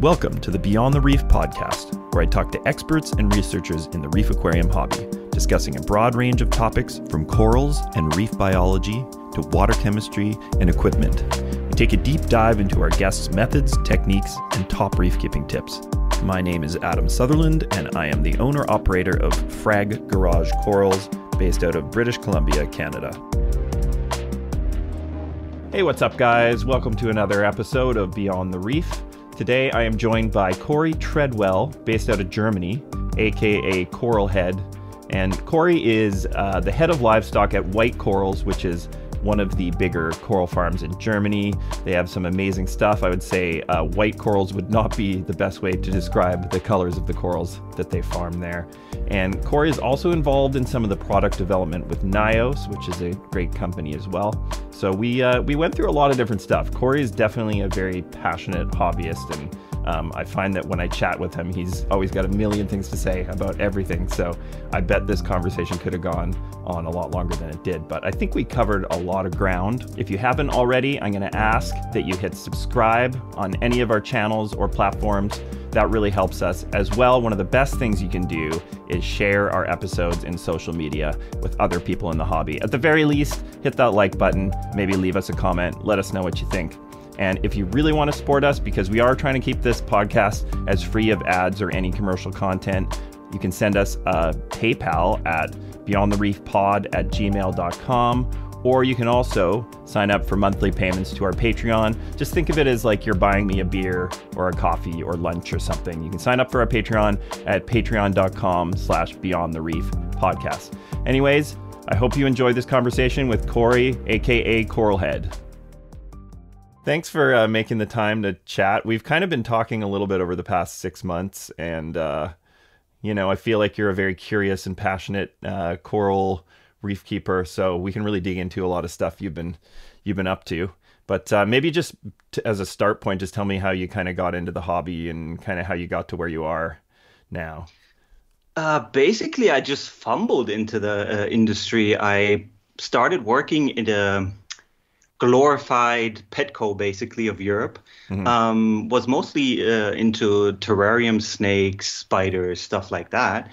Welcome to the Beyond the Reef podcast, where I talk to experts and researchers in the reef aquarium hobby, discussing a broad range of topics from corals and reef biology to water chemistry and equipment. We take a deep dive into our guests' methods, techniques, and top reef keeping tips. My name is Adam Sutherland, and I am the owner operator of Frag Garage Corals, based out of British Columbia, Canada. Hey, what's up, guys? Welcome to another episode of Beyond the Reef. Today I am joined by Corey Treadwell, based out of Germany, aka Coralhead. And Corey is uh, the head of livestock at White Corals, which is one of the bigger coral farms in Germany. They have some amazing stuff. I would say uh, white corals would not be the best way to describe the colors of the corals that they farm there. And Corey is also involved in some of the product development with NYOS, which is a great company as well. So we uh, we went through a lot of different stuff. Corey is definitely a very passionate hobbyist, and um, I find that when I chat with him, he's always got a million things to say about everything. So I bet this conversation could have gone on a lot longer than it did. But I think we covered a lot of ground. If you haven't already, I'm going to ask that you hit subscribe on any of our channels or platforms that really helps us as well. One of the best things you can do is share our episodes in social media with other people in the hobby. At the very least, hit that like button, maybe leave us a comment, let us know what you think. And if you really want to support us, because we are trying to keep this podcast as free of ads or any commercial content, you can send us a PayPal at beyondthereefpod at gmail.com or you can also sign up for monthly payments to our Patreon. Just think of it as like you're buying me a beer or a coffee or lunch or something. You can sign up for our Patreon at patreon.com slash beyond the reef podcast. Anyways, I hope you enjoyed this conversation with Corey, aka Coralhead. Thanks for uh, making the time to chat. We've kind of been talking a little bit over the past six months, and uh, you know, I feel like you're a very curious and passionate uh, coral reef keeper, so we can really dig into a lot of stuff you've been you've been up to. But uh, maybe just as a start point, just tell me how you kind of got into the hobby and kind of how you got to where you are now. Uh, basically, I just fumbled into the uh, industry. I started working in a glorified Petco, basically of Europe. Mm-hmm. Um, was mostly uh, into terrarium snakes, spiders, stuff like that.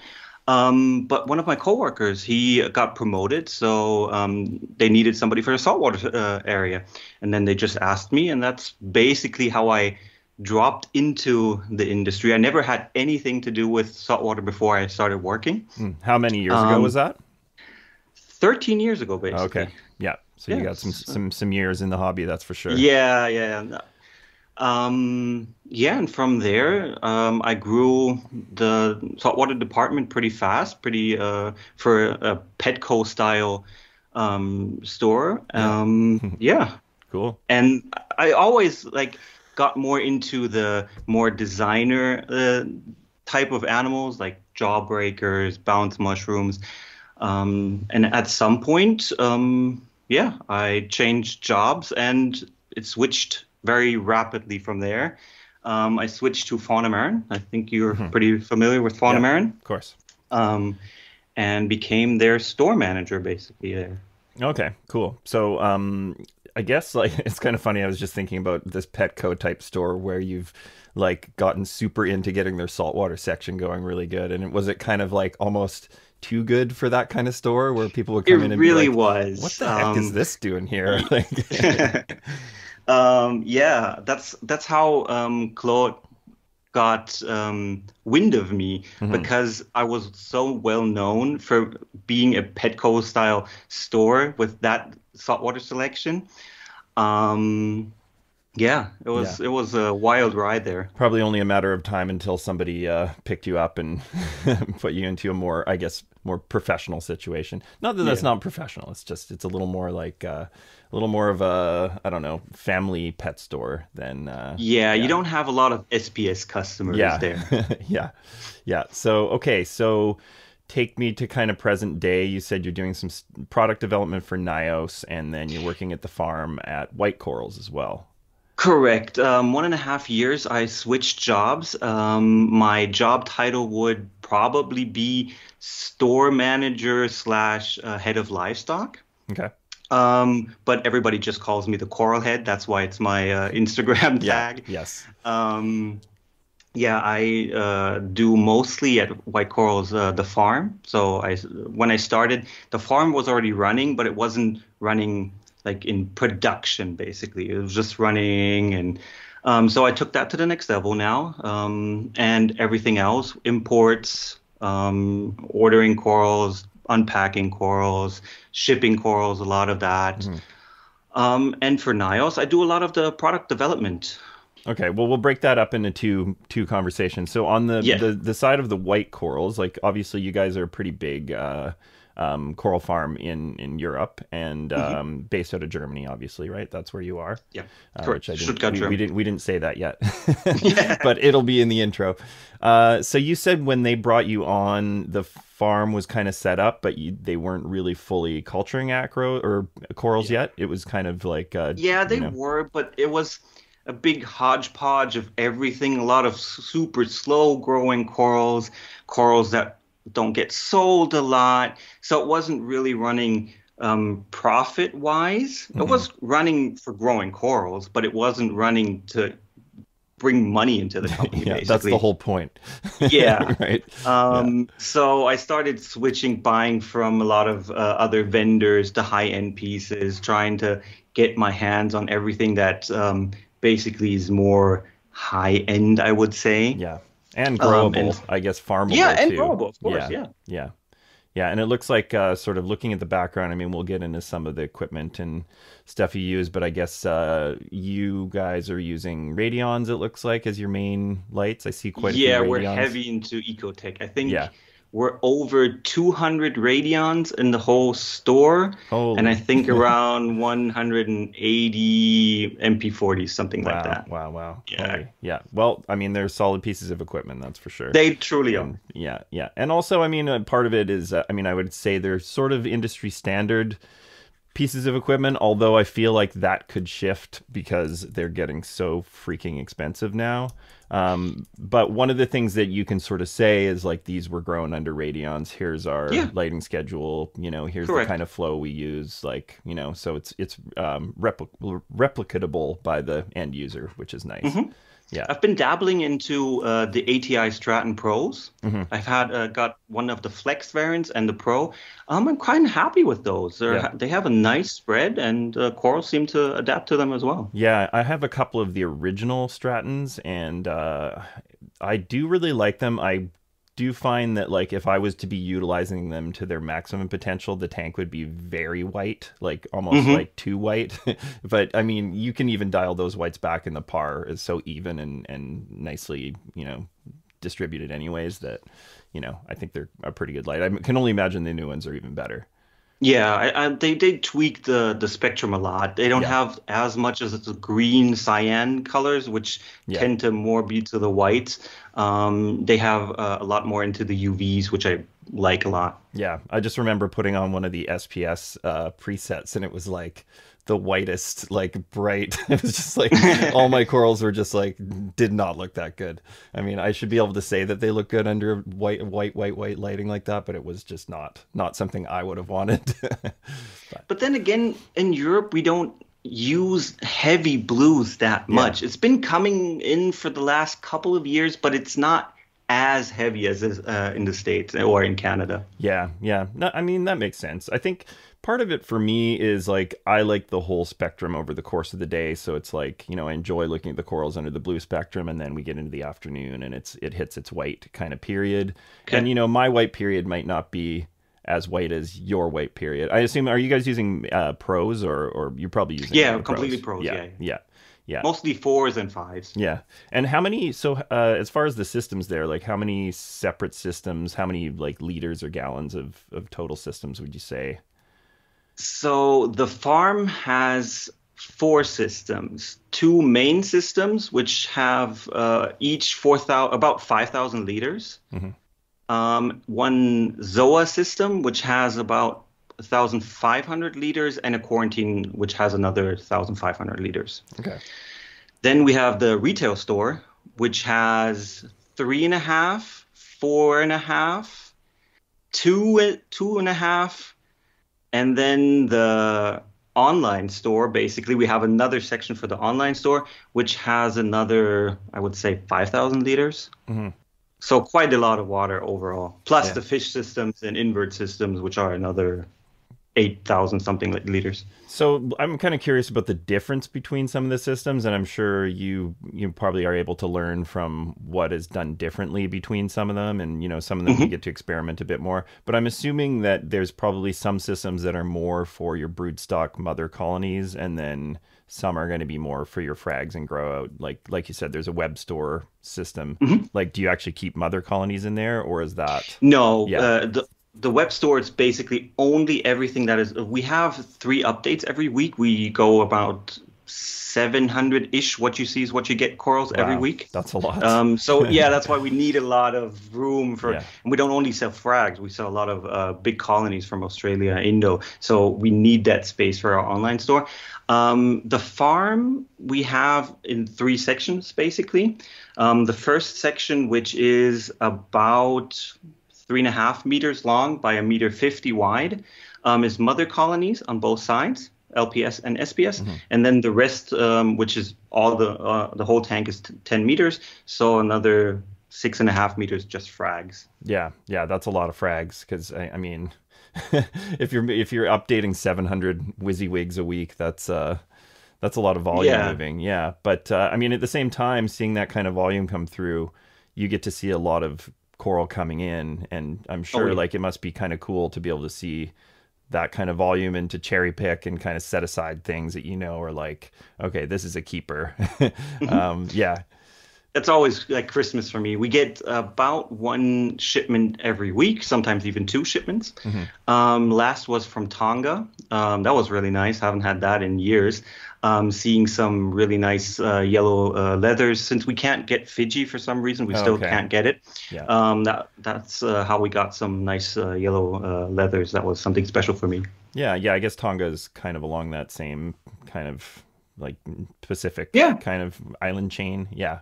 Um, but one of my coworkers, he got promoted, so um, they needed somebody for the saltwater uh, area, and then they just asked me, and that's basically how I dropped into the industry. I never had anything to do with saltwater before I started working. Hmm. How many years ago um, was that? Thirteen years ago, basically. Okay, yeah. So you got some some some years in the hobby, that's for sure. Yeah, yeah. Um, yeah, and from there, um, I grew the saltwater department pretty fast, pretty uh, for a Petco style um, store. Um, yeah, cool. And I always like got more into the more designer uh, type of animals, like jawbreakers, bounce mushrooms. Um, and at some point, um, yeah, I changed jobs and it switched very rapidly from there. Um, I switched to Fauna Marin. I think you're mm-hmm. pretty familiar with Fauna yeah, Marin. Of course. Um, and became their store manager basically there. Okay, cool. So um, I guess like it's kind of funny. I was just thinking about this Petco type store where you've like gotten super into getting their saltwater section going really good, and it was it kind of like almost too good for that kind of store where people would come it in and really be like, was. What the um, heck is um, this doing here? Um, yeah, that's that's how um, Claude got um, wind of me mm-hmm. because I was so well known for being a Petco style store with that saltwater selection. Um, yeah, it was yeah. it was a wild ride there. Probably only a matter of time until somebody uh, picked you up and put you into a more, I guess, more professional situation. Not that that's yeah. not professional. It's just it's a little more like uh, a little more of a I don't know family pet store than. Uh, yeah, yeah, you don't have a lot of SPS customers yeah. there. yeah, yeah. So okay, so take me to kind of present day. You said you're doing some product development for NYOS, and then you're working at the farm at White Corals as well. Correct. Um, one and a half years, I switched jobs. Um, my job title would probably be store manager slash uh, head of livestock. Okay. Um, but everybody just calls me the coral head. That's why it's my uh, Instagram tag. Yeah, yes. Um, Yeah, I uh, do mostly at White Corals uh, the farm. So I, when I started, the farm was already running, but it wasn't running like in production. Basically, it was just running, and um, so I took that to the next level now. Um, and everything else, imports, um, ordering corals, unpacking corals, shipping corals, a lot of that. Mm-hmm. Um, and for NYOS, I do a lot of the product development. Okay, well, we'll break that up into two two conversations. So on the yeah. the, the side of the white corals, like obviously you guys are pretty big uh, um, coral farm in in Europe and mm-hmm. um, based out of Germany, obviously, right? That's where you are. Yeah, uh, correct. Which I didn't, we, we, didn't we didn't say that yet, but it'll be in the intro. Uh, so you said when they brought you on, the farm was kind of set up, but you, they weren't really fully culturing acro or corals yeah. yet. It was kind of like uh, yeah, they you know... were, but it was a big hodgepodge of everything. A lot of super slow growing corals, corals that don't get sold a lot. So it wasn't really running um, profit wise. Mm-hmm. It was running for growing corals, but it wasn't running to bring money into the company. yeah, that's the whole point. yeah. right. Um, yeah. So I started switching, buying from a lot of uh, other vendors to high end pieces, trying to get my hands on everything that um, basically is more high end, I would say. Yeah and growable, um, and, I guess farmable. Yeah, and too. growable, of course. Yeah, yeah, yeah, yeah. And it looks like uh, sort of looking at the background. I mean, we'll get into some of the equipment and stuff you use, but I guess uh, you guys are using Radions. It looks like as your main lights. I see quite. Yeah, we're heavy into Ecotech. I think. Yeah we're over 200 radions in the whole store Holy. and i think around 180 mp40s something wow, like that. wow wow. Yeah. Holy. yeah. Well i mean they're solid pieces of equipment that's for sure. They truly and, are. yeah yeah. And also i mean part of it is uh, i mean i would say they're sort of industry standard pieces of equipment, although I feel like that could shift because they're getting so freaking expensive now. Um, but one of the things that you can sort of say is like these were grown under Radions. Here's our yeah. lighting schedule. You know, here's Correct. the kind of flow we use. Like you know, so it's it's um, repli- replicatable by the end user, which is nice. Mm-hmm. Yeah, I've been dabbling into uh, the ATI Straton Pros. Mm-hmm. I've had uh, got one of the Flex variants and the Pro. Um, I'm quite happy with those. Yeah. They have a nice spread, and uh, Coral seem to adapt to them as well. Yeah, I have a couple of the original Stratons, and uh, I do really like them. I do find that like if I was to be utilizing them to their maximum potential, the tank would be very white, like almost mm-hmm. like too white. but I mean, you can even dial those whites back in the par is so even and and nicely, you know, distributed anyways that you know I think they're a pretty good light. I can only imagine the new ones are even better. Yeah, I, I, they they tweak the the spectrum a lot. They don't yeah. have as much as the green cyan colors, which yeah. tend to more be to the whites. Um, they have uh, a lot more into the UVs, which I like a lot. Yeah, I just remember putting on one of the SPS uh, presets, and it was like the whitest, like bright. It was just like all my corals were just like did not look that good. I mean, I should be able to say that they look good under white, white, white, white lighting like that, but it was just not not something I would have wanted. but. but then again, in Europe, we don't use heavy blues that much. Yeah. It's been coming in for the last couple of years, but it's not as heavy as uh, in the states or in Canada. Yeah, yeah. No, I mean that makes sense. I think part of it for me is like I like the whole spectrum over the course of the day. So it's like you know I enjoy looking at the corals under the blue spectrum, and then we get into the afternoon and it's it hits its white kind of period. Okay. And you know my white period might not be as white as your white period. I assume are you guys using uh, pros or or you're probably using yeah completely pros, pros yeah. yeah. yeah. Yeah. Mostly fours and fives. Yeah. And how many so uh, as far as the systems there, like how many separate systems, how many like liters or gallons of, of total systems would you say? So the farm has four systems. Two main systems which have uh, each 4000 about 5000 liters. Mm-hmm. um, one zoa system which has about 1500 liters and a quarantine which has another 1500 liters. Okay. Then we have the retail store which has three and a half four and a half two two and a half and then the online store, basically, we have another section for the online store, which has another, I would say, 5,000 liters. Mm-hmm. So quite a lot of water overall, plus yeah. the fish systems and invert systems, which are another 8,000 something liters. So I'm kind of curious about the difference between some of the systems, and I'm sure you you probably are able to learn from what is done differently between some of them, and you know some of them mm-hmm. you get to experiment a bit more. But I'm assuming that there's probably some systems that are more for your broodstock mother colonies, and then some are going to be more for your frags and grow out. Like like you said, there's a web store system. Mm-hmm. Like, do you actually keep mother colonies in there, or is that no? Yeah. Uh, the the web store is basically only everything that is. We have three updates every week. We go about 700 ish. What you see is what you get corals wow, every week. That's a lot. Um, so yeah, that's why we need a lot of room for. Yeah. And we don't only sell frags. We sell a lot of uh, big colonies from Australia, Indo. So we need that space for our online store. Um, the farm we have in three sections basically. Um, the first section, which is about three and a half meters long by a meter 50 wide, um, is mother colonies on both sides. LPS and SPS, mm-hmm. and then the rest, um, which is all the uh, the whole tank is t- 10 meters, so another six and a half meters just frags. Yeah, yeah, that's a lot of frags because I, I, mean, if you're if you're updating 700 WYSIWYGs a week, that's uh that's a lot of volume yeah. moving. Yeah, but uh, I mean, at the same time, seeing that kind of volume come through, you get to see a lot of coral coming in and i'm oh, sure oh, yeah. like it must be kind of cool to be able to see that kind of volume and to cherry pick and kind of set aside things that you know are like okay this is a keeper mm-hmm. um, yeah that's always like Christmas for me. We get about one shipment every week, sometimes even two shipments. Mm-hmm. Um, last was from Tonga. Um, that was really nice. Haven't had that in years um, seeing some really nice uh, yellow uh, leathers. Since we can't get Fiji for some reason, we still okay. can't get it. Yeah. Um, that that's uh, how we got some nice uh, yellow uh, leathers. That was something special for me. Yeah, yeah. I guess Tonga is kind of along that same kind of like Pacific yeah. kind of island chain. Yeah,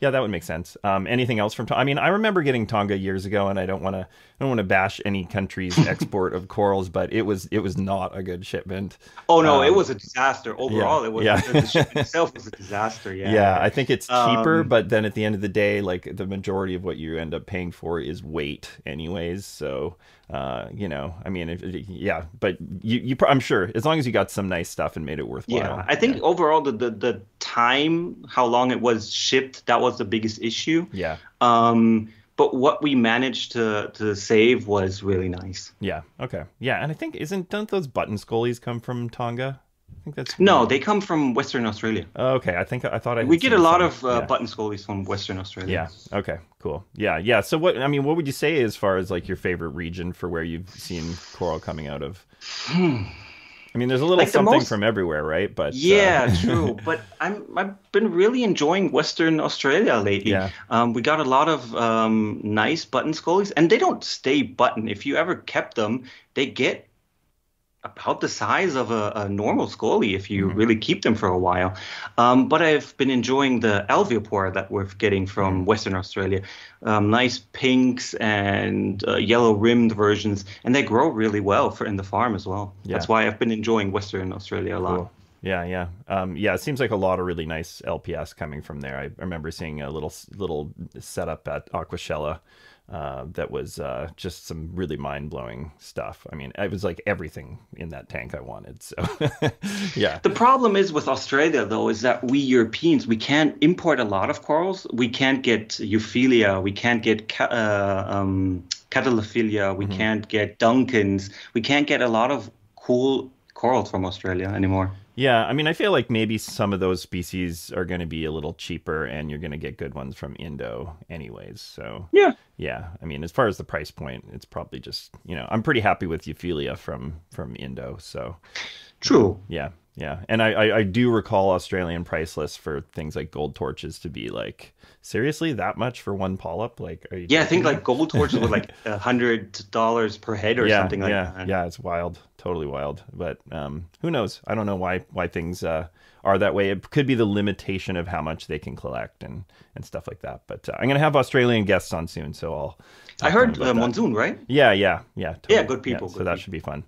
yeah, that would make sense. Um, anything else from? Tonga? I mean, I remember getting Tonga years ago, and I don't want to. I don't want to bash any country's export of corals, but it was it was not a good shipment. Oh no, um, it was a disaster overall. Yeah, it was yeah. the, shipment itself was a disaster. Yeah. Yeah, I think it's cheaper, um, but then at the end of the day, like the majority of what you end up paying for is weight, anyways. So uh, you know, I mean, if, yeah, but you, you, I'm sure as long as you got some nice stuff and made it worthwhile. Yeah, I think yeah. overall the, the, the time, how long it was shipped, that was the biggest issue. Yeah. Um, but what we managed to to save was really nice. Yeah. Okay. Yeah, and I think isn't don't those button scollies come from Tonga? Think that's no. They come from Western Australia. okay, I think I thought I. We get a lot of uh, yeah. button scollies from Western Australia. Yeah. Okay. Cool. Yeah. Yeah. So what? I mean, what would you say as far as like your favorite region for where you've seen coral coming out of? Hmm. I mean, there's a little like something most... from everywhere, right? But yeah, uh... true. But I'm I've been really enjoying Western Australia lately. Yeah. Um, we got a lot of um, nice button scollies, and they don't stay button. If you ever kept them, they get about the size of a, a normal scolly if you mm-hmm. really keep them for a while. Um, but I've been enjoying the alveopora that we're getting from mm-hmm. Western Australia. Um, nice pinks and uh, yellow rimmed versions, and they grow really well for in the farm as well. Yeah. That's why I've been enjoying Western Australia a lot. Cool. Yeah, yeah, um, yeah. It seems like a lot of really nice LPS coming from there. I remember seeing a little little setup at Aquashella uh, that was uh, just some really mind blowing stuff. I mean, it was like everything in that tank I wanted. So, yeah. The problem is with Australia, though, is that we Europeans we can't import a lot of corals. We can't get Euphyllia. We can't get uh, um, Catalaphyllia. We mm-hmm. can't get Duncans. We can't get a lot of cool corals from Australia anymore. Yeah, I mean, I feel like maybe some of those species are going to be a little cheaper, and you're going to get good ones from Indo, anyways. So yeah, yeah. I mean, as far as the price point, it's probably just you know I'm pretty happy with Euphyllia from from Indo. So true. Yeah, yeah, and I, I, I do recall Australian price lists for things like gold torches to be like seriously that much for one polyp. Like, yeah, I think like gold torches were like a hundred dollars per head or yeah, something like yeah, that. Yeah, it's wild, totally wild. But um, who knows? I don't know why why things uh, are that way. It could be the limitation of how much they can collect and and stuff like that. But uh, I'm gonna have Australian guests on soon, so I'll. I heard uh, monsoon, right? Yeah, yeah, yeah. Totally. Yeah, good people. Yeah, good so that should be fun.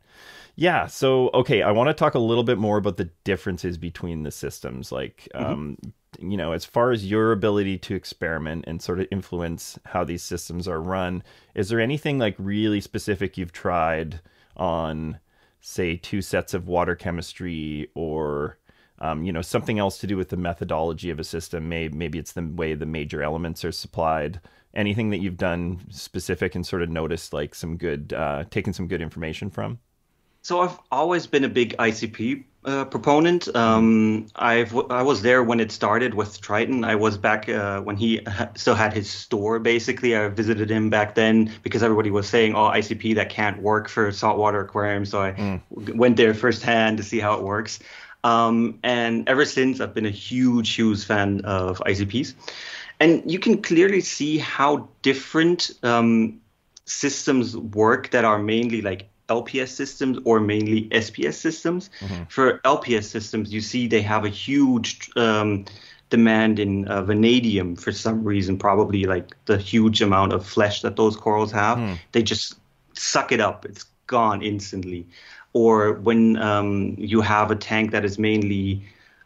Yeah. So, okay, I want to talk a little bit more about the differences between the systems. Like, mm-hmm. um, you know, as far as your ability to experiment and sort of influence how these systems are run, is there anything like really specific you've tried on, say, two sets of water chemistry or um, you know something else to do with the methodology of a system maybe, maybe it's the way the major elements are supplied anything that you've done specific and sort of noticed like some good uh, taken some good information from so I've always been a big ICP uh, proponent. Um, I've I was there when it started with Triton. I was back uh, when he still had his store. Basically, I visited him back then because everybody was saying, "Oh, ICP that can't work for saltwater aquariums." So I mm. went there firsthand to see how it works. Um, and ever since, I've been a huge, huge fan of ICPs. And you can clearly see how different um, systems work that are mainly like LPS systems or mainly SPS systems. Mm-hmm. For LPS systems, you see they have a huge um, demand in uh, vanadium for some reason, probably like the huge amount of flesh that those corals have. Mm. They just suck it up, it's gone instantly. Or when um, you have a tank that is mainly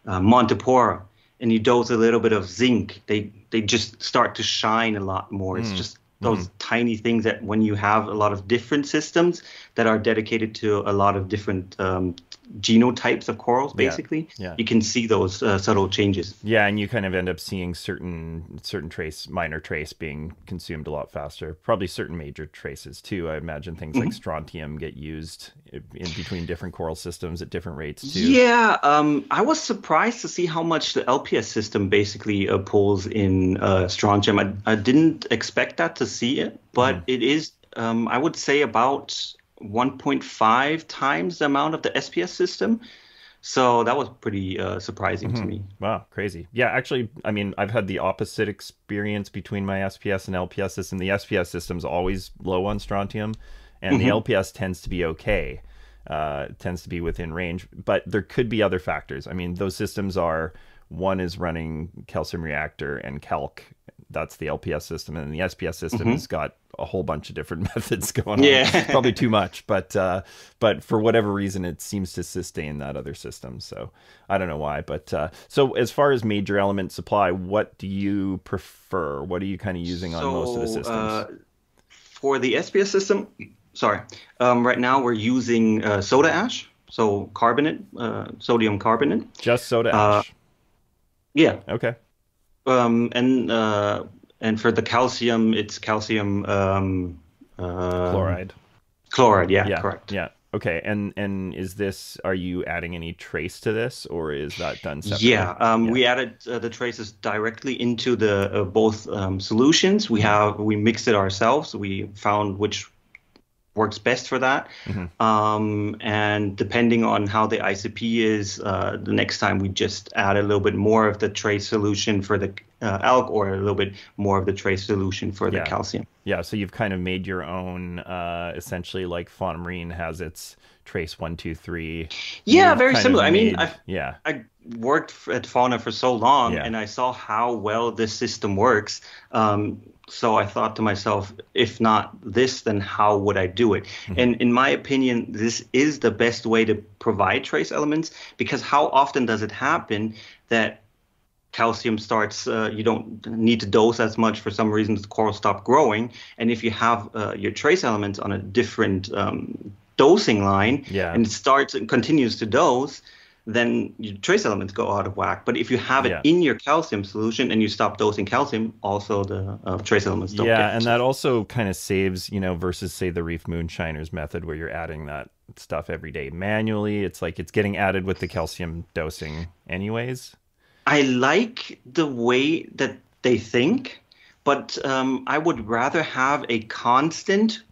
uh, Montipora and you dose a little bit of zinc, they, they just start to shine a lot more. Mm. It's just those mm-hmm. tiny things that when you have a lot of different systems that are dedicated to a lot of different um, genotypes of corals basically yeah, yeah. you can see those uh, subtle changes yeah and you kind of end up seeing certain certain trace minor trace being consumed a lot faster probably certain major traces too i imagine things mm-hmm. like strontium get used in between different coral systems at different rates too yeah um, i was surprised to see how much the lps system basically uh, pulls in uh, strontium I, I, didn't expect that to see it but mm. it is um, i would say about 1.5 times the amount of the SPS system. So that was pretty uh, surprising mm-hmm. to me. Wow, crazy. Yeah, actually, I mean, I've had the opposite experience between my SPS and LPS system. The SPS system's always low on strontium, and mm-hmm. the LPS tends to be okay. Uh, tends to be within range, but there could be other factors. I mean, those systems are one is running calcium reactor and calc. That's the LPS system, and the SPS system mm-hmm. has got a whole bunch of different methods going on. Yeah, probably too much, but uh, but for whatever reason, it seems to sustain that other system. So I don't know why, but uh, so as far as major element supply, what do you prefer? What are you kind of using so, on most of the systems? Uh, for the SPS system, sorry, um, right now we're using uh, soda ash, so carbonate, uh, sodium carbonate. Just soda uh, ash. yeah. Okay. Um, and uh, and for the calcium, it's calcium um, uh, chloride. Chloride, yeah, yeah, correct. Yeah. Okay, and and is this? Are you adding any trace to this, or is that done separately? Yeah, um, yeah. we added uh, the traces directly into the uh, both um, solutions. We have we mixed it ourselves. We found which works best for that. Mm-hmm. Um, and depending on how the ICP is, uh, the next time we just add a little bit more of the trace solution for the uh, ALK or a little bit more of the trace solution for the yeah. calcium. Yeah, so you've kind of made your own, uh, essentially like Fauna Marin has its trace one, two, three. Yeah, you've very similar. Made, I mean, I've, yeah, I worked at Fauna for so long yeah. and I saw how well this system works. Um, so I thought to myself, if not this, then how would I do it? Mm-hmm. And in my opinion, this is the best way to provide trace elements because how often does it happen that calcium starts, uh, you don't need to dose as much for some reason the coral stop growing. And if you have uh, your trace elements on a different um, dosing line yeah. and it starts and continues to dose, then your trace elements go out of whack. But if you have it yeah. in your calcium solution and you stop dosing calcium, also the uh, trace elements don't. Yeah, and that also kind of saves, you know, versus say the Reef Moonshiners method where you're adding that stuff every day manually. It's like it's getting added with the calcium dosing, anyways. I like the way that they think, but um, I would rather have a constant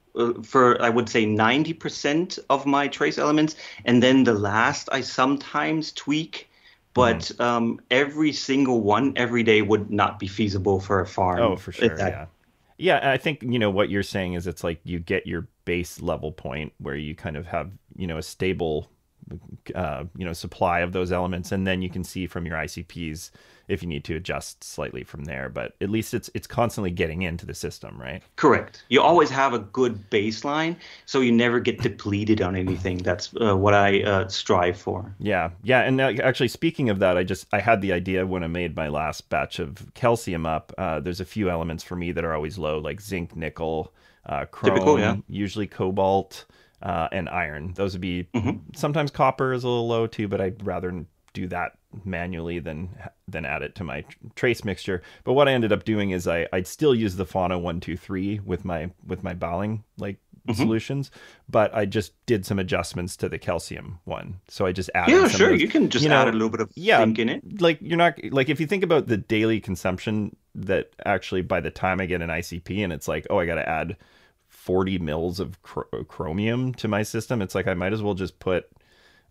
for I would say 90% of my trace elements, and then the last I sometimes tweak. But mm. um, every single one every day would not be feasible for a farm. Oh, for sure. That, yeah. Yeah, I think you know what you're saying is it's like you get your base level point where you kind of have you know a stable uh, you know supply of those elements, and then you can see from your ICPs if you need to adjust slightly from there. But at least it's it's constantly getting into the system, right? Correct. You always have a good baseline, so you never get depleted on anything. That's uh, what I uh, strive for. Yeah, yeah. And uh, actually, speaking of that, I just I had the idea when I made my last batch of calcium up. Uh, there's a few elements for me that are always low, like zinc, nickel, uh, chrome, Typical, yeah. usually cobalt. Uh, and iron. Those would be mm-hmm. sometimes copper is a little low too, but I'd rather do that manually than than add it to my trace mixture. But what I ended up doing is I I'd still use the fauna one two three with my with my Balling like mm-hmm. solutions, but I just did some adjustments to the calcium one. So I just added. Yeah, sure. Those, you can just you know, add a little bit of yeah, zinc in it. Like you're not like if you think about the daily consumption that actually by the time I get an ICP and it's like oh I got to add 40 mils of chromium to my system, it's like I might as well just put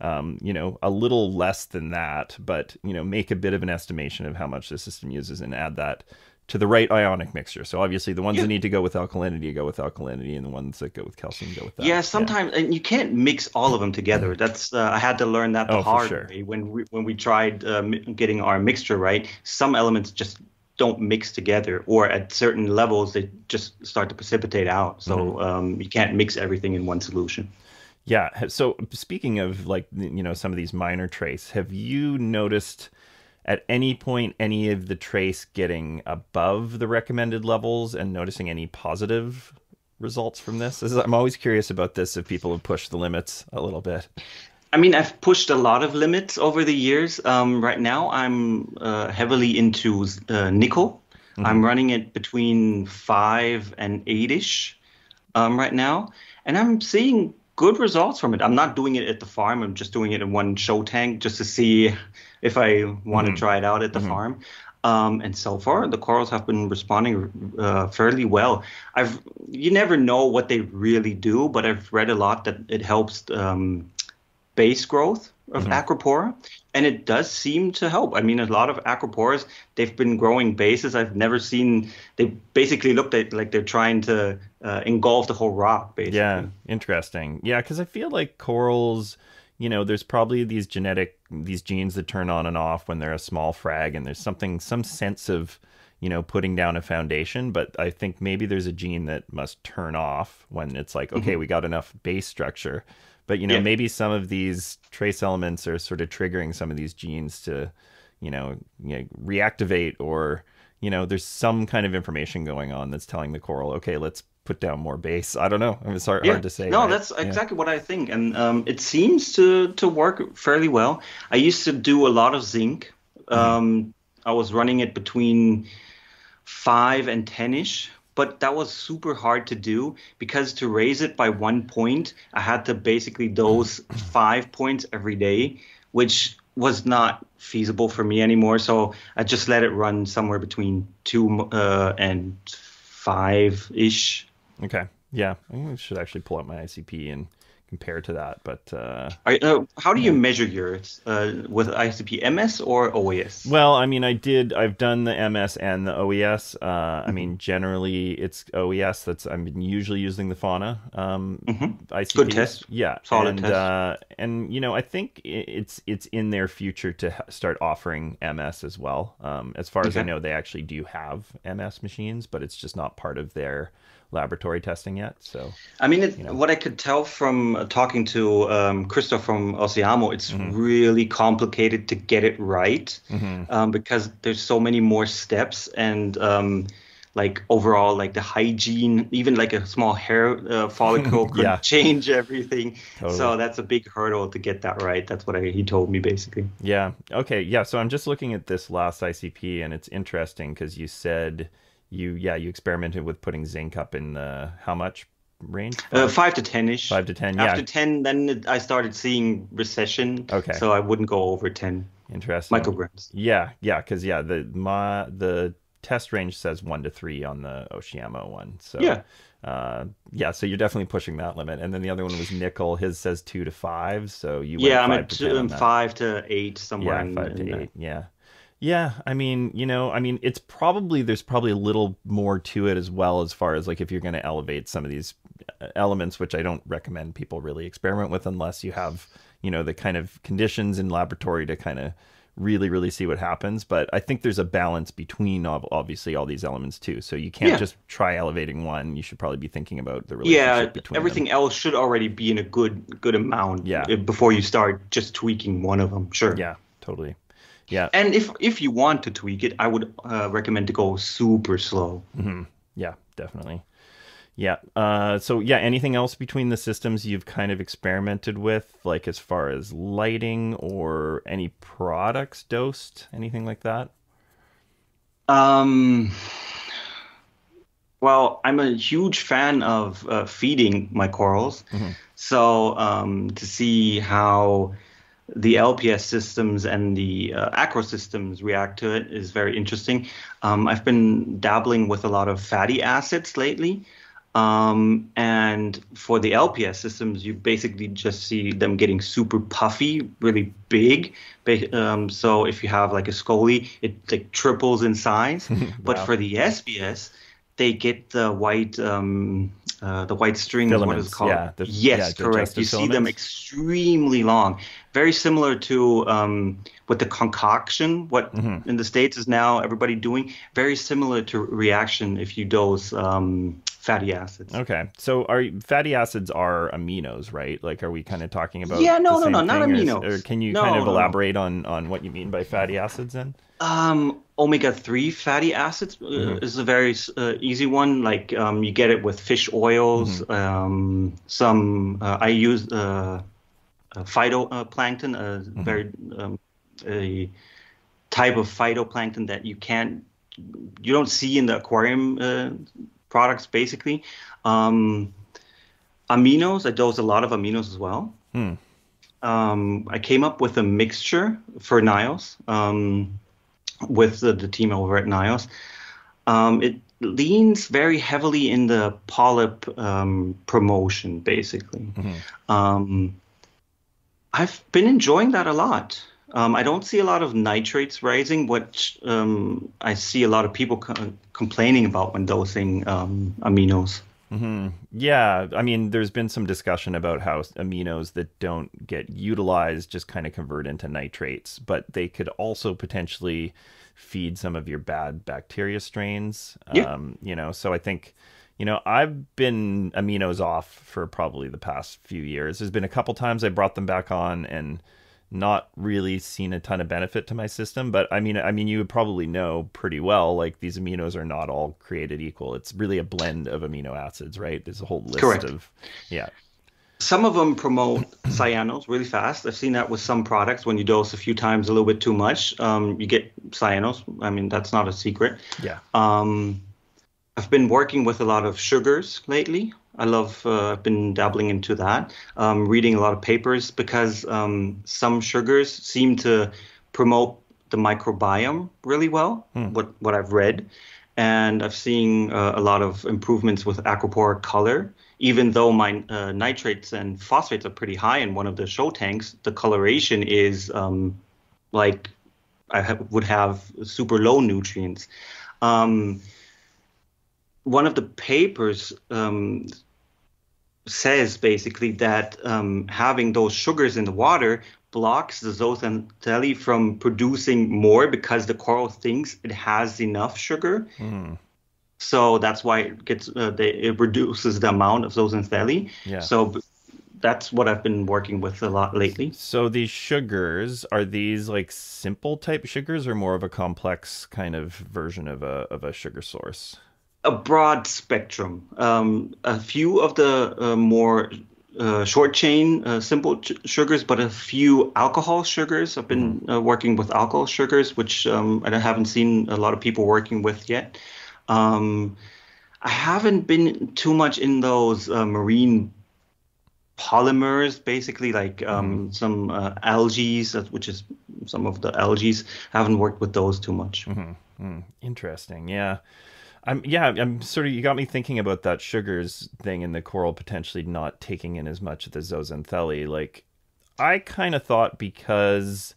um, you know, a little less than that, but you know, make a bit of an estimation of how much the system uses and add that to the right ionic mixture. So obviously, the ones yeah. that need to go with alkalinity go with alkalinity, and the ones that go with calcium go with that. Yeah, sometimes, yeah. and you can't mix all of them together. That's uh, I had to learn that the oh, hard sure. way when we when we tried uh, getting our mixture right. Some elements just don't mix together, or at certain levels they just start to precipitate out. So mm-hmm. um, you can't mix everything in one solution. Yeah. So speaking of like you know some of these minor trace, have you noticed at any point any of the trace getting above the recommended levels and noticing any positive results from this? I'm always curious about this if people have pushed the limits a little bit. I mean, I've pushed a lot of limits over the years. Um, right now, I'm uh, heavily into uh, nickel. Mm-hmm. I'm running it between five and eight ish um, right now, and I'm seeing good results from it. I'm not doing it at the farm. I'm just doing it in one show tank just to see if I want mm-hmm. to try it out at the mm-hmm. farm. Um, and so far, the corals have been responding uh, fairly well. I've you never know what they really do, but I've read a lot that it helps um, base growth of mm-hmm. acropora, and it does seem to help. I mean, a lot of acroporas they've been growing bases. I've never seen they basically looked at like they're trying to uh, engulf the whole rock. Basically, yeah, interesting. Yeah, because I feel like corals. You know, there's probably these genetic these genes that turn on and off when they're a small frag, and there's something some sense of you know putting down a foundation but i think maybe there's a gene that must turn off when it's like okay mm-hmm. we got enough base structure but you know, yeah. maybe some of these trace elements are sort of triggering some of these genes to, you know, you know, reactivate or you know, there's some kind of information going on that's telling the coral, okay, let's put down more base. I don't know. I mean, it's hard, yeah. hard to say. No, right? that's exactly yeah. what I think, and um, it seems to to work fairly well. I used to do a lot of zinc. Mm-hmm. Um, I was running it between five and ten ish but that was super hard to do because to raise it by one point, I had to basically dose five points every day, which was not feasible for me anymore. So I just let it run somewhere between two uh, and five ish. Okay. Yeah. I should actually pull up my ICP and compare to that. But uh, uh, how do you measure yours uh, with ICP MS or OES? Well, I mean, I did. I've done the MS and the OES. Uh, mm-hmm. I mean, generally it's OES. That's I'm usually using the Fauna um, mm-hmm. ICP. Good test. Yeah, solid and, test. Uh, and you know, I think it's it's in their future to start offering MS as well. Um, as far as I know, they actually do have MS machines, but it's just not part of their laboratory testing yet. So, I mean, it, you know. what I could tell from uh, talking to um, Christoph from OSEAMO, it's mm-hmm. really complicated to get it right mm-hmm. um, because there's so many more steps and um, like overall like the hygiene even like a small hair uh, follicle could yeah. change everything totally. so that's a big hurdle to get that right that's what I, he told me basically yeah okay yeah so i'm just looking at this last icp and it's interesting because you said you yeah you experimented with putting zinc up in the how much range? Uh, five to ten ish. Five to ten. Yeah. After ten, then I started seeing recession. Okay. So I wouldn't go over ten. Interesting. Micrograms. Yeah, yeah, because yeah, the my the test range says one to three on the OSEAMO one. So yeah. Uh, yeah, so you're definitely pushing that limit. And then the other one was nickel. His says two to five. So you yeah, I'm at two, five to eight somewhere. Yeah, in, five to eight. Yeah. Yeah, I mean, you know, I mean, it's probably there's probably a little more to it as well as far as like if you're going to elevate some of these uh, elements, which I don't recommend people really experiment with unless you have, you know the kind of conditions in laboratory to kind of really really see what happens but i think there's a balance between obviously all these elements too so you can't yeah. just try elevating one you should probably be thinking about the relationship yeah between everything them. else should already be in a good good amount yeah. before you start just tweaking one of them sure yeah totally yeah and if if you want to tweak it i would uh, recommend to go super slow mm-hmm. yeah definitely yeah. Uh, so yeah, anything else between the systems you've kind of experimented with, like as far as lighting or any products dosed, anything like that? Um. Well, I'm a huge fan of uh, feeding my corals. Mm-hmm. So um, to see how the LPS systems and the uh, acro systems react to it is very interesting. Um, I've been dabbling with a lot of fatty acids lately. Um, and for the LPS systems, you basically just see them getting super puffy, really big. Um, so if you have like a Scoli, it like triples in size. wow. But for the SPS, they get the white um, uh, the white strings. Filaments, what is called? Yeah, yes, yeah, correct. You see them extremely long, very similar to um, what the concoction, what mm-hmm. in the states is now everybody doing. Very similar to reaction if you dose um, fatty acids. Okay, so are fatty acids are aminos, right? Like, are we kind of talking about? Yeah, no, no, no, not aminos. Or, or, can you no, kind of no. elaborate on on what you mean by fatty acids then? Um, omega three fatty acids uh, mm-hmm. is a very uh, easy one. Like um, you get it with fish oils. Mm-hmm. Um, some uh, I use uh, phytoplankton, a mm-hmm. very um, a type of phytoplankton that you can't you don't see in the aquarium uh, products basically. Um, aminos, I dose a lot of aminos as well. Um, I came up with a mixture for NYOS. um, with the, the, team over at NYOS. Um, it leans very heavily in the polyp um, promotion, basically. Mm-hmm. Um, I've been enjoying that a lot. Um, I don't see a lot of nitrates rising, which um, I see a lot of people co- complaining about when dosing um, aminos. Mm-hmm. Yeah, I mean, there's been some discussion about how aminos that don't get utilized just kind of convert into nitrates, but they could also potentially feed some of your bad bacteria strains. Yeah. Um, you know, so I think, you know, I've been aminos off for probably the past few years. There's been a couple times I brought them back on and not really seen a ton of benefit to my system but i mean i mean you would probably know pretty well like these aminos are not all created equal. It's really a blend of amino acids right? There's a whole list Correct. of yeah. Some of them promote cyanos really fast. I've seen that with some products when you dose a few times a little bit too much um, you get cyanos i mean that's not a secret. Yeah. Um, i've been working with a lot of sugars lately I love. Uh, I've been dabbling into that, um, reading a lot of papers because um, some sugars seem to promote the microbiome really well. Hmm. What what I've read, and I've seen uh, a lot of improvements with aquaporic color. Even though my uh, nitrates and phosphates are pretty high in one of the show tanks, the coloration is um, like I ha- would have super low nutrients. Um, one of the papers um, says basically that um, having those sugars in the water blocks the zooxanthellae from producing more because the coral thinks it has enough sugar. Mm. So that's why it gets uh, they, it reduces the amount of zooxanthellae. Yeah. So that's what I've been working with a lot lately. So these sugars are these like simple type sugars or more of a complex kind of version of a of a sugar source? A broad spectrum. Um, a few of the uh, more uh, short chain uh, simple ch- sugars, but a few alcohol sugars. I've been mm. working with alcohol sugars, which um, I haven't seen a lot of people working with yet. Um, I haven't been too much in those uh, marine polymers, basically like um, mm. some uh, algae, which is some of the algae. I haven't worked with those too much. Mm-hmm. Mm. Interesting. Yeah. I'm yeah, I'm sort of you got me thinking about that sugars thing and the coral potentially not taking in as much of the zooxanthellae. Like I kind of thought because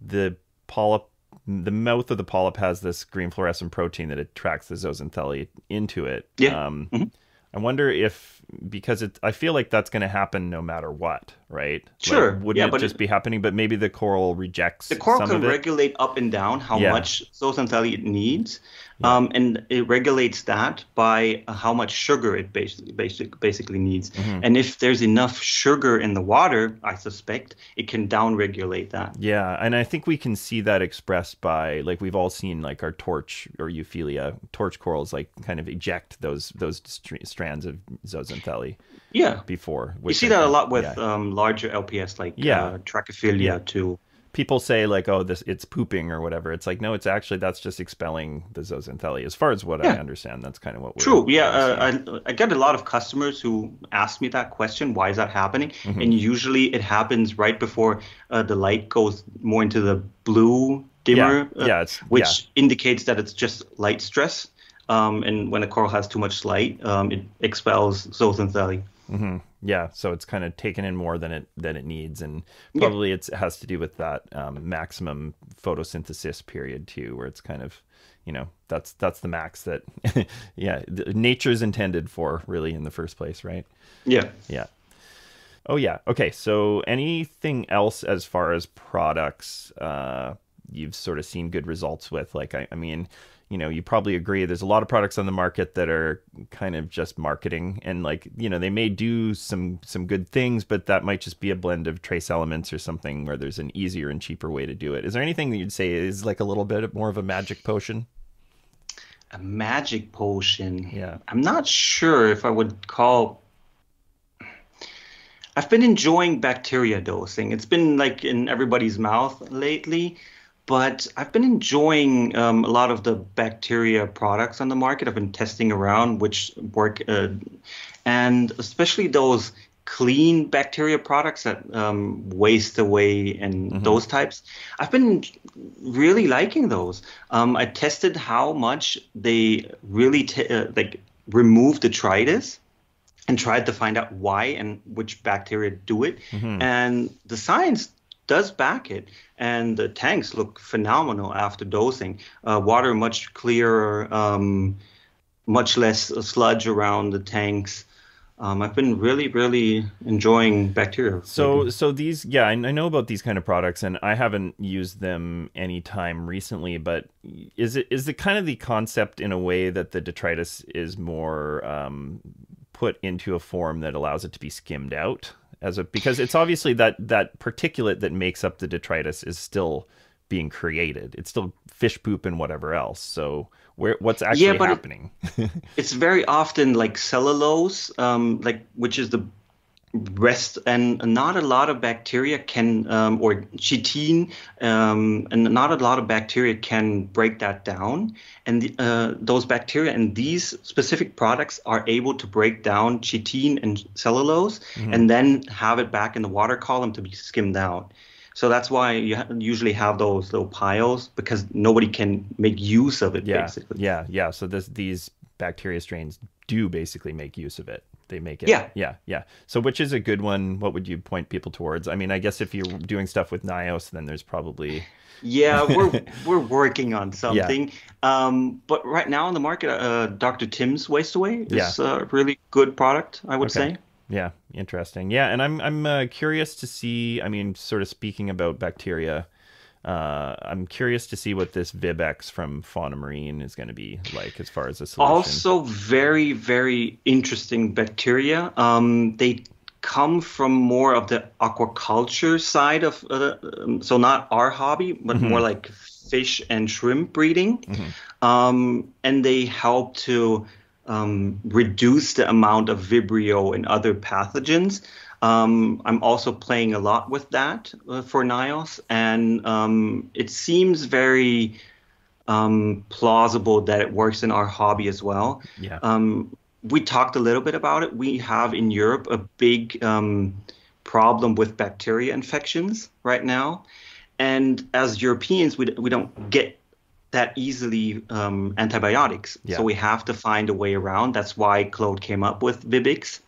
the polyp the mouth of the polyp has this green fluorescent protein that attracts the zooxanthellae into it. Yeah. Um, mm-hmm. I wonder if because it I feel like that's going to happen no matter what, right? Sure. Like, wouldn't yeah, it but just be happening? But maybe the coral rejects the coral some can it. regulate up and down how Yeah. much zooxanthellae it needs, um, and it regulates that by how much sugar it basically basic, basically needs. Mm-hmm. And if there's enough sugar in the water, I suspect it can downregulate that. Yeah, and I think we can see that expressed by like we've all seen like our torch or euphyllia torch corals like kind of eject those those str- strands of zooxanthellae Yeah. before. You see that a lot with yeah. um, larger LPS like Yeah. uh, Yeah. too. people say like oh this it's pooping or whatever. It's like no, it's actually that's just expelling the zooxanthellae. As far as what I understand, that's kind of what we're True. Yeah, uh. I, I get a lot of customers who ask me that question. Why is that happening? Mm-hmm. And usually it happens right before uh, the light goes more into the blue dimmer, Yeah, uh, yeah, it's- which indicates that it's just light stress. Um, and when a coral has too much light, um, it expels zooxanthellae. Yeah, so it's kind of taken in more than it than it needs, and probably it's, it has to do with that um, maximum photosynthesis period too, where it's kind of, you know, that's that's the max that, yeah, nature's intended for really in the first place, right? Yeah. Yeah. Oh yeah. Okay. So anything else as far as products uh, you've sort of seen good results with? Like, I, I mean, you know, you probably agree. There's a lot of products on the market that are kind of just marketing, and like, you know, they may do some some good things, but that might just be a blend of trace elements or something where there's an easier and cheaper way to do it. Is there anything that you'd say is like a little bit more of a magic potion? A magic potion. Yeah. I'm not sure if I would call. I've been enjoying bacteria dosing. It's been like in everybody's mouth lately, but I've been enjoying um, a lot of the bacteria products on the market. I've been testing around which work, uh, and especially those clean bacteria products that um, waste away and those types. I've been really liking those. Um, I tested how much they really t- uh, like remove detritus and tried to find out why and which bacteria do it. And the science does back it. And the tanks look phenomenal after dosing. Uh, water much clearer, um, much less sludge around the tanks. Um, I've been really, really enjoying bacteria. So, so these, yeah, I, I know about these kind of products, and I haven't used them any time recently. But is it is the kind of the concept in a way that the detritus is more um, put into a form that allows it to be skimmed out as a because it's obviously that that particulate that makes up the detritus is still being created. It's still fish poop and whatever else. So where what's actually but it- happening? it's very often like cellulose, um, like which is the rest, and not a lot of bacteria can, um, or chitin, um, and not a lot of bacteria can break that down. And the, uh, those bacteria and these specific products are able to break down chitin and cellulose, and then have it back in the water column to be skimmed out. So that's why you usually have those little piles because nobody can make use of it. yeah, basically. yeah, yeah. So this these bacteria strains do basically make use of it. They make it. Yeah. yeah, yeah. So which is a good one? What would you point people towards? I mean, I guess if you're doing stuff with NYOS, then there's probably Yeah, we're we're working on something. Yeah. Um, but right now on the market, uh, Dr. Tim's Waste Away is Yeah. a really good product, I would Okay. say. Yeah, interesting. Yeah, and I'm I'm uh, curious to see. I mean, sort of speaking about bacteria, uh, I'm curious to see what this Vibex from Fauna Marin is going to be like as far as a solution. Also, very very interesting bacteria. Um, they come from more of the aquaculture side of, uh, um, so not our hobby, but more like fish and shrimp breeding, um, and they help to um, reduce the amount of Vibrio and other pathogens. Um, I'm also playing a lot with that uh, for NYOS, and um, it seems very um, plausible that it works in our hobby as well. Yeah. Um, we talked a little bit about it. We have in Europe a big um, problem with bacteria infections right now, and as Europeans, we we don't get that easily um, antibiotics. Yeah. So we have to find a way around. That's why Claude came up with Vibix,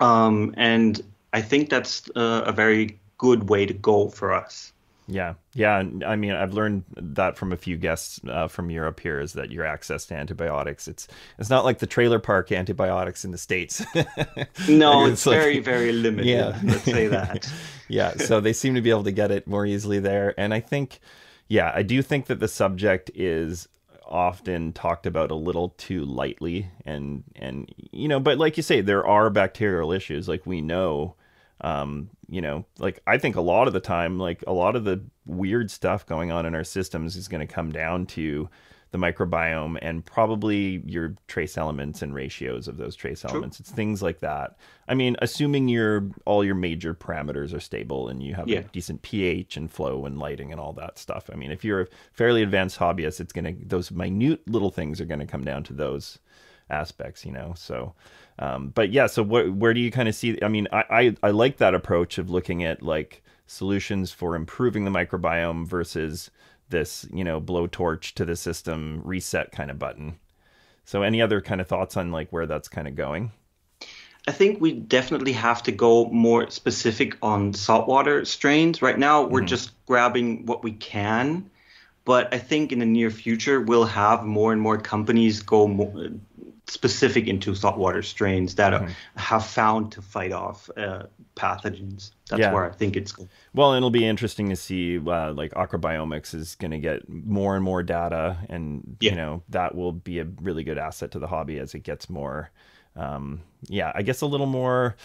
um, and I think that's uh, a very good way to go for us. Yeah, yeah. I mean, I've learned that from a few guests uh, from Europe here is that your access to antibiotics it's it's not like the trailer park antibiotics in the states. no, it's, it's like, very very limited. Yeah, let's say that. yeah, so they seem to be able to get it more easily there, and I think, yeah, I do think that the subject is often talked about a little too lightly and and you know but like you say there are bacterial issues like we know um, you know, like I think a lot of the time, like a lot of the weird stuff going on in our systems is going to come down to the microbiome and probably your trace elements and ratios of those trace elements. True. It's things like that. I mean, assuming your all your major parameters are stable and you have yeah. a decent pH and flow and lighting and all that stuff. I mean, if you're a fairly advanced hobbyist, it's gonna those minute little things are gonna come down to those aspects, you know. So um, but yeah, so wh- where do you kind of see? I mean, I, I, I like that approach of looking at like solutions for improving the microbiome versus this, you know, blowtorch to the system reset kind of button. So, any other kind of thoughts on like where that's kind of going? I think we definitely have to go more specific on saltwater strains. Right now, we're mm-hmm. just grabbing what we can, but I think in the near future we'll have more and more companies go more, specific into saltwater strains that mm-hmm. have found to fight off uh, pathogens. That's yeah. where I think it's going. Well, it'll be interesting to see. Uh, like Aquabiomics is going to get more and more data, and yeah. you know that will be a really good asset to the hobby as it gets more. Um, yeah, I guess a little more.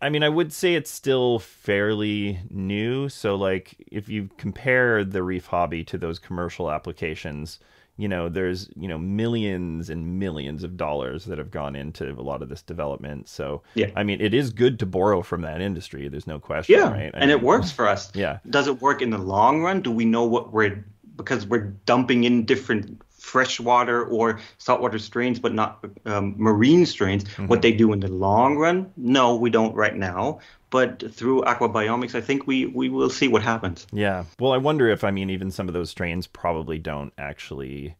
I mean, I would say it's still fairly new. So, like, if you compare the reef hobby to those commercial applications, you know there's you know millions and millions of dollars that have gone into a lot of this development. So yeah. I mean it is good to borrow from that industry there's no question yeah right? I and mean, it works for us. Yeah. Does it work in the long run? Do we know what we're because we're dumping in different freshwater or saltwater strains, but not um, marine strains. Mm-hmm. What they do in the long run, no, we don't right now but through aquabiomics, I think we we will see what happens. Yeah. Well, I wonder if I mean even some of those strains probably don't actually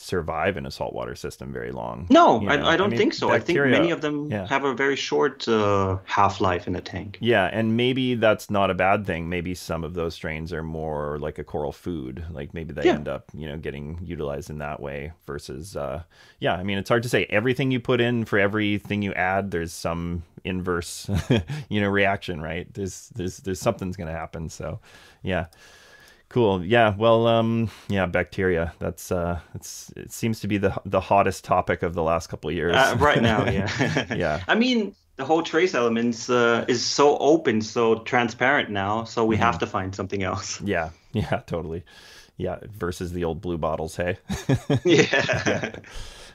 survive in a saltwater system very long. No, you know? I, I, don't I mean, think so. Bacteria, I think many of them yeah. have a very short uh, half life in a tank. Yeah, and maybe that's not a bad thing. Maybe some of those strains are more like a coral food. Like maybe they yeah. end up, you know, getting utilized in that way versus, uh, yeah. I mean, it's hard to say. Everything you put in for everything you add, there's some inverse, you know, reaction, right? There's there's there's something's gonna happen. So, yeah. Cool. Yeah. Well. Um. Yeah. Bacteria. That's. Uh. It's. It seems to be the the hottest topic of the last couple of years. Uh, right now. Yeah. yeah. I mean, the whole trace elements uh, is so open, so transparent now. So we mm-hmm. have to find something else. Yeah. Yeah. Totally. Yeah. Versus the old blue bottles. Hey. yeah. yeah.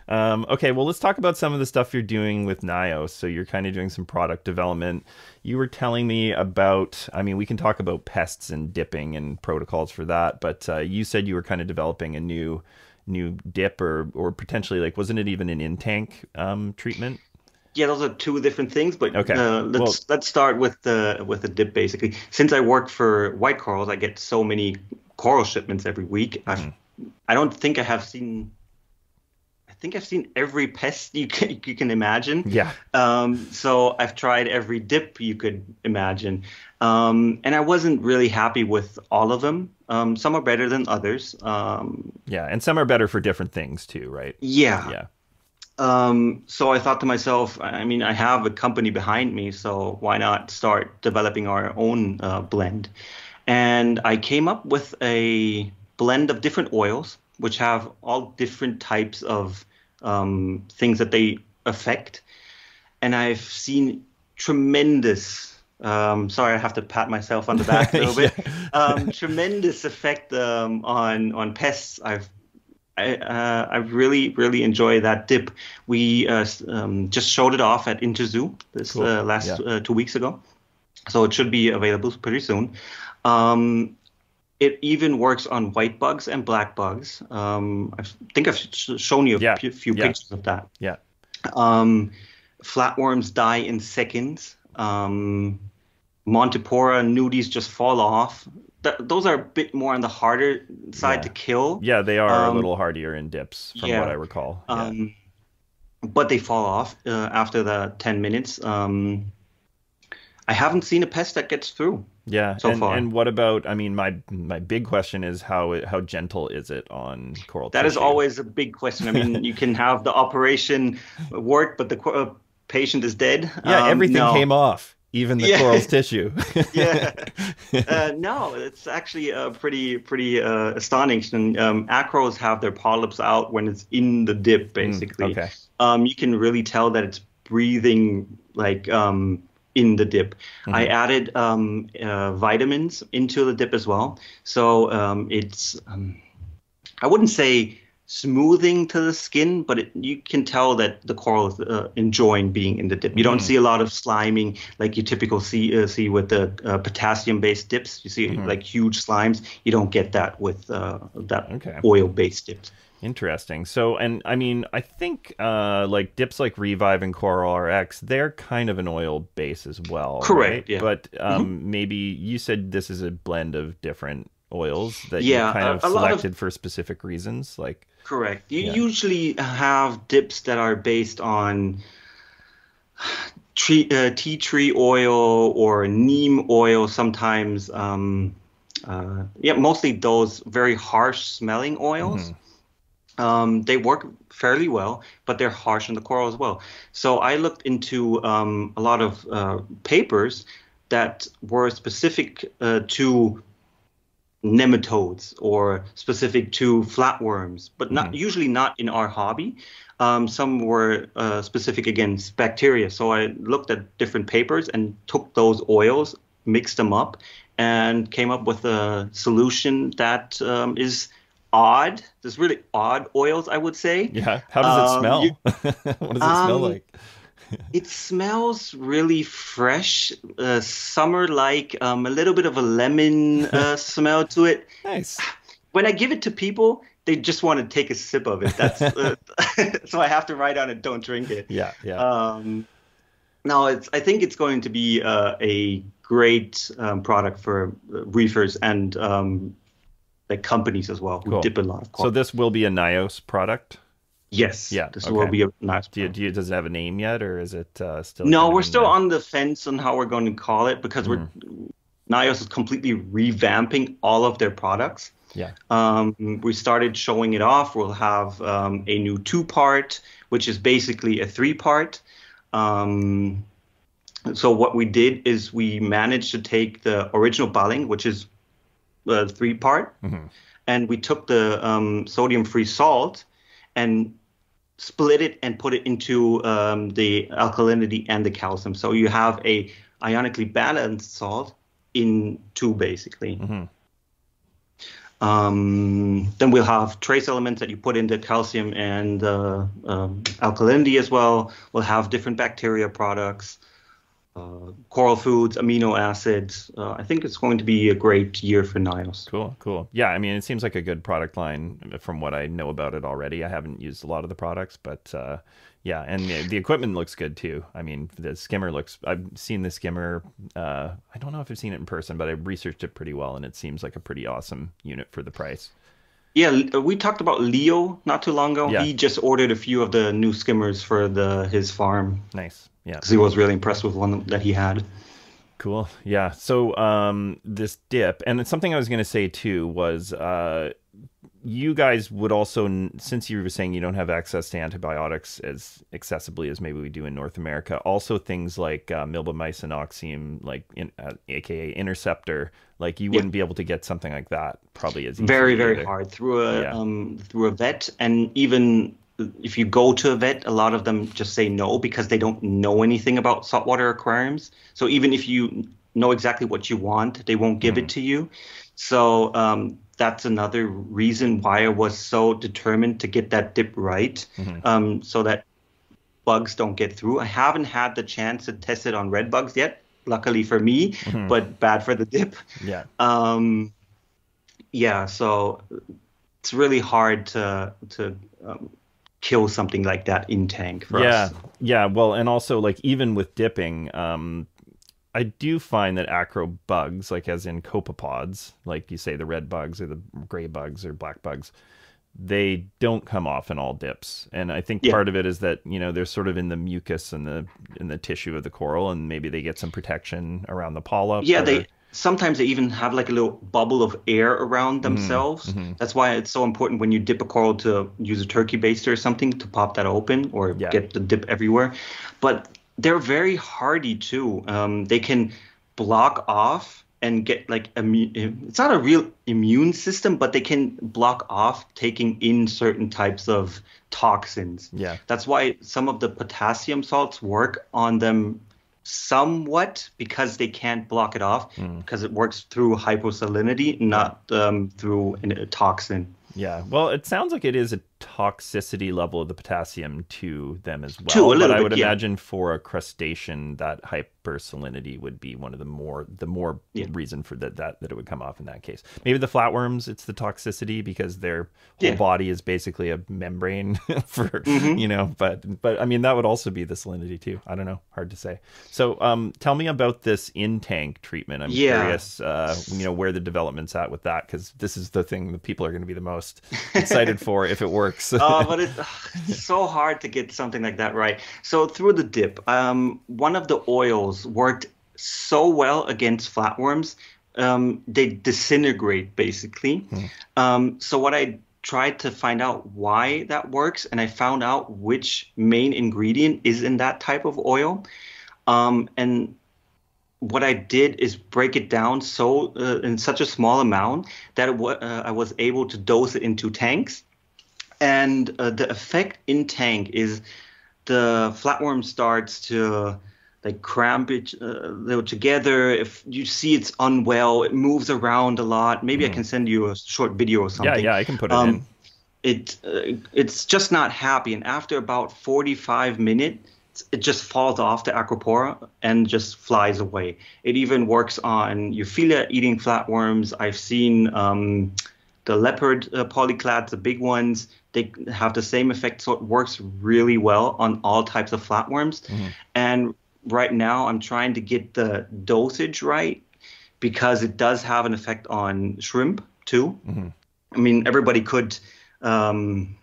Um, okay, well, let's talk about some of the stuff you're doing with NYOS. So you're kind of doing some product development. You were telling me about, I mean, we can talk about pests and dipping and protocols for that, but uh, you said you were kind of developing a new new dip or or potentially like wasn't it even an in tank um, treatment? Yeah, those are two different things. But okay. Uh, let's well, let's start with the with the dip basically. Since I work for white corals, I get so many coral shipments every week. Mm-hmm. I don't think I have seen think I've seen every pest you can, you can imagine. Yeah. Um, so I've tried every dip you could imagine. Um, and I wasn't really happy with all of them. Um, some are better than others. Um, yeah, and some are better for different things too, right? Yeah. Yeah. Um, so I thought to myself, I mean, I have a company behind me, so why not start developing our own uh, blend? And I came up with a blend of different oils, which have all different types of um, things that they affect. And I've seen tremendous, um, sorry, I have to pat myself on the back a little bit, um, tremendous effect um, on, on pests. I've I, uh, I really, really enjoy that dip. We uh, um, just showed it off at Interzoo this cool. uh, last yeah. Uh, two weeks ago, so it should be available pretty soon. Um, it even works on white bugs and black bugs. Um, I think I've sh- shown you a yeah. p- few yeah. pictures of that. Yeah. Um, flatworms die in seconds. Um, Montipora nudies just fall off. Th- those are a bit more on the harder side yeah. to kill. Yeah, they are a um, little hardier in dips, from what I recall. Um, but they fall off uh, after the 10 minutes. Um, I haven't seen a pest that gets through. Yeah. So and, far. and what about? I mean, my my big question is how how gentle is it on coral? That is tissue? always a big question. I mean, you can have the operation work, but the uh, patient is dead. Yeah, Um, everything no. came off, even the Yeah. coral's tissue. yeah. Uh, no, it's actually uh, pretty pretty uh, astonishing. Um, acros have their polyps out when it's in the dip, basically. okay. Um, you can really tell that it's breathing like um, in the dip. I added um, uh, vitamins into the dip as well, so um, it's um, I wouldn't say smoothing to the skin, but it, you can tell that the coral is uh, enjoying being in the dip. You don't see a lot of sliming like you typically see uh, see with the uh, potassium-based dips. You see like huge slimes. You don't get that with uh, that Okay. oil-based dips. Interesting. So, and I mean, I think uh, like dips like Revive and Coral RX, they're kind of an oil base as well. Correct, right? yeah. Mm-hmm. But um, maybe you said this is a blend of different oils that Yeah, you kind a- of lot of- selected for specific reasons. Like, Correct. You Yeah. usually have dips that are based on tree, uh, tea tree oil or neem oil. Sometimes, um, uh, yeah, mostly those very harsh smelling oils. Um, they work fairly well, but they're harsh on the coral as well. So I looked into um, a lot of uh, papers that were specific uh, to nematodes or specific to flatworms, but not usually not in our hobby. Um, some were uh, specific against bacteria. So I looked at different papers and took those oils, mixed them up, and came up with a solution that um, is odd. There's really odd oils, I would say. yeah, how does it Um, smell? you- what does it smell Um, like? It smells really fresh, uh, summer-like, um, a little bit of a lemon uh, smell to it. Nice. When I give it to people, they just want to take a sip of it. That's uh, so I have to write on it, "Don't drink it." Yeah, yeah. Um, no, it's. I think it's going to be uh, a great um, product for reefers and um, like companies as well who Cool. dip a lot of so this will be a NYOS product. yes, Yeah, this okay. will be a nice. Do you, do you, does it have a name yet, or is it uh, still? No, we're still the- on the fence on how we're going to call it because we're NYOS is completely revamping all of their products. Yeah. Um, we started showing it off. We'll have um, a new two-part, which is basically a three-part. Um, so what we did is we managed to take the original Balling, which is a three-part, and we took the um, sodium-free salt and split it and put it into um, the alkalinity and the calcium. So you have a ionically balanced salt in two, basically. Um, then we'll have trace elements that you put into calcium and uh, um, alkalinity as well. We'll have different bacteria products, uh, coral foods, amino acids. Uh, I think it's going to be a great year for NYOS. Cool, cool. Yeah, I mean, it seems like a good product line from what I know about it already. I haven't used a lot of the products, but uh, yeah, and the, the equipment looks good too. I mean, the skimmer looks. I've seen the skimmer. Uh, I don't know if I've seen it in person, but I researched it pretty well, and it seems like a pretty awesome unit for the price. Yeah, uh, we talked about Leo not too long ago. Yeah. He just ordered a few of the new skimmers for the his farm Nice. Yeah. because he was really impressed with one that he had. Cool. Yeah. So um this dip and it's something I was going to say too was uh you guys would also since you were saying you don't have access to antibiotics as accessibly as maybe we do in North America also things like uh, milbemycin oxime like in, uh, aka interceptor like you wouldn't be able to get something like that probably as easily very very either. hard through a Yeah. um, through a vet and even if you go to a vet a lot of them just say no because they don't know anything about saltwater aquariums. So even if you know exactly what you want they won't give it to you. So um, that's another reason why i was so determined to get that dip right um, so that bugs don't get through. I haven't had the chance to test it on red bugs yet luckily for me but bad for the dip. Yeah. um, yeah, so it's really hard to to um, kill something like that in tank for yeah us. yeah well and also like even with dipping um i do find that acro bugs like as in copepods like you say the red bugs or the gray bugs or black bugs they don't come off in all dips and i think Yeah. part of it is that you know they're sort of in the mucus and the in the tissue of the coral and maybe they get some protection around the polyp Yeah, or- they sometimes they even have like a little bubble of air around Mm-hmm. themselves. That's why it's so important when you dip a coral to use a turkey baster or something to pop that open or Yeah. get the dip everywhere. But they're very hardy too. Um, they can block off and get like immu- it's not a real immune system, but they can block off taking in certain types of toxins. Yeah. That's why some of the potassium salts work on them somewhat because they can't block it off because it works through hyposalinity, not um, through a toxin. Yeah. Well, it sounds like it is a toxicity level of the potassium to them as well. To a little but I bit, would yeah. imagine for a crustacean, that hypersalinity would be one of the more the more Yeah. reason for that, that that it would come off in that case. Maybe the flatworms, it's the toxicity because their whole Yeah. body is basically a membrane for Mm-hmm. you know. But but I mean that would also be the salinity too. I don't know, hard to say. So um, tell me about this in tank treatment. I'm curious, uh, you know, where the development's at with that because this is the thing that people are going to be the most excited for if it works. Uh, but it's, it's so hard to get something like that right. So through the dip, um, one of the oils worked so well against flatworms. Um, they disintegrate basically. Um, so what I tried to find out why that works, and I found out which main ingredient is in that type of oil. Um, and what I did is break it down so uh, in such a small amount that it wa- uh, I was able to dose it into tanks. And uh, the effect in tank is the flatworm starts to like cramp it uh, little together. If you see it's unwell, it moves around a lot. Maybe I can send you a short video or something. yeah, yeah, I can put it Um, in. It uh, it's just not happy, and after about 45 minutes, it just falls off the acropora and just flies away. It even works on Euphyllia eating flatworms. I've seen um, the leopard uh, polyclads, the big ones. They have the same effect, so it works really well on all types of flatworms. And right now, I'm trying to get the dosage right because it does have an effect on shrimp too. I mean, everybody could, um,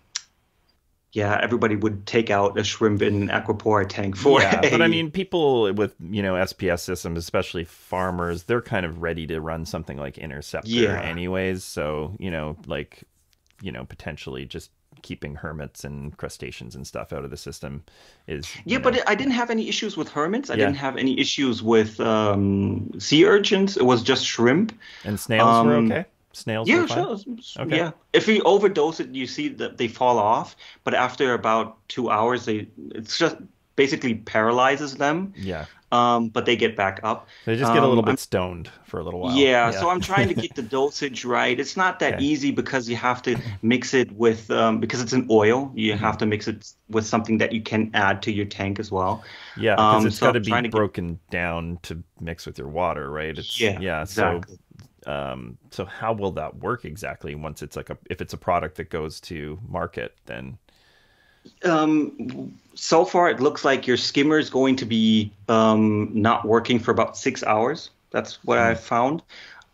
yeah, everybody would take out a shrimp in an acropora tank for yeah, but I mean, people with you know SPS systems, especially farmers, they're kind of ready to run something like Interceptor, Yeah. anyways. So you know, like you know, potentially just keeping hermits and crustaceans and stuff out of the system is Yeah, you but I didn't have any issues with hermits. I Yeah. didn't have any issues with um, sea urchins. It was just shrimp. and snails were um, okay. Snails Yeah, were fine. sure. Okay. Yeah, if you overdose it, you see that they fall off. But after about two hours, they it's just basically paralyzes them. Yeah, Um, but they get back up. they just get a Um, little bit I'm- stoned for a little while. Yeah, so I'm trying to get the dosage right. It's not that Okay. easy because you have to mix it with um, because it's an oil. You Mm-hmm. have to mix it with something that you can add to your tank as well. Yeah, because Um, it's so got to be get- broken down to mix with your water, right? It's, Yeah, yeah. exactly. So, um, so how will that work exactly? Once it's like a, if it's a product that goes to market, then Um, so far, it looks like your skimmer is going to be um, not working for about six hours. That's what I've found.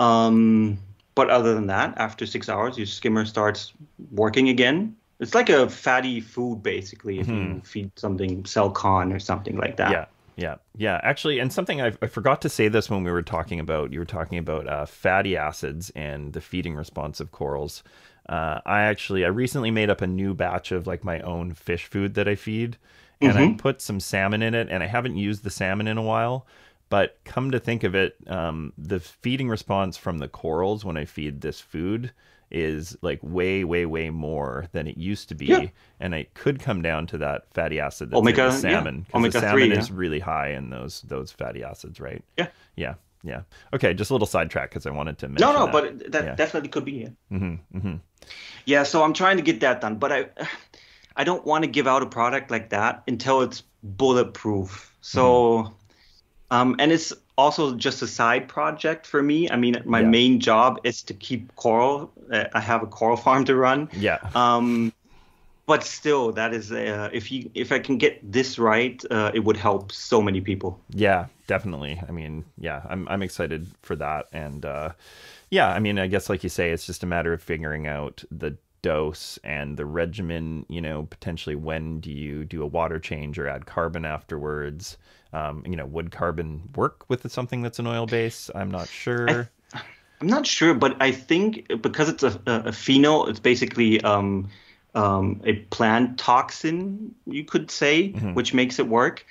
Um, but other than that, after six hours, your skimmer starts working again. It's like a fatty food, basically, if you feed something Selcon or something like that. yeah, yeah, yeah. Actually, and something I, I forgot to say this when we were talking about you were talking about uh, fatty acids and the feeding response of corals. Uh, I actually I recently made up a new batch of like my own fish food that I feed, and I put some salmon in it, and I haven't used the salmon in a while. But come to think of it, um, the feeding response from the corals when I feed this food is like way, way, way more than it used to be, Yeah. and it could come down to that fatty acid that's Omega- in the yeah, salmon. 'cause the omega-3, salmon yeah. is really high in those those fatty acids, right? Yeah. Yeah, yeah. Okay, just a little sidetrack because I wanted to mention. No, no, that. but that Yeah. definitely could be it. Mm-hmm, mm-hmm. Yeah, so I'm trying to get that done, but I I don't want to give out a product like that until it's bulletproof. So um and it's also just a side project for me. I mean, my Yeah. main job is to keep coral. Uh, I have a coral farm to run. yeah, Um but still that is uh, if you if I can get this right, uh, it would help so many people. yeah, definitely. I mean, yeah, I'm I'm excited for that, and uh, yeah, I mean, I guess like you say, it's just a matter of figuring out the dose and the regimen, you know, potentially when do you do a water change or add carbon afterwards? Um, you know, would carbon work with something that's an oil base? I'm not sure. I, am not sure, but I think because it's a, a, phenol, it's basically um, um, a plant toxin, you could say, mm-hmm. which makes it work.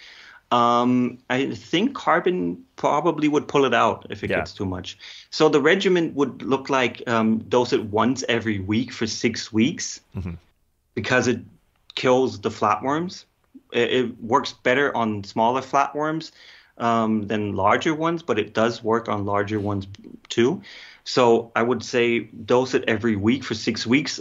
Um, I think carbon probably would pull it out if it yeah. gets too much. So the regimen would look like um, dose it once every week for six weeks mm-hmm. because it kills the flatworms. It, it, works better on smaller flatworms um, than larger ones, but it does work on larger ones too. So I would say dose it every week for six weeks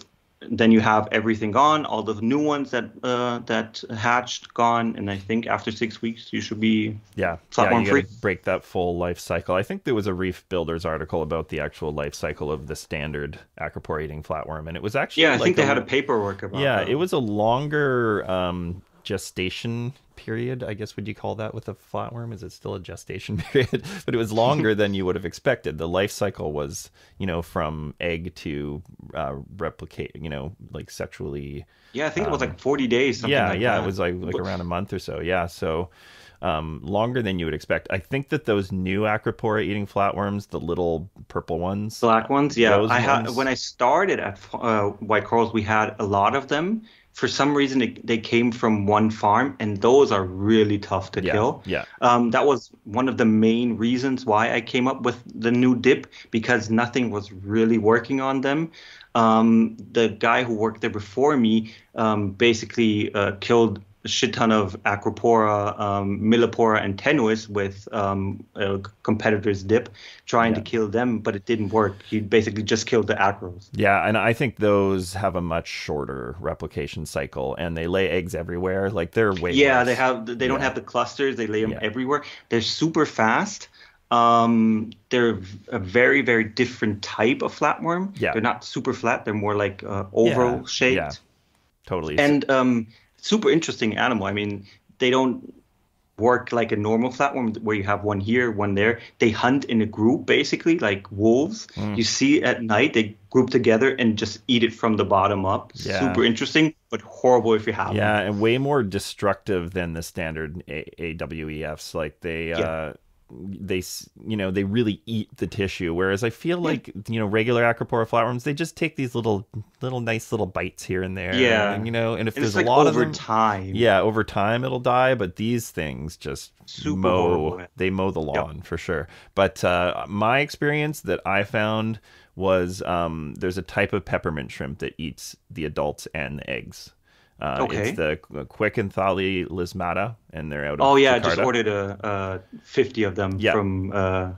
then you have everything gone, all the new ones that uh, that hatched gone, and I think after six weeks you should be yeah yeah you free. break that full life cycle. I think there was a Reef Builders article about the actual life cycle of the standard acropora eating flatworm, and it was actually yeah I like think they a, had a paperwork about it. yeah that. it was a longer um, gestation period, I guess would you call that with a flatworm? Is it still a gestation period? but it was longer than you would have expected. The life cycle was, you know, from egg to uh, replicate, you know, like sexually. Yeah, I think um, it was like um, 40 days. yeah, like yeah, that. it was like like around a month or so. Yeah, so um, longer than you would expect. I think that those new Acropora eating flatworms, the little purple ones, black ones, yeah, I had when I started at uh, White Corals, we had a lot of them for some reason it, they came from one farm and those are really tough to yeah, kill. yeah. Um, that was one of the main reasons why i came up with the new dip because nothing was really working on them. Um, the guy who worked there before me um, basically uh, killed a shit ton of Acropora, um, Millepora, and Tenuis with um, a competitor's dip, trying yeah. to kill them, but it didn't work. He basically just killed the acros. Yeah, and I think those have a much shorter replication cycle, and they lay eggs everywhere. Like they're way. Yeah, they have. They don't have the clusters. They lay them yeah. everywhere. They're super fast. Um, they're a very, very different type of flatworm. Yeah. They're not super flat. They're more like uh, oval shaped. Yeah. Totally. And um, super interesting animal. I mean, they don't work like a normal flatworm where you have one here, one there. They hunt in a group basically, like wolves. Mm. You see at night they group together and just eat it from the bottom up. Yeah. Super interesting, but horrible if you have. Yeah, them. and way more destructive than the standard a- AEFWs. Like they, yeah. uh, they you know they really eat the tissue whereas i feel like you know regular acropora flatworms they just take these little little nice little bites here and there. Yeah. And, you know and if and there's like a lot over of them time. yeah over time it'll die but these things just Super mow horrible. they mow the lawn yep. for sure. But uh, my experience that i found was um, there's a type of peppermint shrimp that eats the adults and the eggs uh, okay. It's the kuekenthali Lysmata, and they're out of Oh yeah, Jakarta. I just ordered a, 50 of them yeah. from uh,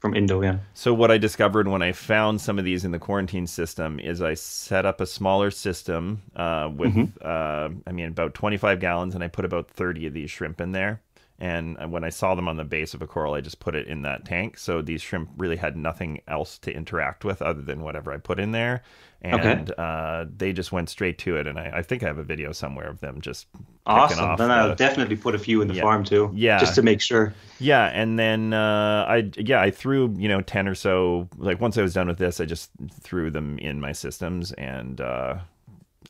from Indo. Yeah. So what I discovered when I found some of these in the quarantine system is I set up a smaller system uh, with, mm-hmm. uh, I mean, about 25 gallons, and I put about 30 of these shrimp in there. And when I saw them on the base of a coral, I just put it in that tank. So these shrimp really had nothing else to interact with other than whatever I put in there. And okay. uh, they just went straight to it. And I, I, think I have a video somewhere of them just awesome. Then the, I'll definitely put a few in the yeah, farm too. Yeah, just to make sure. Yeah, and then uh, I yeah I threw you know ten or so. Like once I was done with this, I just threw them in my systems and. Uh,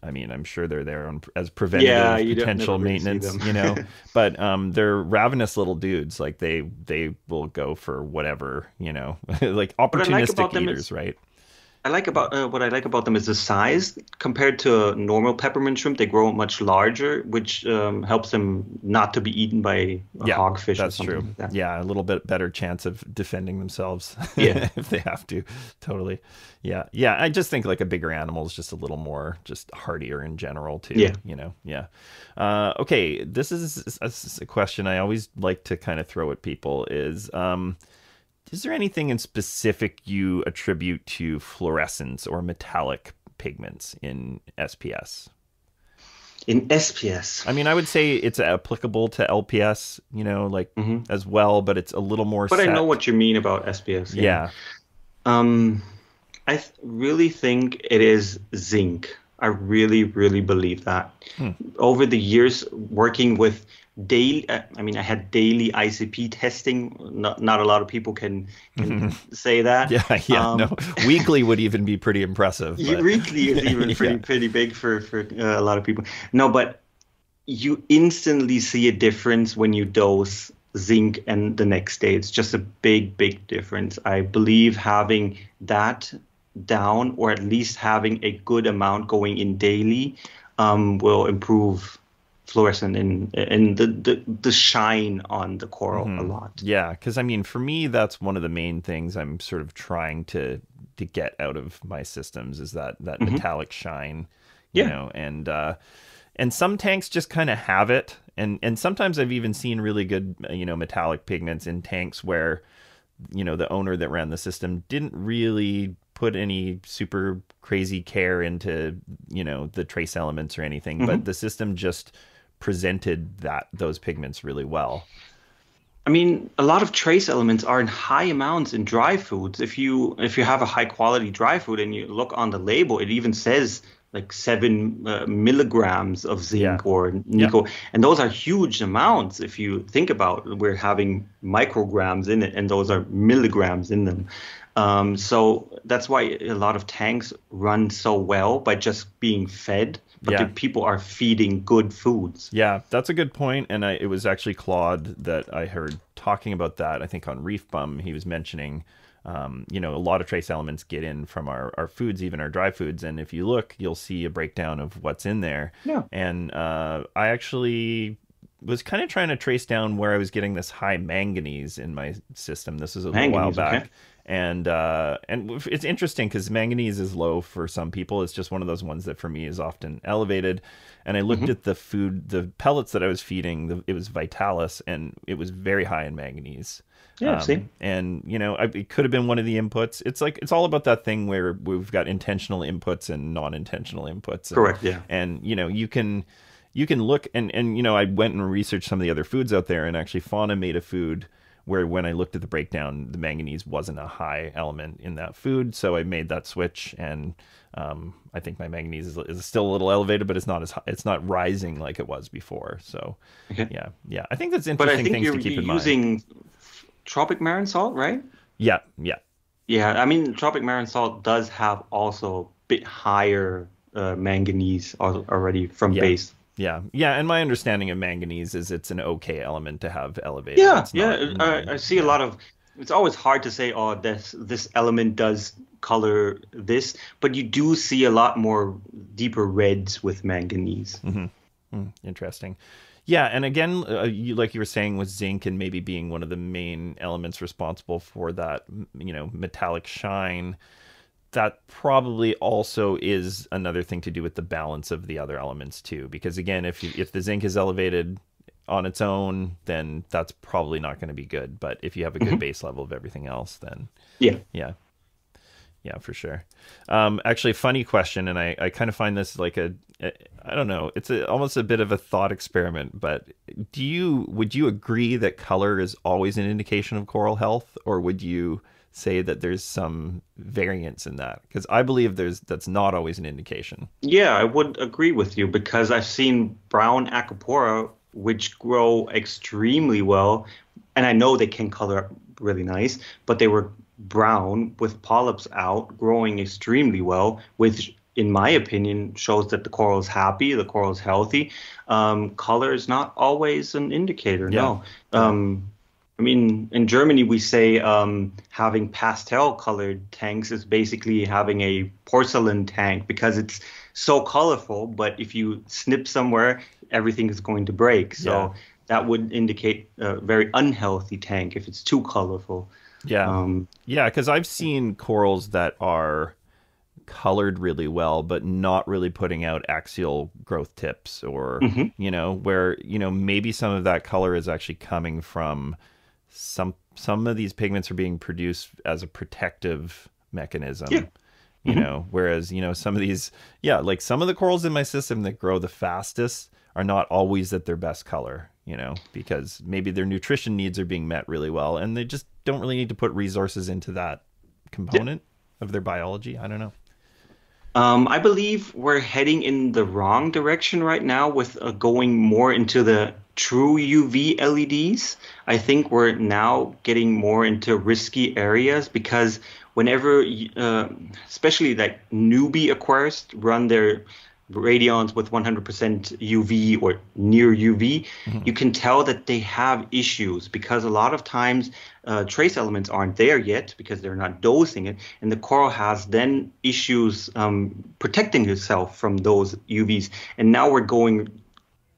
I mean, I'm sure they're there on, as preventative yeah, potential maintenance, you know. but um, they're ravenous little dudes. Like they they will go for whatever, you know, like opportunistic like eaters, is, right? I like about uh, what I like about them is the size compared to a normal peppermint shrimp. They grow much larger, which um, helps them not to be eaten by a yeah, hogfish. That's true. Like that. Yeah, a little bit better chance of defending themselves. Yeah, if they have to. Totally. Yeah, yeah. I just think like a bigger animal is just a little more just hardier in general too. Yeah. You know. Yeah. Uh, okay. This is a, a question I always like to kind of throw at people is. Um, is there anything in specific you attribute to fluorescence or metallic pigments in SPS? In SPS, I mean, I would say it's applicable to LPS, you know, like mm-hmm. as well, but it's a little more. But set. I know what you mean about SPS. Yeah. yeah. Um, I th- really think it is zinc. I really, really believe that. Hmm. Over the years, working with daily, uh, I mean, I had daily ICP testing. Not, not a lot of people can, can mm-hmm. say that. Yeah, yeah, um, no. Weekly would even be pretty impressive. But... Weekly is even pretty, yeah. pretty big for, for uh, a lot of people. No, but you instantly see a difference when you dose zinc and the next day. It's just a big, big difference. I believe having that down or at least having a good amount going in daily um, will improve fluorescent and and the, the the shine on the coral mm-hmm. a lot. Yeah, because I mean, for me, that's one of the main things I'm sort of trying to to get out of my systems is that that mm-hmm. metallic shine. You yeah. know, and uh, and some tanks just kind of have it, and and sometimes I've even seen really good you know metallic pigments in tanks where you know the owner that ran the system didn't really put any super crazy care into you know the trace elements or anything mm-hmm. but the system just presented that those pigments really well I mean, a lot of trace elements are in high amounts in dry foods. If you if you have a high quality dry food and you look on the label, it even says like seven uh, milligrams of zinc yeah. or nickel, yeah. and those are huge amounts. If you think about, it. we're having micrograms in it, and those are milligrams in them. Um, so that's why a lot of tanks run so well by just being fed. But yeah. the people are feeding good foods. Yeah, that's a good point. And I, it was actually Claude that I heard talking about that. I think on Reef Bum, he was mentioning, um, you know, a lot of trace elements get in from our, our foods, even our dry foods. And if you look, you'll see a breakdown of what's in there. Yeah. And uh, I actually was kind of trying to trace down where I was getting this high manganese in my system. This was a manganese, while back. Okay and uh, and it's interesting because manganese is low for some people. It's just one of those ones that for me is often elevated. And I looked mm-hmm. at the food, the pellets that I was feeding. The, it was Vitalis, and it was very high in manganese. Yeah, um, see. And you know, I, it could have been one of the inputs. It's like it's all about that thing where we've got intentional inputs and non-intentional inputs. And, Correct. Yeah. And you know, you can you can look and and you know, I went and researched some of the other foods out there, and actually, Fauna made a food where when I looked at the breakdown, the manganese wasn't a high element in that food. So I made that switch, and um, I think my manganese is, is, still a little elevated, but it's not as high, it's not rising like it was before. So okay. yeah, yeah, I think that's interesting think things to keep in mind. Using tropic marin salt, right? Yeah, yeah, yeah. I mean, tropic marin salt does have also a bit higher uh, manganese already from yeah. base yeah, yeah, and my understanding of manganese is it's an okay element to have elevated. Yeah, yeah, I, I, see a lot of. It's always hard to say, oh, this this element does color this, but you do see a lot more deeper reds with manganese. Mm-hmm. Mm, interesting. Yeah, and again, uh, you, like you were saying, with zinc and maybe being one of the main elements responsible for that, you know, metallic shine that probably also is another thing to do with the balance of the other elements too because again if you, if the zinc is elevated on its own then that's probably not going to be good but if you have a good mm-hmm. base level of everything else then yeah. Yeah. Yeah for sure. Um, actually funny question and i, I kind of find this like a i don't know it's a, almost a bit of a thought experiment but do you would you agree that color is always an indication of coral health or would you say that there's some variance in that because I believe there's that's not always an indication. Yeah, I would agree with you because I've seen brown acropora which grow extremely well, and I know they can color up really nice, but they were brown with polyps out, growing extremely well, which in my opinion, shows that the coral is happy, the coral is healthy. Um, color is not always an indicator. Yeah. No. Um, I mean, in Germany, we say um, having pastel colored tanks is basically having a porcelain tank because it's so colorful. But if you snip somewhere, everything is going to break. So yeah. that would indicate a very unhealthy tank if it's too colorful. Yeah. Um, yeah, because I've seen corals that are colored really well, but not really putting out axial growth tips or, mm-hmm. you know, where, you know, maybe some of that color is actually coming from some some of these pigments are being produced as a protective mechanism. Yeah. You mm-hmm. know, whereas, you know, some of these yeah, like some of the corals in my system that grow the fastest are not always at their best color, you know, because maybe their nutrition needs are being met really well and they just don't really need to put resources into that component yeah. of their biology. I don't know. Um, I believe we're heading in the wrong direction right now with uh, going more into the true UV LEDs. I think we're now getting more into risky areas because whenever, uh, especially like newbie aquarists run their radions with 100% UV or near UV, mm-hmm. you can tell that they have issues because a lot of times uh, trace elements aren't there yet because they're not dosing it, and the coral has then issues um, protecting itself from those UVs. And now we're going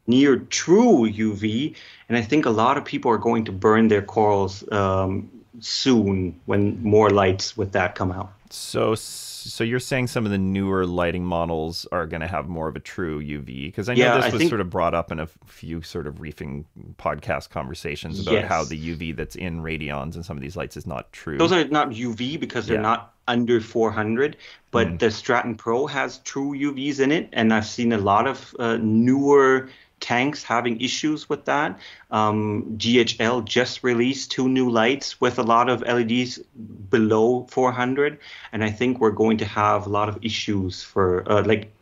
near true UV, and I think a lot of people are going to burn their corals um, soon when more lights with that come out. So so you're saying some of the newer lighting models are going to have more of a true UV because I know yeah, this was think... sort of brought up in a few sort of reefing podcast conversations about yes. how the UV that's in radions and some of these lights is not true. Those are not UV because they're yeah. not under 400, but mm. the Straton Pro has true UVs in it, and I've seen a lot of uh, newer tanks having issues with that. Um, GHL just released two new lights with a lot of LEDs below 400, and I think we're going to have a lot of issues for uh, like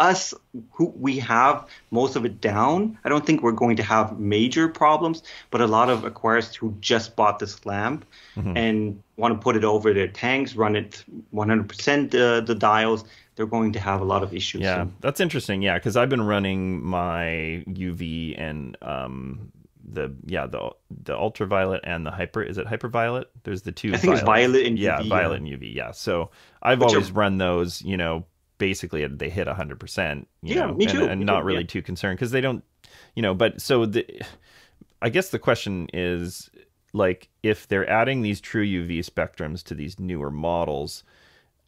us who we have most of it down. I don't think we're going to have major problems, but a lot of aquarists who just bought this lamp mm-hmm. and want to put it over their tanks, run it 100% uh, the dials, they're going to have a lot of issues. Yeah, that's interesting. Yeah, because I've been running my UV and um, the yeah the the ultraviolet and the hyper is it hyperviolet? There's the two. I think it's violet and UV. Yeah, violet yeah. and UV. Yeah, so I've Which always are... run those. You know, basically they hit hundred percent. Yeah, know, me too. And, and me not too, really yeah. too concerned because they don't, you know. But so the, I guess the question is like if they're adding these true UV spectrums to these newer models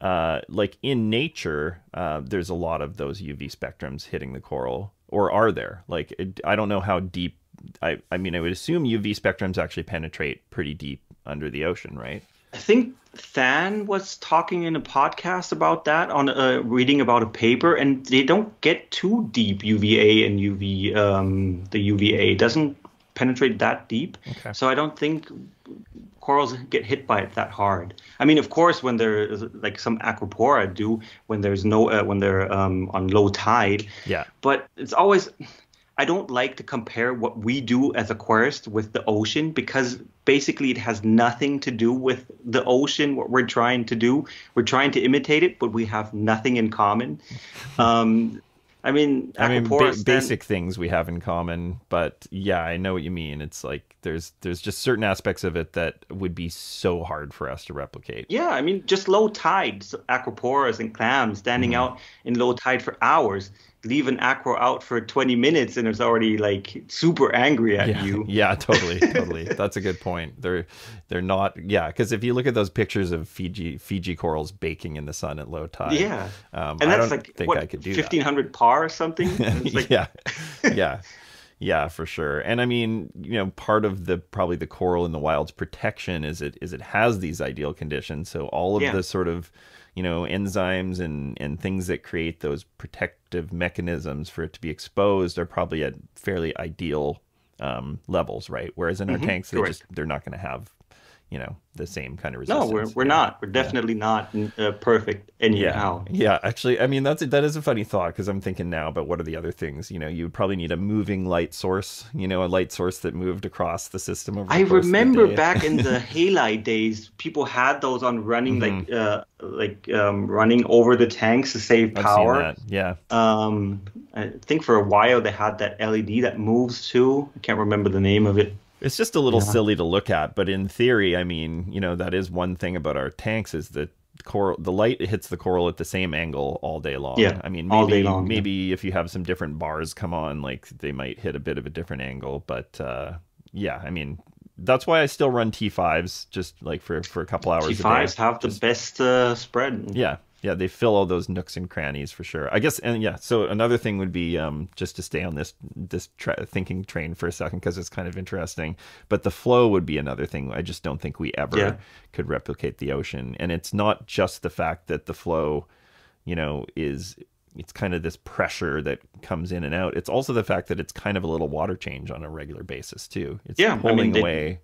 uh, like in nature, uh, there's a lot of those UV spectrums hitting the coral, or are there? Like, it, I don't know how deep. I, I mean, I would assume UV spectrums actually penetrate pretty deep under the ocean, right? I think Than was talking in a podcast about that on uh, reading about a paper, and they don't get too deep UVA and UV. Um, the UVA doesn't penetrate that deep, okay. so I don't think corals get hit by it that hard. I mean, of course, when there's like some acropora do when there's no uh, when they're um, on low tide. Yeah. But it's always I don't like to compare what we do as aquarists with the ocean because basically it has nothing to do with the ocean. What we're trying to do, we're trying to imitate it, but we have nothing in common. Um, I mean, I mean, ba- basic things we have in common, but yeah, I know what you mean. It's like there's there's just certain aspects of it that would be so hard for us to replicate. Yeah, I mean, just low tides, acroporas and clams standing mm. out in low tide for hours leave an acro out for 20 minutes and it's already like super angry at yeah, you. Yeah, totally, totally. That's a good point. They're they're not yeah, because if you look at those pictures of Fiji Fiji corals baking in the sun at low tide, yeah, um, and that's like think what, I could do 1500 par or something. Like... yeah, yeah. Yeah, for sure. And I mean, you know, part of the probably the coral in the wild's protection is it is it has these ideal conditions. So all of yeah. the sort of you know enzymes and and things that create those protective mechanisms for it to be exposed are probably at fairly ideal um, levels, right? Whereas in our mm-hmm, tanks, they correct. just they're not going to have you know the same kind of resistance. No, we're we're yeah. not. We're definitely yeah. not uh, perfect anyhow. Yeah, yeah. Actually, I mean that's that is a funny thought because I'm thinking now about what are the other things. You know, you would probably need a moving light source. You know, a light source that moved across the system. Over the I remember back in the halide days, people had those on running mm-hmm. like uh, like um, running over the tanks to save power. Yeah. Um, I think for a while they had that LED that moves too. I can't remember the name of it. It's just a little yeah. silly to look at, but in theory, I mean, you know, that is one thing about our tanks is that coral the light hits the coral at the same angle all day long. Yeah, I mean, maybe long, maybe yeah. if you have some different bars come on, like they might hit a bit of a different angle, but uh, yeah, I mean, that's why I still run T5s just like for for a couple hours. T5s have the best uh, spread. Yeah, yeah, they fill all those nooks and crannies for sure. I guess, and yeah. So another thing would be um, just to stay on this this tra- thinking train for a second because it's kind of interesting. But the flow would be another thing. I just don't think we ever yeah. could replicate the ocean. And it's not just the fact that the flow, you know, is it's kind of this pressure that comes in and out. It's also the fact that it's kind of a little water change on a regular basis too. It's yeah, pulling I mean, they, away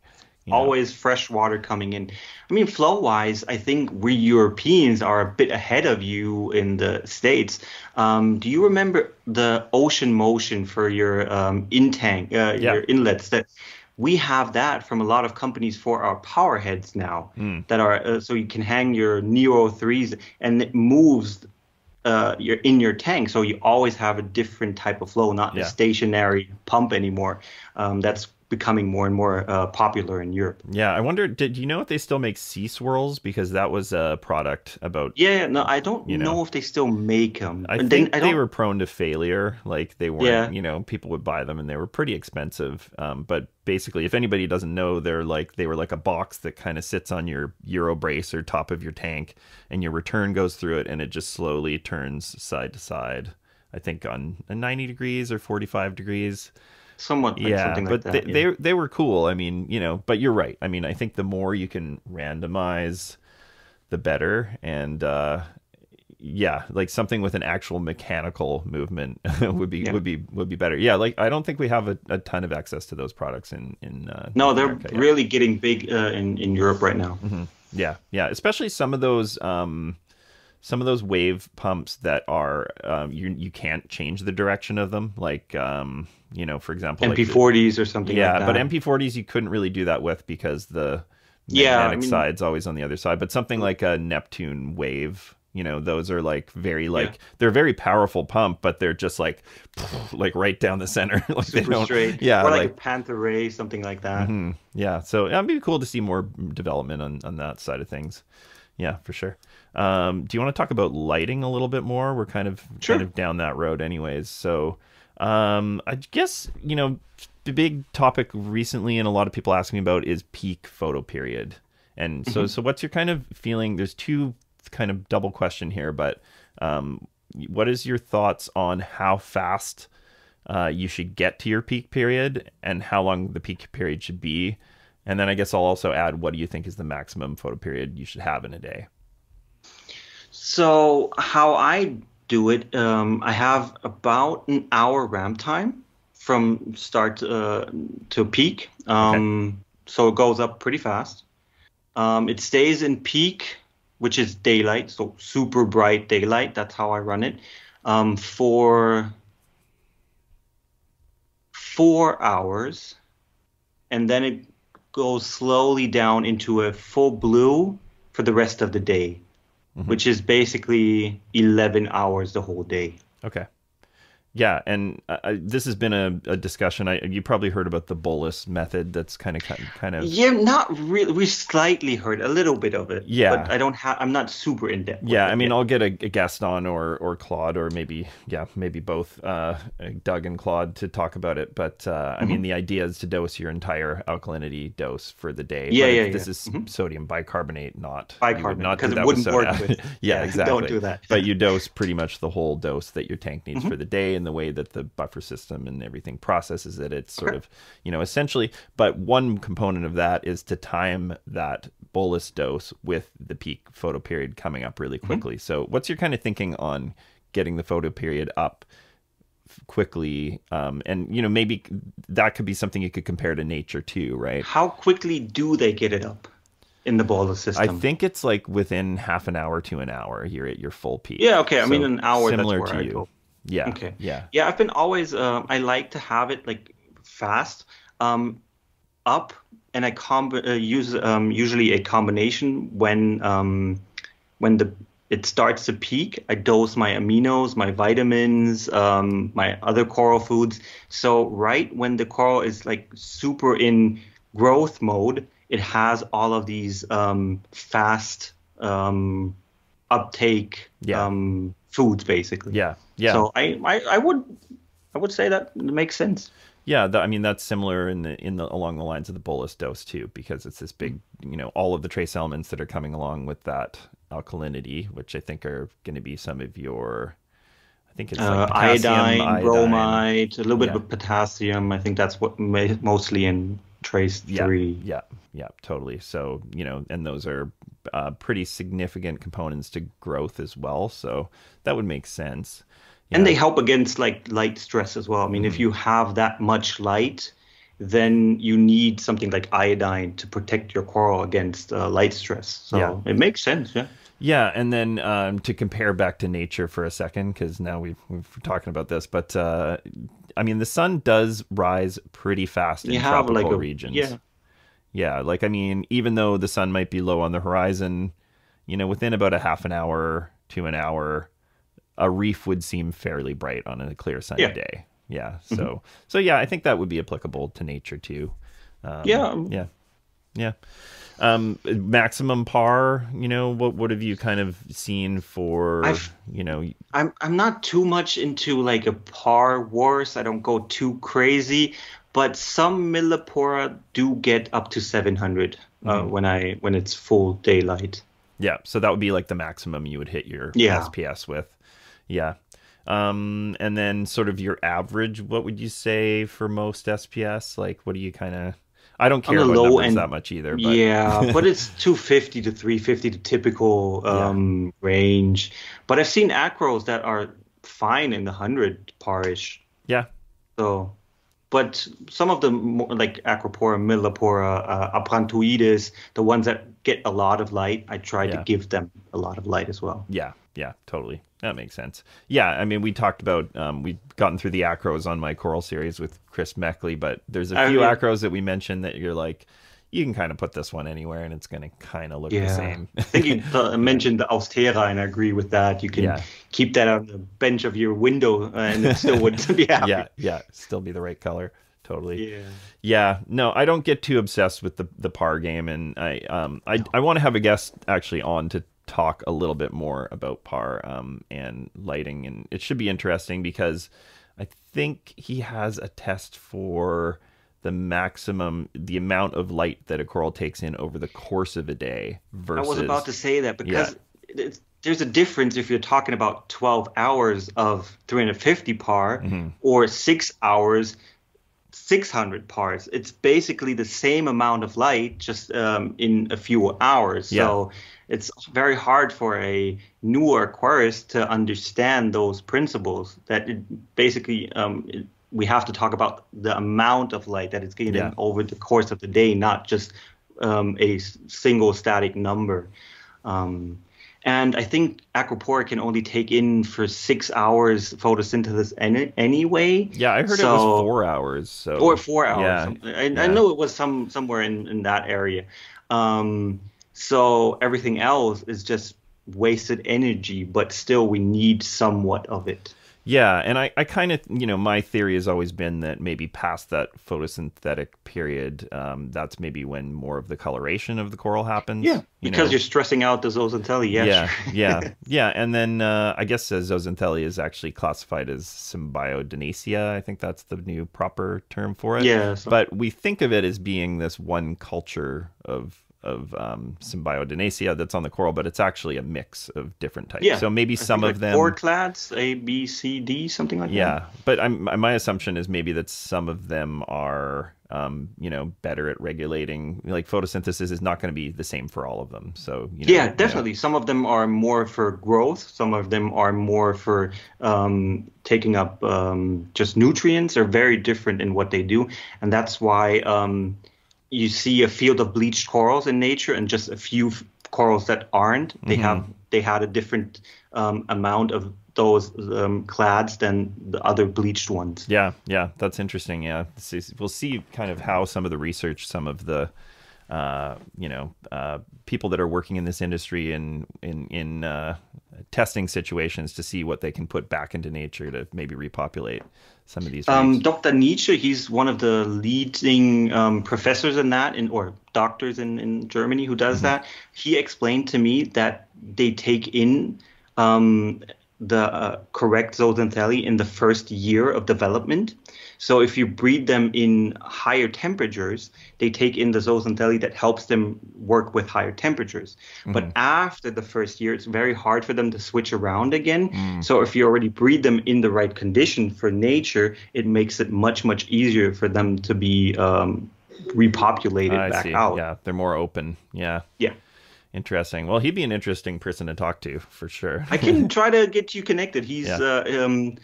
you know? always fresh water coming in. I mean, flow wise, I think we Europeans are a bit ahead of you in the States. Um, do you remember the ocean motion for your um, in tank, uh, Yeah. your inlets? That we have that from a lot of companies for our power heads now Hmm. that are uh, so you can hang your Neo threes and it moves uh, your in your tank, so you always have a different type of flow, not Yeah. a stationary pump anymore. Um, that's becoming more and more uh, popular in Europe. Yeah, I wonder. Did you know if they still make sea swirls? Because that was a product about. Yeah, no, I don't You know. know. if they still make them. I and think then, I they were prone to failure. Like they weren't. Yeah. You know, people would buy them and they were pretty expensive. Um, but basically, if anybody doesn't know, they're like they were like a box that kind of sits on your Euro brace or top of your tank, and your return goes through it, and it just slowly turns side to side. I think on 90 degrees or 45 degrees. Somewhat like yeah, something like but that. they, yeah. they they were cool. I mean, you know, but you're right. I mean, I think the more you can randomize, the better. And uh, yeah, like something with an actual mechanical movement would be Yeah. would be would be better. Yeah, like I don't think we have a, a ton of access to those products in in uh, no, they're America really getting big uh, in in Europe right now. Yeah, yeah, especially some of those um some of those wave pumps that are um you you can't change the direction of them like um you know for example MP40s or something yeah, like but. MP40s you couldn't really do that with because the Yeah, I magnetic mean- side's always on the other side. But something like a Neptune WAV, you know, those are like very like they're a very powerful pump, but they're just like like right down the center. like they don't, straight. Yeah, or like, like, a Panta Rhei, something like that. mhm, yeah. So it'd be cool to see more development on on that side of things. Yeah, for sure. Um, do you want to talk about lighting a little bit more? We're kind of Sure. kind of down that road, anyways. So, um, I guess you know the big topic recently, and a lot of people asking about is peak photo period. And so, so what's your kind of feeling? There's two kind of double question here, but um, what is your thoughts on how fast uh, you should get to your peak period and how long the peak period should be? And then I guess I'll also add what do you think is the maximum photo period you should have in a day? So how I do it, um, I have about an hour ramp time from start uh, to peak. Um, So it goes up pretty fast. Um, it stays in peak, which is daylight, so super bright daylight. That's how I run it um, for four hours, and then it goes slowly down into a full blue for the rest of the day mm-hmm. which is basically 11 hours the whole day. Okay. Yeah, and uh, this has been a, a discussion. I you probably heard about the bolus method. That's kind of kind of Yeah, not really. We slightly heard a little bit of it. Yeah. But I don't have, I'm not super in depth. Yeah, I mean, yet. I'll get a, a guest on or or Claude or maybe yeah, maybe both uh, Doug and Claude to talk about it. But uh, I Mm-hmm. mean, the idea is to dose your entire alkalinity dose for the day. Yeah, but yeah, if This yeah. Mm-hmm. is sodium bicarbonate, not Bicarbonate, not do 'cause it wouldn't work with- yeah, yeah, exactly. don't do that. but you dose pretty much the whole dose that your tank needs Mm-hmm. for the day, and the way that the buffer system and everything processes it. It's sort Okay. of you know essentially. But one component of that is to time that bolus dose with the peak photo period coming up really quickly. So, what's your kind of thinking on getting the photo period up quickly? Um, and you know, maybe that could be something you could compare to nature too, right? How quickly do they get it up in the bolus system I think it's like within half an hour to an hour, you're at your full peak. Yeah, okay. I mean, an hour, that's Similar to you. Yeah. Okay. Yeah. Yeah, I've been always. Um, I like to have it like fast, um, up, and I comb uh, use um, usually a combination when um, when the it starts to peak. I dose my aminos, my vitamins, um, my other coral foods. So right when the coral is like super in growth mode, it has all of these um, fast um, uptake Yeah. um, foods basically. Yeah. Yeah. So I, I, I would I would say that makes sense. Yeah, I mean that's similar in the in the along the lines of the bolus dose too, because it's this big, you know, all of the trace elements that are coming along with that alkalinity, which I think are going to be some of your, I think it's Uh, like potassium, iodine, iodine. bromide, a little bit Yeah. of potassium. I think that's what mostly in trace Yeah, three. yeah, yeah, totally. So you know, and those are uh, pretty significant components to growth as well. So that would make sense. And they help against like light stress as well. I mean, Mm-hmm. if you have that much light then you need something like iodine to protect your coral against uh, light stress. So Yeah. it makes sense. Yeah. Yeah, and then um, to compare back to nature for a second, because now we've, we're talking about this, but uh, I mean, the sun does rise pretty fast in You have tropical like a regions. yeah. Yeah, like I mean, even though the sun might be low on the horizon, you know, within about a half an hour to an hour, a reef would seem fairly bright on a clear sunny Yeah. Mm-hmm. day. Yeah. So, so yeah, I think that would be applicable to nature too. Um, Yeah. Yeah. Yeah. Um, maximum par. You know, what what have you kind of seen for? I've- you know, I'm I'm not too much into like a par wars. I don't go too crazy, but some millepora do get up to 700 uh, Mm-hmm. when I when it's full daylight. Yeah, so that would be like the maximum you would hit your Yeah. SPS with. Yeah. Um, and then sort of your average, what would you say for most SPS? Like, what do you kind of? I don't care about numbers end- that much either. But Yeah, but it's 250 to 350, the typical um, range. But I've seen acros that are fine in the 100 parish. yeah, So, but some of the more, like Acropora, Millepora, uh, Abrotanoides, the ones that get a lot of light, I try Yeah. to give them a lot of light as well. yeah, yeah, totally. That makes sense. Yeah, I mean, we talked about um, we've gotten through the acros on my coral series with Chris Meckley, but there's a I few mean- acros that we mentioned that you're like, you can kind of put this one anywhere and it's going to kind of look the same. I think you uh, mentioned the Austera, and I agree with that. You can Yeah. keep that on the bench of your window, uh, and it still would be happy. yeah, yeah, still be the right color. Totally. Yeah. Yeah, no, I don't get too obsessed with the the par game, and I um I I want to have a guest actually on to talk a little bit more about par um and lighting, and it should be interesting because I think he has a test for the maximum the amount of light that a coral takes in over the course of a day I was about to say that because it's, there's a difference if you're talking about 12 hours of 350 par Mm-hmm. or six hours 600 pars it's basically the same amount of light just um, in a few hours Yeah. so it's very hard for a newer aquarist to understand those principles that it basically um, it, we have to talk about the amount of light that it's getting Yeah. over the course of the day not just um, a single static number um, and I think Acropora can only take in for six hours photosynthesis any, anyway. yeah I heard it was four hours so or four hours. yeah I, yeah. I know it was some somewhere in, in that area. Um, so everything else is just wasted energy, but still we need somewhat of it. Yeah, and I, I kind of, you know, my theory has always been that maybe past that photosynthetic period, um, that's maybe when more of the coloration of the coral happens. you because know? you're stressing out the zooxanthellae. Yeah, yeah, sure. yeah, yeah, and then uh, I guess uh, zooxanthellae is actually classified as symbiodiniaceae. I think that's the new proper term for it. Yeah, so- but we think of it as being this one culture of of um, symbiodiniaceae that's on the coral, but it's actually a mix of different types. yeah. so maybe I some of like them four clades, A, B, C, D, something like that. yeah, but I'm, my assumption is maybe that some of them are, um, you know, better at regulating. Like photosynthesis is not going to be the same for all of them. So you know, Yeah, you know, definitely. Some of them are more for growth. Some of them are more for um, taking up um, just nutrients. Are very different in what they do, and that's why um, you see a field of bleached corals in nature, and just a few f- corals that aren't. They Mm-hmm. have they had a different um, amount of those um, clades than the other bleached ones. Yeah, yeah, that's interesting. Yeah, we'll see kind of how some of the research, some of the, uh, you know, uh, people that are working in this industry in in in uh, testing situations to see what they can put back into nature to maybe repopulate some of these. Um. Dr. Nietzsche, he's one of the leading um, professors in that, in, or doctors in, in Germany who does that. He explained to me that they take in um, the uh, correct zooxanthellae in the first year of development. So if you breed them in higher temperatures, they take in the zooxanthellae that helps them work with higher temperatures. But after the first year, it's very hard for them to switch around again. So if you already breed them in the right condition for nature, it makes it much much easier for them to be um, repopulated I back see. out. Yeah, they're more open. Yeah. Yeah. Interesting. Well, he'd be an interesting person to talk to for sure. I can try to get you connected. He's Yeah. uh, um,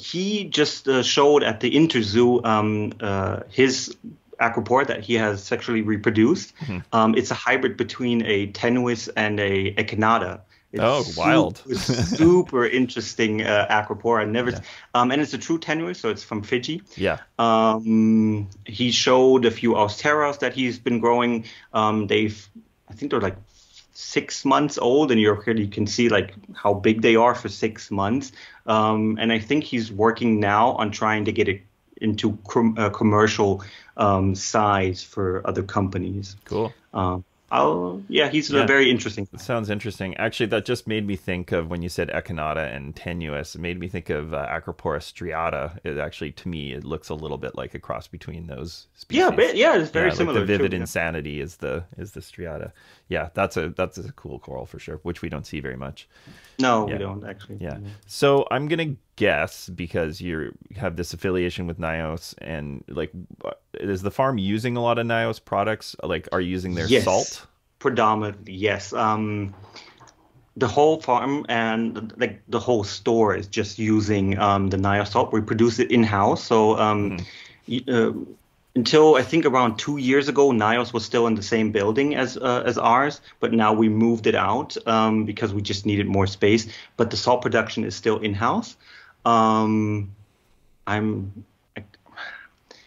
he just uh, showed at the Interzoo um, uh, his acropora that he has sexually reproduced. Mm-hmm. Um, it's a hybrid between a tenuis and a echinata. It's oh, wild! Super, super interesting uh, acropora. Never, yeah. um, and it's a true tenuis, so it's from Fiji. Yeah. Um, he showed a few austeras that he's been growing. Um, they've, I think they're like six months old, and you're you can see like how big they are for six months. Um, and I think he's working now on trying to get it into com- uh, commercial um, size for other companies. Cool. Um, I'll, yeah, he's yeah. very interesting. It sounds interesting. Actually, that just made me think of when you said echinata and tenuis. It made me think of uh, Acropora striata. It actually, to me, it looks a little bit like a cross between those species. Yeah, but, yeah, it's very yeah, similar. Like the vivid too, insanity yeah. is the is the striata. Yeah, that's a that's a cool coral for sure, which we don't see very much. No, we don't actually. Yeah. So I'm gonna guess because you have this affiliation with NYOS, and like, is the farm using a lot of NYOS products? Like, are you using their yes, salt? Predominantly, yes. Um, the whole farm and like the whole store is just using um, the NYOS salt. We produce it in house, so um, mm-hmm. uh, until I think around two years ago, NYOS was still in the same building as uh, as ours, but now we moved it out um, because we just needed more space. But the salt production is still in house. Um, I'm I,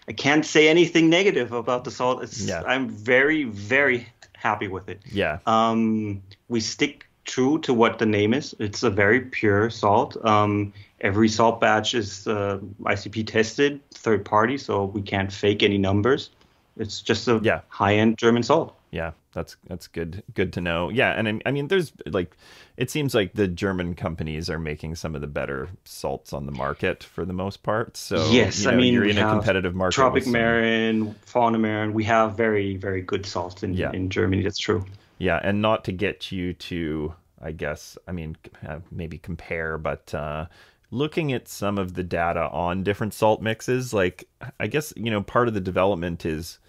I, can't say anything negative about the salt. It's, yeah. I'm very very happy with it. Yeah. Um, we stick true to what the name is. It's a very pure salt. Um, every salt batch is uh, ICP tested, third party, so we can't fake any numbers. It's just a yeah. high end German salt. Yeah, that's that's good good to know. Yeah, and I, I mean, there's like, it seems like the German companies are making some of the better salts on the market for the most part. So yes, you know, I mean, you're in a competitive market. Tropic Marin, Fauna Marin, we have very very good salts in yeah. in Germany. That's true. Yeah, and not to get you to, I guess, I mean, uh, maybe compare, but. uh looking at some of the data on different salt mixes, like I guess, you know, part of the development is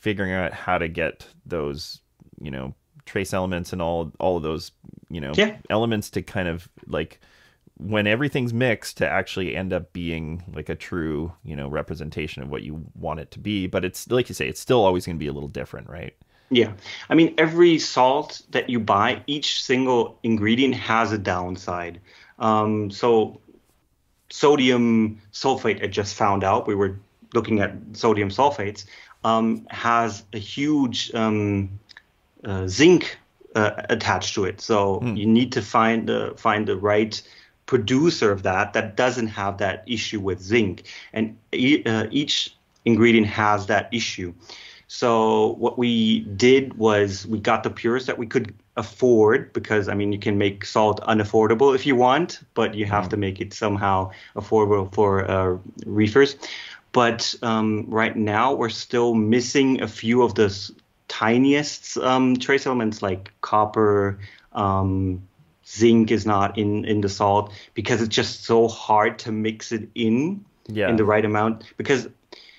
figuring out how to get those, you know, trace elements and all all of those, you know, yeah. elements to kind of like when everything's mixed to actually end up being like a true, you know, representation of what you want it to be. But it's like you say, it's still always going to be a little different, right? Yeah. I mean, every salt that you buy, each single ingredient has a downside. Um, so sodium sulfate, I just found out, we were looking at sodium sulfates, um, has a huge um, uh, zinc uh, attached to it. So mm. you need to find the find the right producer of that that doesn't have that issue with zinc, and e- uh, each ingredient has that issue. So what we did was we got the purest that we could afford because I mean you can make salt unaffordable if you want, but you have mm. to make it somehow affordable for uh, reefers. But um, right now we're still missing a few of the tiniest um, trace elements like copper. Um, zinc is not in in the salt because it's just so hard to mix it in yeah. in the right amount because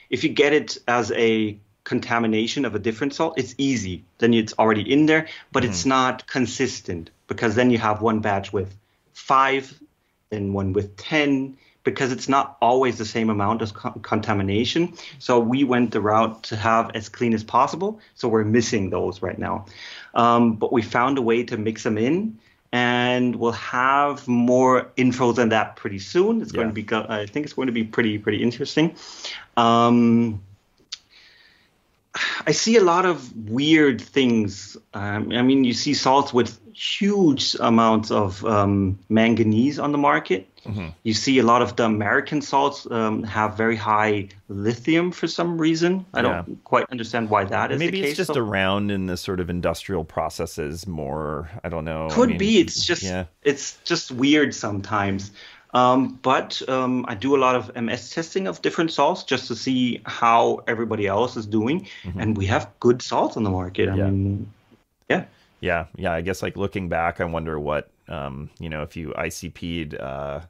if you get it as a contamination of a different salt, it's easy. Then it's already in there, but mm. it's not consistent because then you have one batch with five, then one with 10, because it's not always the same amount of co- contamination. So we went the route to have as clean as possible. So we're missing those right now. Um, but we found a way to mix them in. And we'll have more info than that pretty soon. It's yeah. going to be, I think it's going to be pretty, pretty interesting. Um, I see a lot of weird things. Um, I mean, you see salts with huge amounts of um, manganese on the market. Mm-hmm. You see a lot of the American salts um, have very high lithium for some reason. I yeah. don't quite understand why that is. Maybe it's just so. around in the sort of industrial processes more. I don't know. Could I mean, be. It's just yeah. it's just weird sometimes. Um, but um, I do a lot of MS testing of different salts just to see how everybody else is doing, mm-hmm. and we have good salts on the market. I yeah. mean, yeah, yeah, yeah. I guess like looking back, I wonder what um, you know if you ICP'd uh,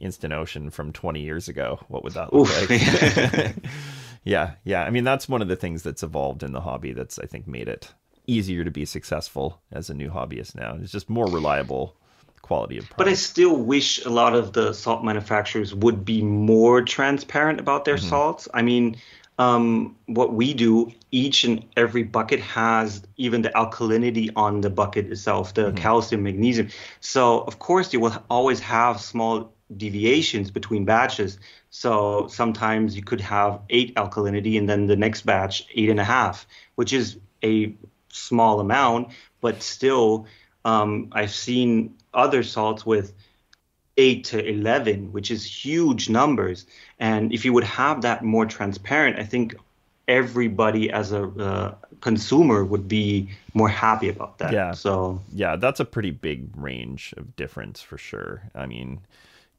Instant Ocean from 20 years ago, what would that look Oof. like? yeah, yeah. I mean, that's one of the things that's evolved in the hobby. That's I think made it easier to be successful as a new hobbyist now. It's just more reliable quality of product. But I still wish a lot of the salt manufacturers would be more transparent about their mm-hmm. salts. I mean, um, what we do, each and every bucket has even the alkalinity on the bucket itself, the mm-hmm. calcium, magnesium. So, of course, you will always have small deviations between batches. So sometimes you could have eight alkalinity and then the next batch eight and a half, which is a small amount, but still, um, I've seen other salts with eight to 11, which is huge numbers. And if you would have that more transparent, I think everybody as a uh, consumer would be more happy about that. Yeah. So yeah, that's a pretty big range of difference for sure. I mean,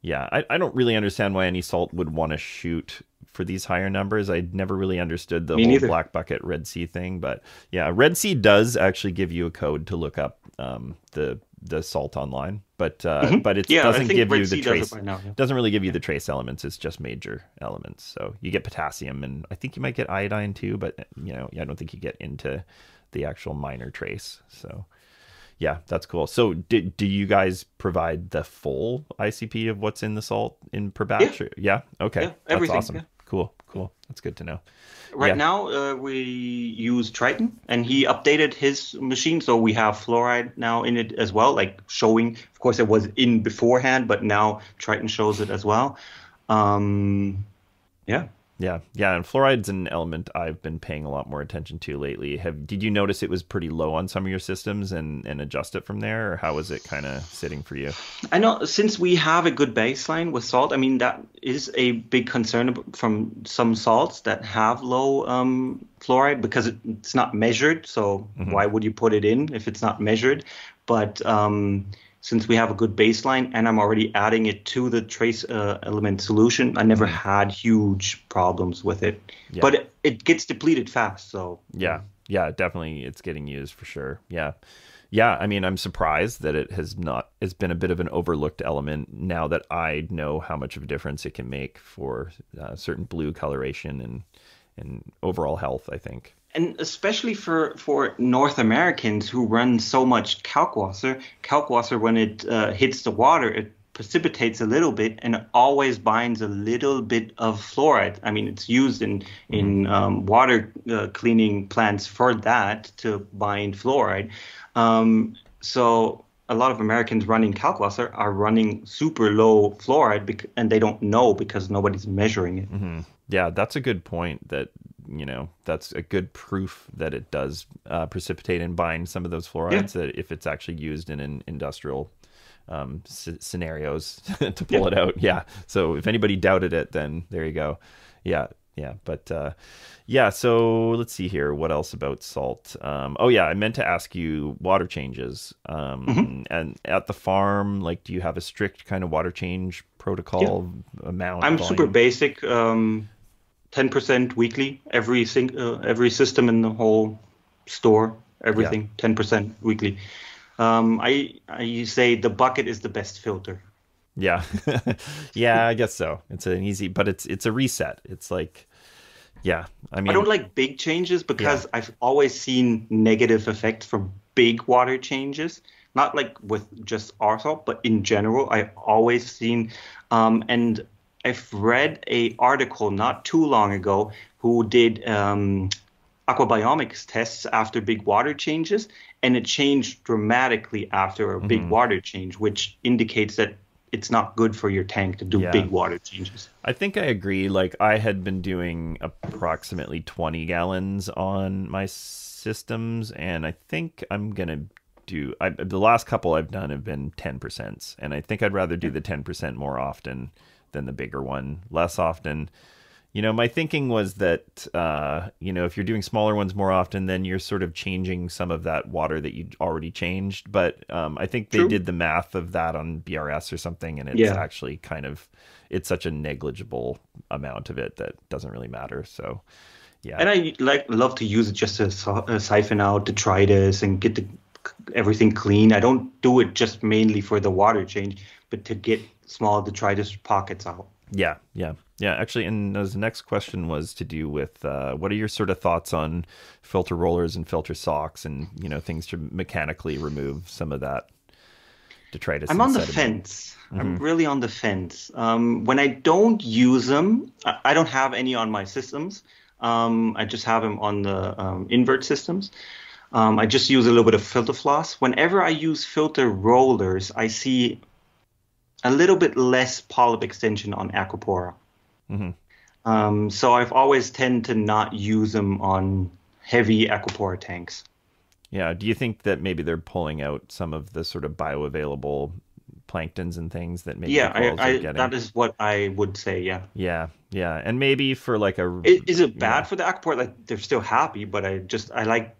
yeah, I, I don't really understand why any salt would want to shoot for these higher numbers. I never really understood the Me whole neither. black bucket Red Sea thing, but yeah, Red Sea does actually give you a code to look up um, the the salt online, but uh, mm-hmm. but it yeah, doesn't give Red you the trace. Does now, yeah. Doesn't really give you the trace elements. It's just major elements. So you get potassium, and I think you might get iodine too, but you know I don't think you get into the actual minor trace. So yeah, that's cool. So, do, do you guys provide the full ICP of what's in the salt in per batch? Yeah. yeah? Okay. Yeah, everything. That's awesome. Cool. Cool. That's good to know. Right yeah. now, uh, we use Triton, and he updated his machine, so we have fluoride now in it as well, like showing. Of course, it was in beforehand, but now Triton shows it as well. Um, yeah. Yeah, yeah, and fluoride's an element I've been paying a lot more attention to lately. Have did you notice it was pretty low on some of your systems and and adjust it from there, or how was it kind of sitting for you? I know since we have a good baseline with salt, I mean that is a big concern from some salts that have low um, fluoride because it's not measured. So mm-hmm. why would you put it in if it's not measured? But um, since we have a good baseline and I'm already adding it to the trace uh, element solution, I never mm-hmm. had huge problems with it. Yeah. But it, it, gets depleted fast, so yeah, yeah, definitely, it's getting used for sure. Yeah, yeah. I mean, I'm surprised that it has not. It's been a bit of an overlooked element now that I know how much of a difference it can make for uh, certain blue coloration and and overall health. I think and especially for for North Americans who run so much kalkwasser, kalkwasser when it uh, hits the water, it precipitates a little bit and always binds a little bit of fluoride. I mean, it's used in in mm-hmm. um, water uh, cleaning plants for that to bind fluoride. Um, so a lot of Americans running kalkwasser are running super low fluoride, bec- and they don't know because nobody's measuring it. Mm-hmm. Yeah, that's a good point. That you know that's a good proof that it does uh, precipitate and bind some of those fluorides yeah. that if it's actually used in an industrial um, scenarios to pull yeah. it out. Yeah. So if anybody doubted it then there you go. Yeah. Yeah. But uh, yeah. So let's see here. What else about salt? Um, oh yeah. I meant to ask you water changes. Um, mm-hmm. and at the farm like do you have a strict kind of water change protocol yeah. amount i'm volume? super basic. Um, 10% weekly every sing, uh, every system in the whole store everything yeah. 10% weekly. Um, I I say the bucket is the best filter. Yeah. Yeah I guess so. It's an easy but it's it's a reset. It's like yeah I mean I don't like big changes because yeah. I've always seen negative effects from big water changes. Not like with just our salt but in general I always seen um, and I've read a article not too long ago who did um, AquaBiomics tests after big water changes, and it changed dramatically after a big mm-hmm. water change, which indicates that it's not good for your tank to do yeah. big water changes. I think I agree. Like I had been doing approximately 20 gallons on my systems, and I think I'm gonna do. I, the last couple I've done have been 10%, and I think I'd rather do the 10% more often than the bigger one less often. You know, my thinking was that, uh, you know, if you're doing smaller ones more often, then you're sort of changing some of that water that you already changed. But um, I think they True. did the math of that on BRS or something, and it's yeah. actually kind of, it's such a negligible amount of it that doesn't really matter. So, yeah. And I like love to use it just to uh, siphon out detritus and get the, everything clean. I don't do it just mainly for the water change, but to get small detritus pockets out. Yeah, yeah, yeah. Actually, and the next question was to do with uh, what are your sort of thoughts on filter rollers and filter socks, and you know things to mechanically remove some of that. detritus. I'm on the fence. I'm really on the fence. Um, when I don't use them, I, I don't have any on my systems. Um, I just have them on the um, invert systems. Um, I just use a little bit of filter floss. Whenever I use filter rollers, I see a little bit less polyp extension on Acropora. Mhm. Um, so I've always tend to not use them on heavy Acropora tanks. Yeah. Do you think that maybe they're pulling out some of the sort of bioavailable planktons and things that maybe yeah, I, I, that is what I would say. Yeah. Yeah, yeah, and maybe for like a Is, is it bad for the aquaport? Like they're still happy, but I just I like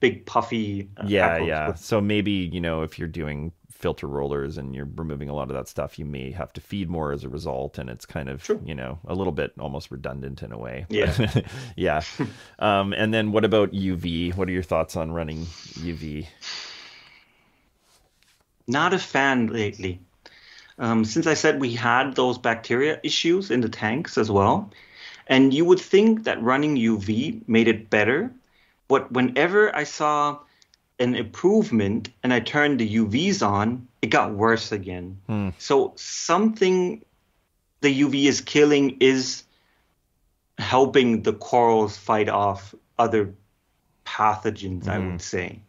big puffy. Uh, yeah, yeah. with- So maybe you know if you're doing filter rollers and you're removing a lot of that stuff, you may have to feed more as a result, and it's kind of True. you know a little bit almost redundant in a way. Yeah. yeah. Um, and then what about UV? What are your thoughts on running UV? Not a fan lately. Um, since I said we had those bacteria issues in the tanks as well, and you would think that running UV made it better, but whenever I saw an improvement and I turned the UVs on, it got worse again. Hmm. So something the UV is killing is helping the corals fight off other pathogens, I would say.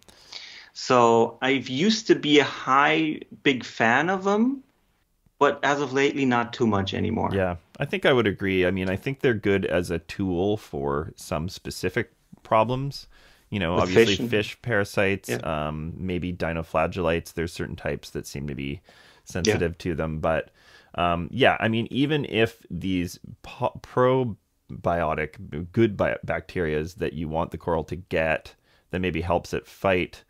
So I've used to be a high, big fan of them, but as of lately, not too much anymore. Yeah, I think I would agree. I mean, I think they're good as a tool for some specific problems. You know, With obviously fish fish, parasites, Yeah. um, maybe dinoflagellates. There's certain types that seem to be sensitive to them, but um, yeah, I mean, even if these po- probiotic, good bi- bacterias that you want the coral to get, that maybe helps it fight.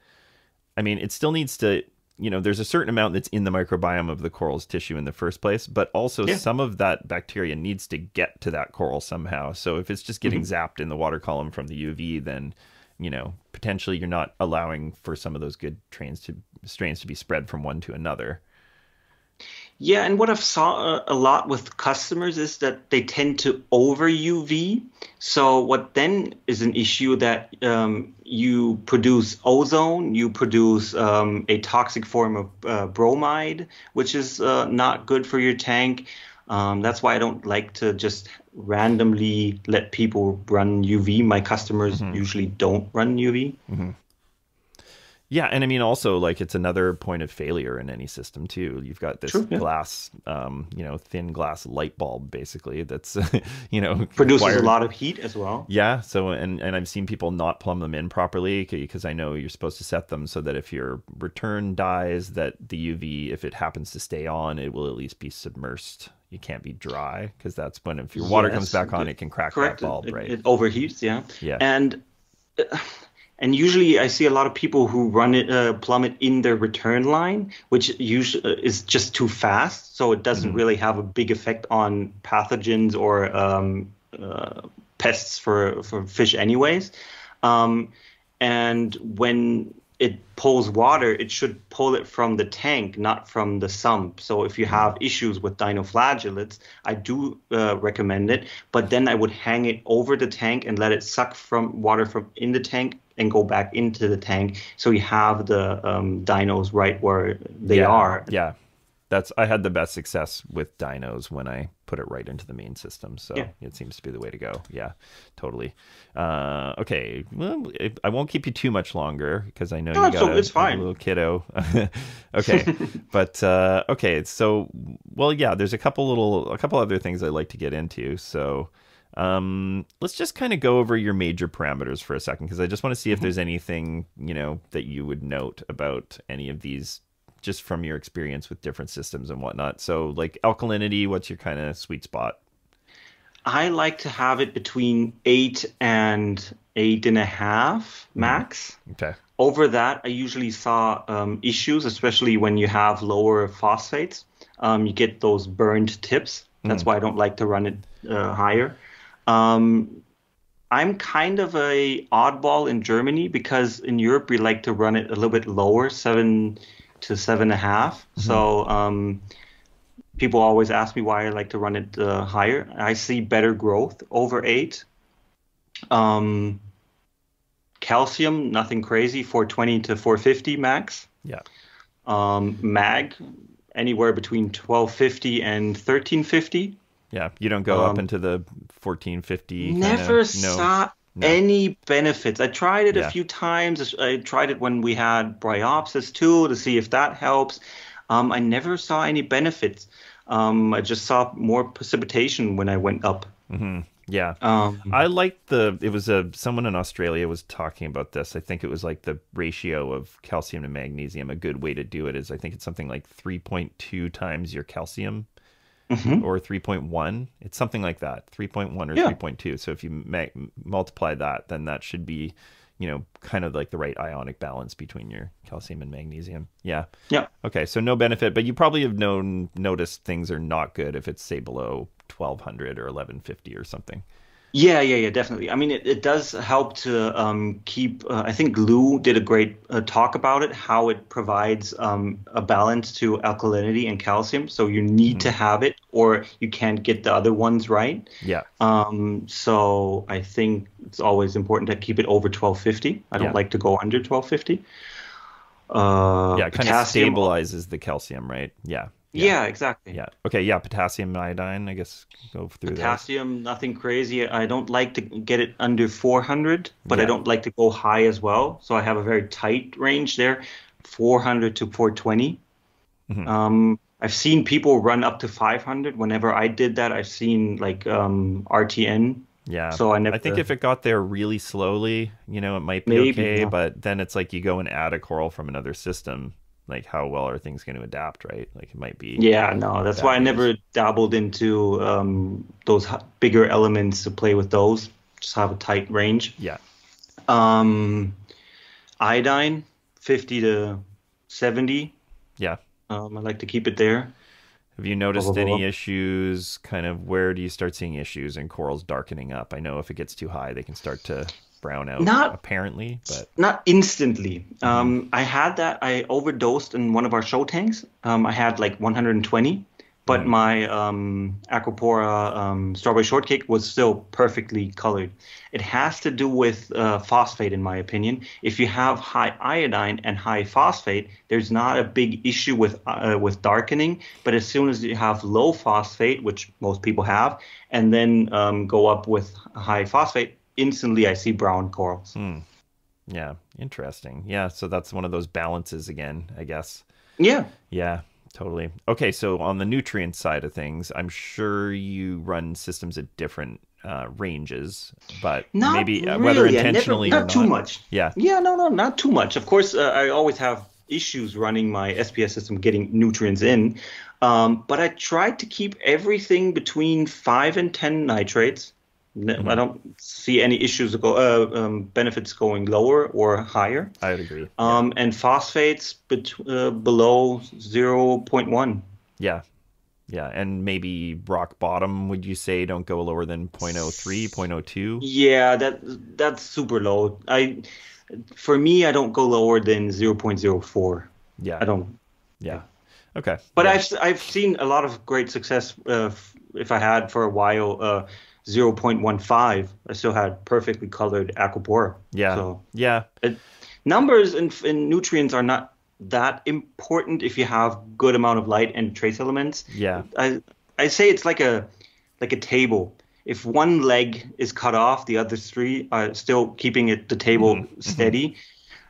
I mean, it still needs to, you know, there's a certain amount that's in the microbiome of the coral's tissue in the first place, but also Yeah. some of that bacteria needs to get to that coral somehow. So if it's just getting zapped in the water column from the UV, then, you know, potentially you're not allowing for some of those good trains to strains to be spread from one to another. Yeah, and what I've saw uh, a lot with customers is that they tend to over UV. So what then is an issue that um, you produce ozone, you produce um, a toxic form of uh, bromide, which is uh, not good for your tank. Um, that's why I don't like to just randomly let people run UV. My customers usually don't run UV. Yeah, and I mean also like it's another point of failure in any system too. You've got this True, yeah. glass, um, you know, thin glass light bulb basically that's you know Produces wired- a lot of heat as well. Yeah, so and and I've seen people not plumb them in properly because I know you're supposed to set them so that if your return dies, that the UV, if it happens to stay on, it will at least be submersed. You can't be dry because that's when if your water comes back on, it- can crack Correct. that bulb, it, right? It, overheats, yeah. Yeah. And uh, and usually I see a lot of people who run it uh, plumb it in their return line, which usually is just too fast, so it doesn't Mm-hmm. really have a big effect on pathogens or um, uh, pests for for fish, anyways. Um, and when it pulls water, it should pull it from the tank, not from the sump. So if you have issues with dinoflagellates, I do uh, recommend it. But then I would hang it over the tank and let it suck from water from in the tank and go back into the tank. So you have the um, dinos right where they yeah, are. Yeah. That's I had the best success with dinos when I put it right into the main system. So Yeah. it seems to be the way to go. Yeah, totally. Uh, okay, well, I won't keep you too much longer because I know No, you got o- a, it's fine. a little kiddo. okay, but uh, okay, so well, yeah. There's a couple little, a couple other things I'd like to get into. So. Um, let's just kind of go over your major parameters for a second because I just want to see if there's anything you know that you would note about any of these just from your experience with different systems and whatnot. So, like alkalinity, what's your kind of sweet spot? I like to have it between eight and eight and a half max. Okay. Over that, I usually saw um, issues, especially when you have lower phosphates. Um, you get those burned tips. That's why I don't like to run it uh, higher. Um, I'm kind of a oddball in Germany because in Europe we like to run it a little bit lower, seven to seven and a half. So um, people always ask me why I like to run it uh, higher. I see better growth over eight. Um, calcium, nothing crazy, 420 to 450 max. Yeah. Um, mag, anywhere between 1250 and 1350. Yeah, you don't go up Um, into the 1450. kinda- Never no. saw no. any benefits. I tried it Yeah. a few times. I tried it when we had Bryopsis too to see if that helps. Um, I never saw any benefits. Um, I just saw more precipitation when I went up. Yeah. Um, I liked the. It was a someone in Australia was talking about this. I think it was like the ratio of calcium to magnesium. A good way to do it is I think it's something like three point two times your calcium, mhm. or three point one. It's something like that, three point one or Yeah. three point two. So if you ma- multiply that, then that should be, you know, kind of like the right ionic balance between your calcium and magnesium. Yeah. Yeah. Okay. So no benefit, but you probably have known noticed things are not good if it's say below twelve hundred or eleven fifty or something. Yeah, yeah, yeah, definitely. I mean, it, it does help to um, keep. Uh, I think Lou did a great uh, talk about it, how it provides um, a balance to alkalinity and calcium. So you need to have it, or you can't get the other ones right. Yeah. Um, so I think it's always important to keep it over 1250. I don't Yeah. like to go under 1250. Uh, yeah, it kind of potassium- stabilizes the calcium, right? Yeah. Yeah, exactly. Yeah. Okay. Yeah. Potassium iodine. I guess go through that. Potassium, nothing crazy. I don't like to get it under 400, but I don't like to go high as well. So I have a very tight range there, 400 to 420. Mhm. Um, I've seen people run up to 500. Whenever I did that, I've seen like um, RTN. Yeah. So I never. I think if it got there really slowly, you know, it might be Maybe, okay. yeah. But then it's like you go and add a coral from another system. Like, how well are things going to adapt, right? Like, it might be. Yeah, no, that's That why I never dabbled into um, those bigger elements to play with those. Just have a tight range. Yeah. Um, iodine, 50 to 70. Yeah. Um, I like to keep it there. Have you noticed blah, blah, any issues? Kind of where do you start seeing issues in corals darkening up? I know if it gets too high, they can start to brown out. Not- apparently, but Not instantly. Um, I had that. I overdosed in one of our show tanks. Um, I had like 120, but my um, Acropora um, strawberry shortcake was still perfectly colored. It has to do with uh, phosphate, in my opinion. If you have high iodine and high phosphate, there's not a big issue with uh, with darkening. But as soon as you have low phosphate, which most people have, and then um, go up with high phosphate, instantly I see brown corals. yeah, interesting. Yeah, so that's one of those balances again, I guess. Yeah. Yeah, totally. Okay, so on the nutrient side of things, I'm sure you run systems at different uh, ranges, but Not maybe uh, really. whether I never- intentionally not too not. much. Yeah. Yeah, no, no, not too much. Of course, uh, I always have issues running my SPS system, getting nutrients in. Um, but I try to keep everything between five and ten nitrates. No, Mm-hmm. I don't see any issues go uh, um, benefits going lower or higher. I would agree. Um, and phosphates bet- uh, below zero point one. Yeah. Yeah, and maybe rock bottom, would you say don't go lower than 0.03, 0.02? Yeah, that that's super low. I for me, I don't go lower than zero point zero four. Yeah. I don't. Yeah. Okay. But yeah. I've I've seen a lot of great success. Uh, if I had for a while uh, 0.15, I still had perfectly colored acropora. Yeah. So Yeah. it, numbers and, and nutrients are not that important if you have good amount of light and trace elements. Yeah. I I say it's like a like a table. If one leg is cut off, the other three are still keeping it the table Mm-hmm. steady.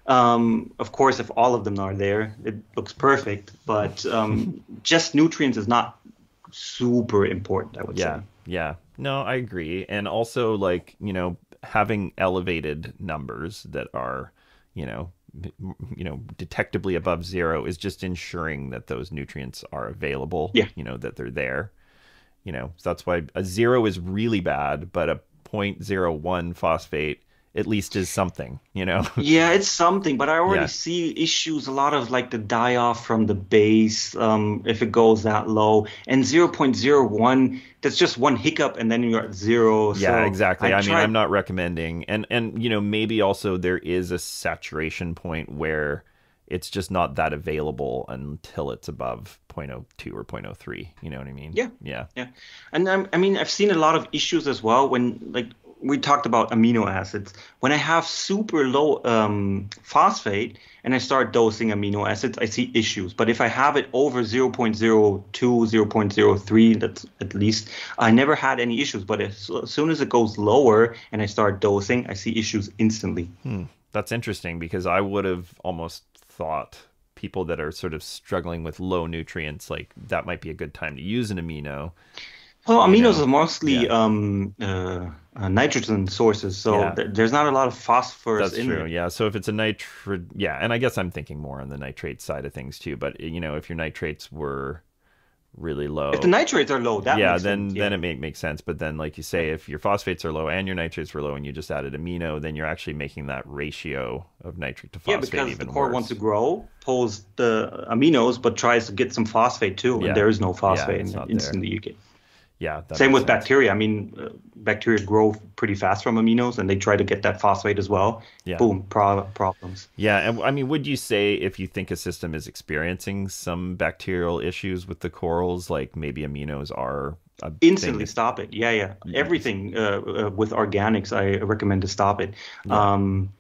Um, of course, if all of them are there, it looks perfect. But um, just nutrients is not super important. I would Yeah. say. Yeah. No, I agree. And also like, you know, having elevated numbers that are, you know, you know, detectably above zero is just ensuring that those nutrients are available, Yeah. you know, that they're there. You know, so that's why a zero is really bad, but a 0.01 phosphate at least is something, you know. Yeah, it's something, but I already Yeah. see issues. A lot of like the die off from the base, um, if it goes that low, and 0.01, that's just one hiccup, and then you're at zero. Yeah, so exactly. I, mean, tried- I'm not recommending, and and you know maybe also there is a saturation point where it's just not that available until it's above 0.02 or 0.03. You know what I mean? Yeah. Yeah. Yeah, and um, I mean, I've seen a lot of issues as well when like we talked about amino acids. When I have super low um, phosphate and I start dosing amino acids, I see issues. But if I have it over 0.02, 0.03, that's at least, I never had any issues. But as, as soon as it goes lower and I start dosing, I see issues instantly. Hmm. That's interesting because I would have almost thought people that are sort of struggling with low nutrients, like that might be a good time to use an amino. Well, aminos know? are mostly yeah. um, uh, uh, nitrogen sources, so yeah. th- there's not a lot of phosphorus That's in true. There. Yeah, so if it's a nitrate, yeah, and I guess I'm thinking more on the nitrate side of things too. But you know, if your nitrates were really low, if the nitrates are low, that yeah, then yeah. then it may make sense. But then, like you say, if your phosphates are low and your nitrates were low, and you just added amino, then you're actually making that ratio of nitrate to phosphate yeah, because even the core worse. wants to grow, pulls the aminos, but tries to get some phosphate too, yeah. and there is no phosphate, yeah, and instantly you get yeah. Same with sense. bacteria. I mean, uh, bacteria grow pretty fast from aminos, and they try to get that phosphate as well. Yeah. Boom, pro- problems. Yeah, and I mean, would you say if you think a system is experiencing some bacterial issues with the corals, like maybe aminos are instantly stop it? Yeah, yeah. Everything uh, uh, with organics, I recommend to stop it. Yeah. Um,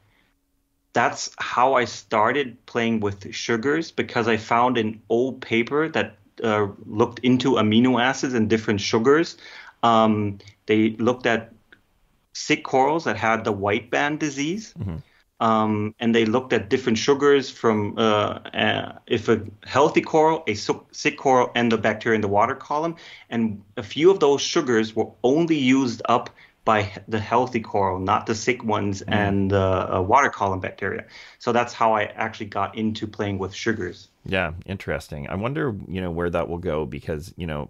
that's how I started playing with sugars because I found an old paper that uh, looked into amino acids and different sugars. Um, they looked at sick corals that had the white band disease. Mm-hmm. Um, and they looked at different sugars from uh, uh, if a healthy coral, a sick coral, and the bacteria in the water column. And a few of those sugars were only used up by the healthy coral, not the sick ones mm. and the uh, water column bacteria. So that's how I actually got into playing with sugars. Yeah, interesting. I wonder, you know, where that will go because, you know,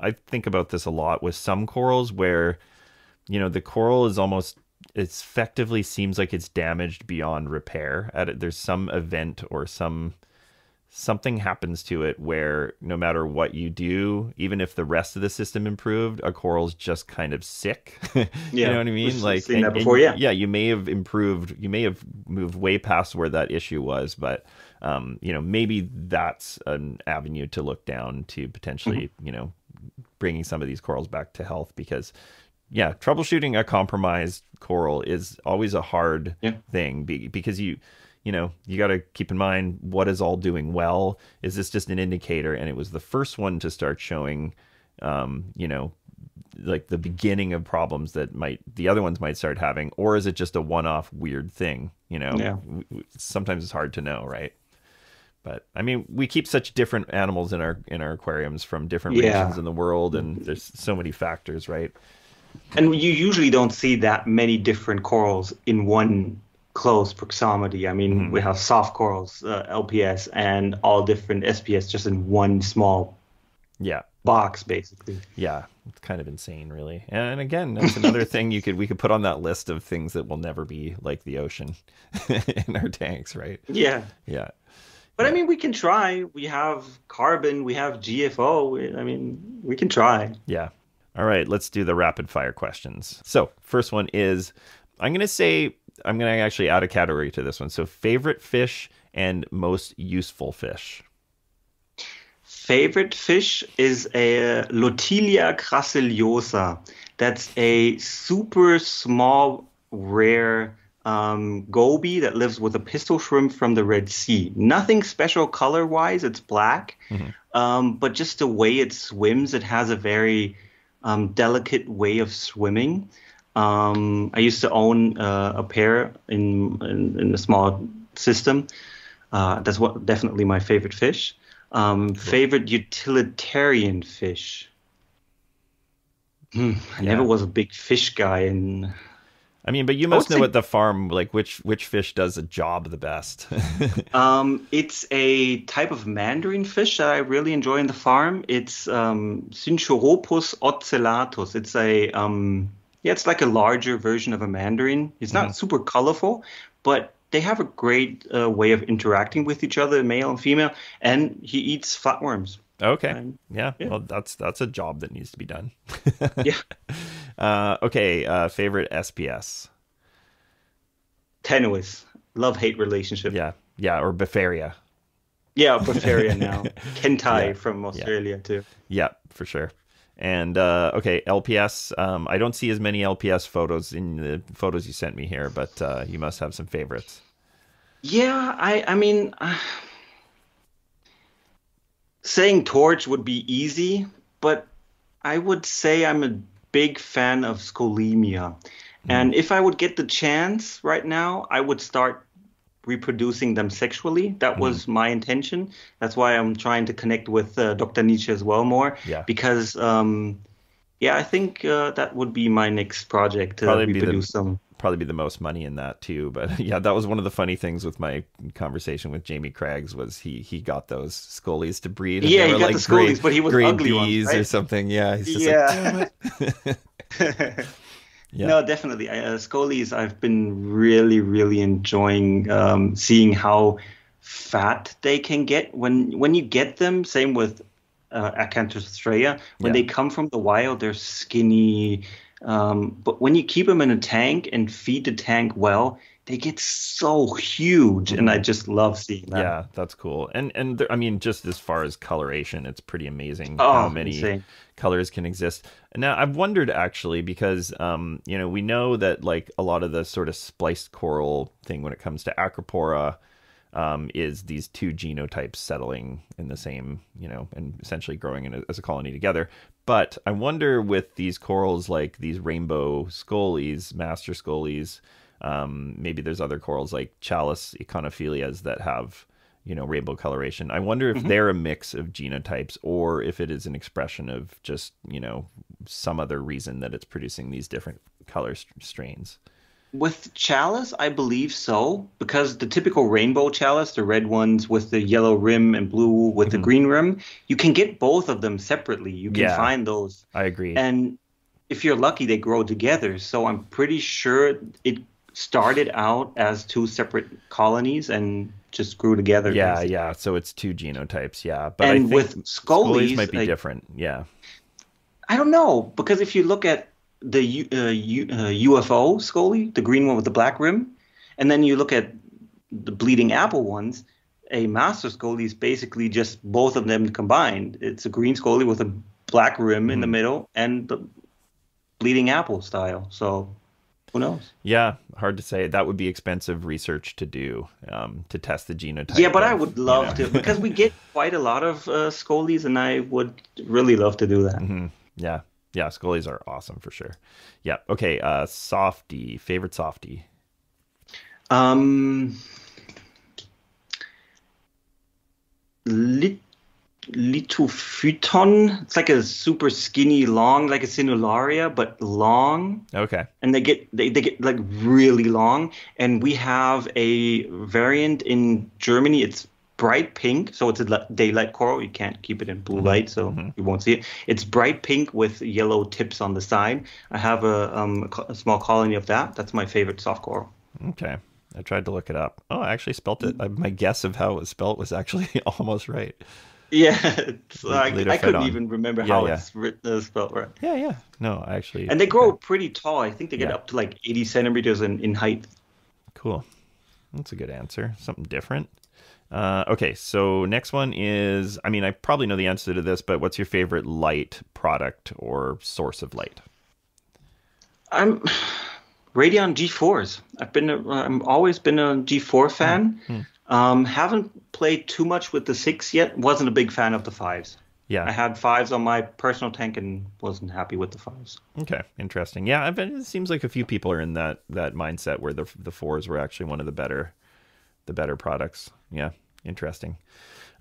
I think about this a lot with some corals where, you know, the coral is almost it effectively seems like it's damaged beyond repair. At it, there's some event or some something happens to it where no matter what you do, even if the rest of the system improved, a coral's just kind of sick. you yeah, know what I mean? Like seen and, that before, yeah. Yeah, you may have improved, you may have moved way past where that issue was, but um, you know, maybe that's an avenue to look down to potentially, mm-hmm. you know, bringing some of these corals back to health because yeah, troubleshooting a compromised coral is always a hard yeah. thing because you you know, you got to keep in mind what is all doing well. Is this just an indicator? And it was the first one to start showing, um, you know, like the beginning of problems that might the other ones might start having, or is it just a one-off weird thing? You know, yeah. sometimes it's hard to know, right? But I mean, we keep such different animals in our in our aquariums from different yeah. regions in the world, and there's so many factors, right? And you usually don't see that many different corals in one close proximity. I mean, mm-hmm. we have soft corals, uh, LPS, and all different SPS just in one small yeah box, basically. Yeah, it's kind of insane, really. And again, that's another thing you could we could put on that list of things that will never be like the ocean in our tanks, right? Yeah, yeah. But I mean, we can try. We have carbon. We have GFO. I mean, we can try. Yeah. All right, let's do the rapid fire questions. So, first one is I'm going to say I'm going to actually add a category to this one. So favorite fish and most useful fish. Favorite fish is a Lotilia graciliosa. That's a super small, rare um, goby that lives with a pistol shrimp from the Red Sea. Nothing special color wise, it's black, mm-hmm. um, but just the way it swims, it has a very um, delicate way of swimming. Um, I used to own uh, a pair in, in, in a small system. Uh, that's what definitely my favorite fish. Um. Favorite utilitarian fish. Hmm, I yeah. never was a big fish guy, and I mean, but you must know say, at the farm, like which which fish does a job the best. um, it's a type of mandarin fish that I really enjoy in the farm. It's um, Synchiropus ocellatus. It's a um, yeah, it's like a larger version of a mandarin. It's not mm-hmm. super colorful, but they have a great uh, way of interacting with each other, male and female, and he eats flatworms. Okay. Yeah. yeah. Well, that's that's a job that needs to be done. yeah. Uh, okay. Uh, favorite SPS. Tenuis. Love hate relationship. Yeah. Yeah. Or Bifaria. Yeah, Bifaria now. Kentai yeah. from Australia yeah. too. Yeah, for sure. And uh, okay, LPS. Um, I don't see as many LPS photos in the photos you sent me here, but uh, you must have some favorites. Yeah, I I mean, uh, saying torch would be easy, but I would say I'm a big fan of Scolymia. Mm. And if I would get the chance right now, I would start reproducing them sexually. That mm. was my intention. That's why I'm trying to connect with uh, Dr. Nietzsche as well more. Yeah. Because, um, yeah, I think uh, that would be my next project to Probably reproduce the, them probably be the most money in that too. But yeah, that was one of the funny things with my conversation with Jamie Craggs was he he got those scolies to breed. yeah, he got like the scolies, but he was grade ugly ones, right? or something. Yeah, he's yeah. Like, yeah. No, definitely. Uh, scolies, I've been really, really enjoying um, seeing how fat they can get when when you get them. Same with uh, Acanthastrea. When yeah. they come from the wild, they're skinny um, but when you keep them in a tank and feed the tank well, they get so huge, and I just love seeing that. Yeah, that's cool. And and I mean, just as far as coloration, it's pretty amazing oh, how many insane. colors can exist. Now, I've wondered actually because um, you know we know that like a lot of the sort of spliced coral thing when it comes to Acropora um, is these two genotypes settling in the same, you know, and essentially growing a, as a colony together. But I wonder with these corals like these rainbow scolies, master scolies, um, maybe there's other corals like Chalice Echinophyllias that have, you know, rainbow coloration. I wonder if mm-hmm. they're a mix of genotypes or if it is an expression of just, you know, some other reason that it's producing these different color st- strains. With chalice, I believe so, because the typical rainbow chalice, the red ones with the yellow rim and blue with mm-hmm. the green rim, you can get both of them separately. You can yeah, find those. I agree. And if you're lucky, they grow together. So I'm pretty sure it started out as two separate colonies and just grew together. Yeah, basically. yeah. So it's two genotypes. Yeah, but and with scolies, scolies might be like, different. Yeah. I don't know because if you look at the U, uh, U, uh, UFO Scolie, the green one with the black rim, and then you look at the bleeding apple ones. A master Scolie is basically just both of them combined. It's a green Scolie with a black rim mm-hmm. in the mm-hmm. middle and the bleeding apple style. So who knows? Yeah, hard to say. That would be expensive research to do um, to test the genotype. Yeah, but of, I would love you know. to because we get quite a lot of uh, scolies, and I would really love to do that. Mm-hmm. Yeah, yeah, Scolies are awesome for sure. Yeah. Okay. Uh, softy. Favorite softy. Um. Lit- Litophyton. It's like a super skinny, long, like a Sinularia, but long. Okay. And they get they, they get like really long. And we have a variant in Germany. It's bright pink, so it's a daylight coral. You can't keep it in blue mm-hmm. light, so mm-hmm. you won't see it. It's bright pink with yellow tips on the side. I have a, um, a small colony of that. That's my favorite soft coral. Okay. I tried to look it up. Oh, I actually spelt it. My guess of how it was spelt was actually almost right. Yeah, I, I couldn't even remember yeah, how yeah. it's written, uh, spelled right. Yeah, yeah. No, actually. And they grow pretty tall. I think they get yeah. up to like 80 centimeters in, in height. Cool. That's a good answer. Something different. Uh, okay, so next one is I mean, I probably know the answer to this, but what's your favorite light product or source of light? I'm Radion G4s. I've been a, I'm always been a G4 fan. Mm-hmm. Um, haven't played too much with the six yet. Wasn't a big fan of the fives. Yeah, I had fives on my personal tank and wasn't happy with the fives. Okay, interesting. Yeah, been, it seems like a few people are in that that mindset where the the fours were actually one of the better the better products. Yeah, interesting.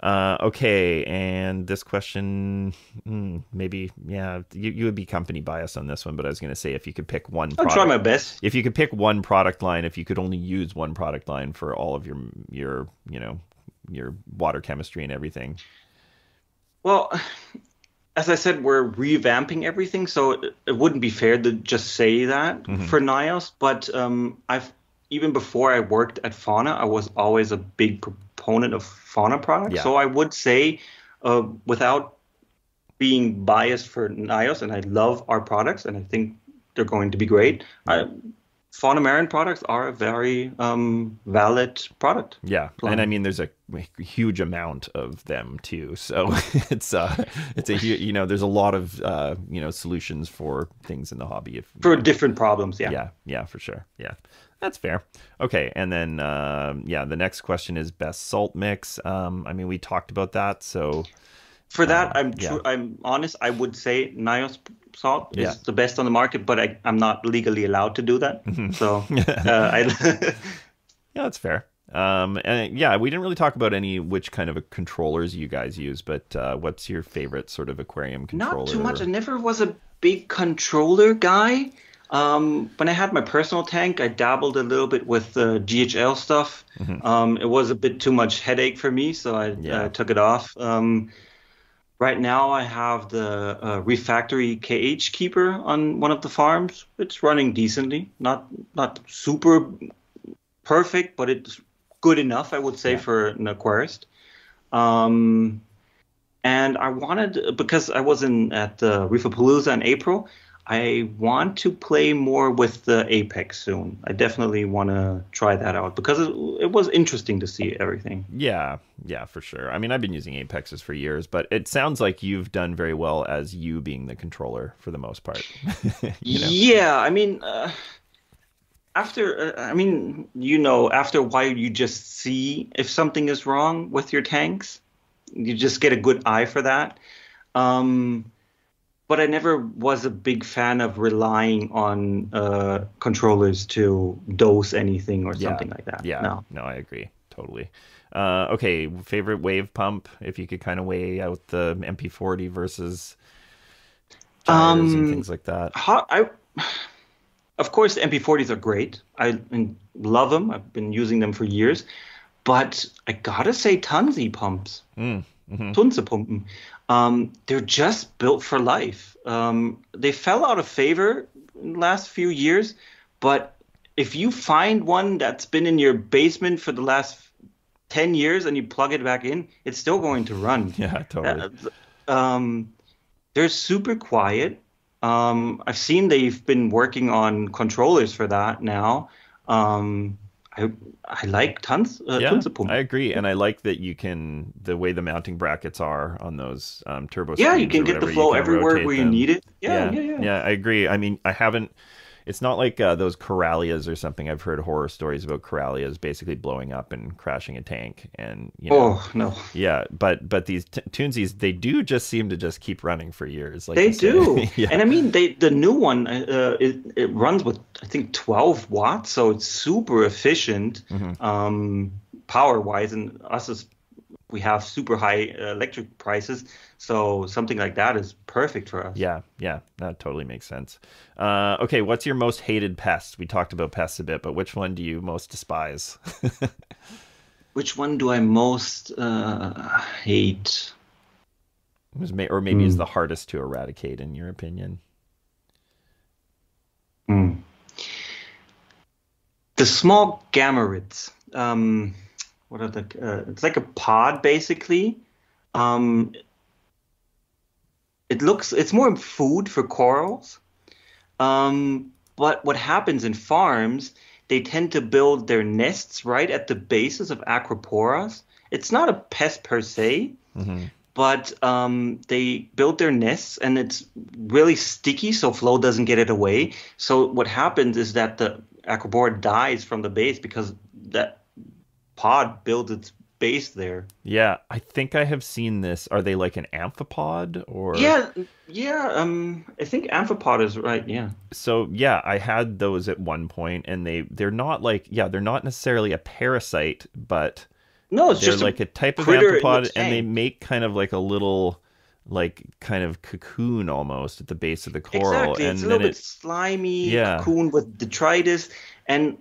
Uh, okay, and this question, hmm, maybe, yeah, you, you would be company bias on this one, but I was going to say if you could pick one, I'll try my best. If you could pick one product line, if you could only use one product line for all of your your you know your water chemistry and everything. Well, as I said, we're revamping everything, so it, it wouldn't be fair to just say that mm-hmm. for NYOS. But um, I've even before I worked at Fauna, I was always a big proponent of Fauna products. Yeah. So I would say, uh, without being biased for NYOS, and I love our products, and I think they're going to be great. I, Fauna Marin products are a very um, valid product. Yeah, and I mean, there's a huge amount of them too. So it's uh, it's a you know, there's a lot of uh, you know solutions for things in the hobby. If for know. different problems, yeah, yeah, yeah, for sure, yeah. That's fair. Okay, and then uh, yeah, the next question is best salt mix. Um, I mean, we talked about that, so for that, uh, I'm yeah. I'm honest. I would say NYOS salt is yeah. the best on the market, but I, am not legally allowed to do that. Mm-hmm. So uh, I yeah, that's fair. Um, and yeah, we didn't really talk about any which kind of controllers you guys use, but uh, what's your favorite sort of aquarium controller? Not too much. I never was a big controller guy. Um, when I had my personal tank, I dabbled a little bit with the GHL stuff. Mm-hmm. Um, it was a bit too much headache for me, so I yeah. uh, took it off. Um, Right now, I have the uh, Reef Factory KH Keeper on one of the farms. It's running decently, not not super perfect, but it's good enough, I would say, yeah. for an aquarist. Um, and I wanted because I was in at the Reefapalooza in April. I want to play more with the Apex soon. I definitely want to try that out because it, it, was interesting to see everything. Yeah, yeah, for sure. I mean, I've been using Apexes for years, but it sounds like you've done very well as you being the controller for the most part. you know? Yeah, I mean, uh, after, uh, I mean, you know, after a while, you just see if something is wrong with your tanks. You just get a good eye for that. Um, but I never was a big fan of relying on uh, controllers to dose anything or yeah. something like that. Yeah, no, no, I agree totally. Uh, okay, favorite wave pump. If you could kind of weigh out the MP40 versus um, and things like that. How, I, of course, the MP40s are great. I love them. I've been using them for years. But I gotta say, Tunze pumps. Mm, mm-hmm. Tunze pumpen. Um, they're just built for life. Um, they fell out of favor in the last few years, but if you find one that's been in your basement for the last 10 years and you plug it back in, it's still going to run. Yeah, totally. Uh, um, they're super quiet. Um, I've seen they've been working on controllers for that now. Um, I I like tons uh, yeah, tons of. I agree, and I like that you can the way the mounting brackets are on those um, turbo. Yeah, you can get the flow everywhere where them. you need it. Yeah, yeah, yeah, yeah. I agree. I mean, I haven't it's not like uh, those Koralias or something. I've heard horror stories about Koralias basically blowing up and crashing a tank, and you know, oh no, yeah. But but these t- Tunzes, they do just seem to just keep running for years. Like they do, yeah. and I mean, they the new one uh, it, it runs with I think 12 watts, so it's super efficient. Mm-hmm. Um, power wise and us as we have super high uh, electric prices. So something like that is perfect for us. Yeah, yeah, that totally makes sense. Uh, okay, what's your most hated pest? We talked about pests a bit, but which one do you most despise? which one do I most uh, hate? or maybe mm. is the hardest to eradicate, in your opinion? Mm. The small gammarids. Um, what are the? Uh, it's like a pod basically. Um, it looks it's more food for corals. Um, but what happens in farms? They tend to build their nests right at the bases of acroporas. It's not a pest per se, mm-hmm. but um, they build their nests and it's really sticky, so flow doesn't get it away. So what happens is that the acropora dies from the base because that pod build its base there. Yeah, I think I have seen this. Are they like an amphipod or? Yeah, yeah. Um, I think amphipod is right. Yeah. So yeah, I had those at one point, and they they're not like yeah, they're not necessarily a parasite, but no, it's they're just like a, a type of amphipod, and they make kind of like a little like kind of cocoon almost at the base of the coral. Exactly. And it's a little bit slimy yeah. cocoon with detritus. And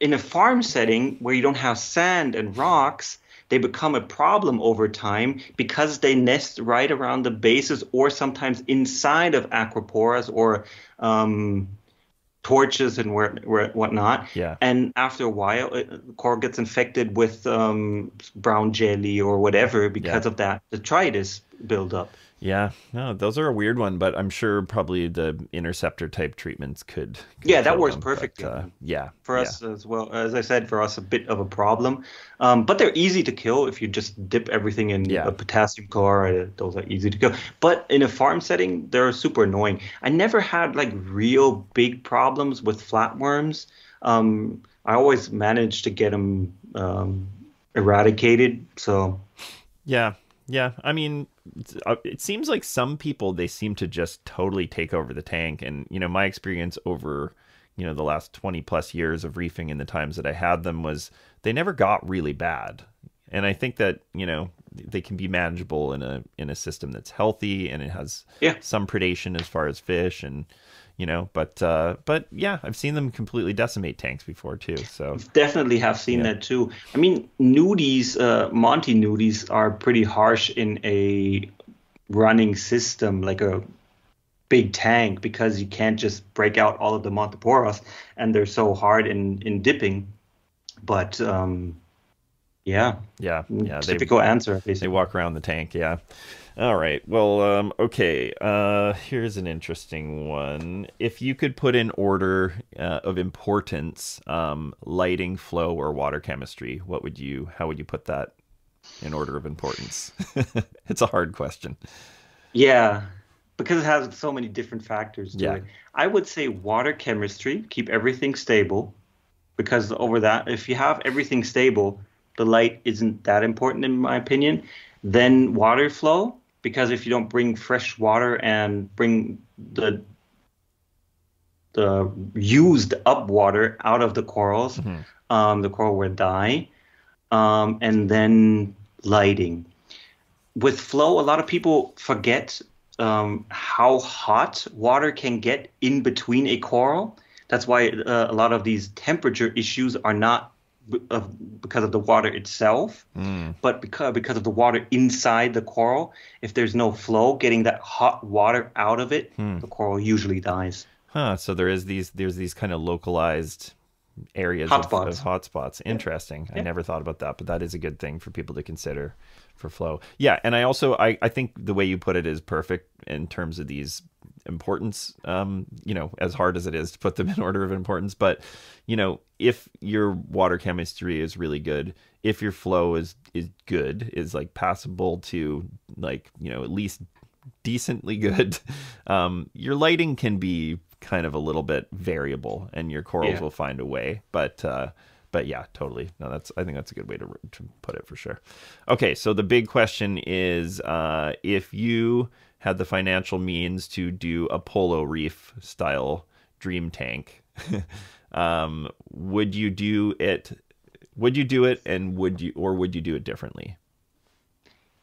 in a farm setting where you don't have sand and rocks, they become a problem over time because they nest right around the bases or sometimes inside of acroporas or um, torches and where, where, whatnot. Yeah. And after a while, it, the coral gets infected with um, brown jelly or whatever because yeah. of that detritus buildup. Yeah, no, those are a weird one, but I'm sure probably the interceptor type treatments could. could Yeah, that works them, perfectly. But, uh, yeah, for yeah. us as well. As I said, for us, a bit of a problem. Um, but they're easy to kill if you just dip everything in Yeah. a potassium chloride. Those are easy to kill. But in a farm setting, they're super annoying. I never had like real big problems with flatworms. Um, I always managed to get them um, eradicated. So Yeah, yeah. I mean, Uh, it seems like some people they seem to just totally take over the tank, and you know, my experience over you know the last twenty plus years of reefing and the times that I had them was they never got really bad, and I think that you know they can be manageable in a in a system that's healthy and it has Yeah. some predation as far as fish and you know but uh but yeah i've seen them completely decimate tanks before too so definitely have seen Yeah. that too. I mean, nudies, uh, Monty nudies are pretty harsh in a running system, like a big tank, because you can't just break out all of the Montiporas, and they're so hard in in dipping. But um, yeah, yeah yeah they, typical answer They basically. walk around the tank, yeah. All right. Well, um, okay. Uh, here's an interesting one. If you could put in order uh, of importance, um, lighting, flow, or water chemistry, what would you? How would you put that in order of importance? it's a hard question. Yeah, because it has so many different factors to Yeah. it. I would say water chemistry, keep everything stable, because over that, if you have everything stable, the light isn't that important in my opinion. Then water flow, because if you don't bring fresh water and bring the the used up water out of the corals, um, the coral will die. Um, and then lighting with flow, a lot of people forget um, how hot water can get in between a coral. That's why uh, a lot of these temperature issues are not of, because of the water itself, hmm. but because because of the water inside the coral. If there's no flow, getting that hot water out of it, hmm. the coral usually dies. Huh. So there is these. There's these kind of localized areas of, Hotspots. of hotspots. Interesting. I never thought about that, but that is a good thing for people to consider for flow. Yeah, and I also I, I think the way you put it is perfect in terms of these importance. Um, you know, as hard as it is to put them in order of importance, but you know, if your water chemistry is really good, if your flow is is good, is like passable to like you know at least decently good. Um, your lighting can be kind of a little bit variable, and your corals Yeah. will find a way. But uh, but yeah, totally. No, that's I think that's a good way to to put it for sure. Okay, so the big question is, uh, if you had the financial means to do a polo reef style dream tank, um, would you do it? Would you do it, and would you, or would you do it differently?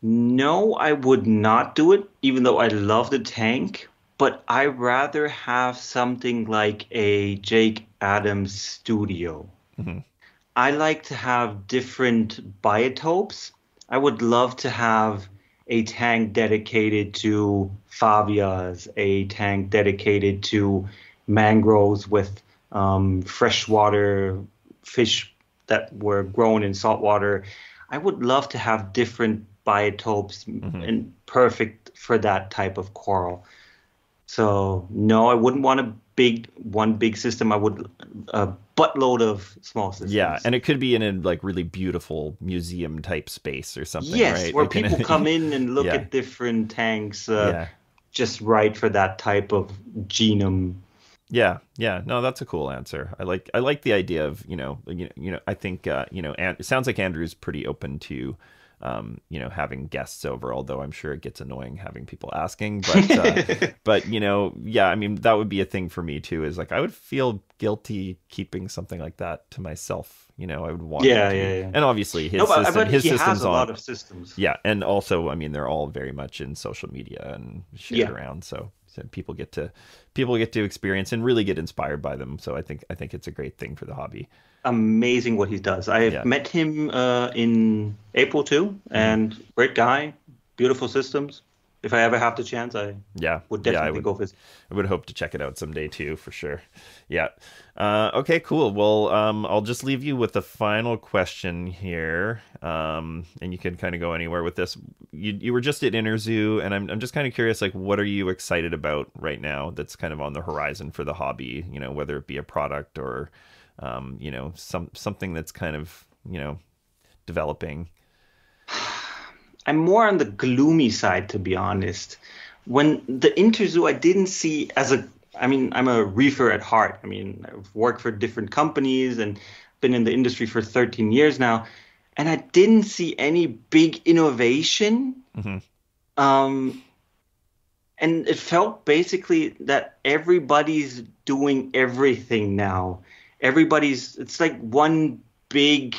No, I would not do it, even though I love the tank. But I rather have something like a Jake Adams studio. I like to have different biotopes. I would love to have a tank dedicated to favias, a tank dedicated to mangroves with um, freshwater fish that were grown in saltwater. I would love to have different biotopes and perfect for that type of coral. So no, I wouldn't want a big one big system. I would a buttload of small systems. Yeah, and it could be in a like really beautiful museum type space or something. yes, right? where can- people come in and look Yeah. at different tanks, uh, yeah, just right for that type of genome. yeah, yeah. No, that's a cool answer. I like I like the idea of you know you know, you know I think uh, you know and it sounds like Andrew's pretty open to. Um, you know, having guests over, although I'm sure it gets annoying having people asking, but uh, but you know, yeah, I mean that would be a thing for me too. Is like I would feel guilty keeping something like that to myself. You know, I would want. Yeah, to yeah, yeah. And obviously his no, but, system, but his system's a on. lot of systems. Yeah, and also, I mean, they're all very much in social media and shared Yeah. around, so, so people get to people get to experience and really get inspired by them. So I think I think it's a great thing for the hobby. Amazing what he does. I Yeah. met him uh, in April too, and great guy, beautiful systems. If I ever have the chance, I yeah would definitely yeah, would, go visit. I would hope to check it out someday too, for sure. Yeah. Uh, okay, cool. Well, um, I'll just leave you with the final question here, um, and you can kind of go anywhere with this. You you were just at Interzoo, and I'm I'm just kind of curious, like, what are you excited about right now? That's kind of on the horizon for the hobby. You know, whether it be a product or, um, you know, some something that's kind of you know developing. I'm more on the gloomy side, to be honest. When the Interzoo, I didn't see as a. I mean, I'm a reefer at heart. I mean, I've worked for different companies and been in the industry for 13 years now, and I didn't see any big innovation. Mm-hmm. Um, and it felt basically that everybody's doing everything now. Everybody's. It's like one big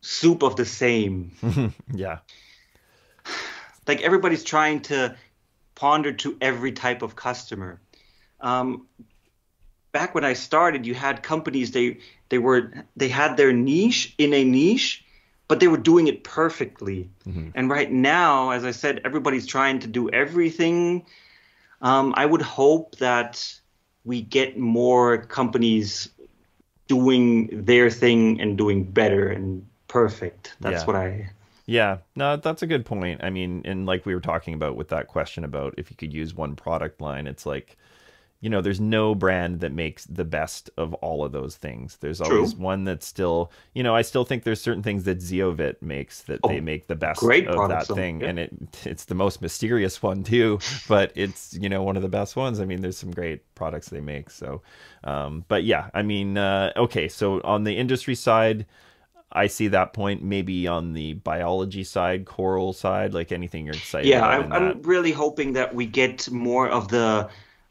soup of the same. yeah. Like everybody's trying to ponder to every type of customer. Um, back when I started, you had companies they they were they had their niche in a niche, but they were doing it perfectly. Mm-hmm. And right now, as I said, everybody's trying to do everything. Um, I would hope that we get more companies doing their thing and doing better and perfect. That's yeah. what I. Yeah, no, that's a good point. I mean, and like we were talking about with that question about if you could use one product line, it's like, you know, there's no brand that makes the best of all of those things. There's True. always one that's still, you know, I still think there's certain things that Zeovit makes that oh, they make the best of that thing, yeah. and it it's the most mysterious one too, but it's you know one of the best ones. I mean, there's some great products they make. So, um, but yeah, I mean, uh, okay, so on the industry side. I see that point maybe on the biology side, coral side, like anything you're excited yeah, about. Yeah, I'm, I'm really hoping that we get more of the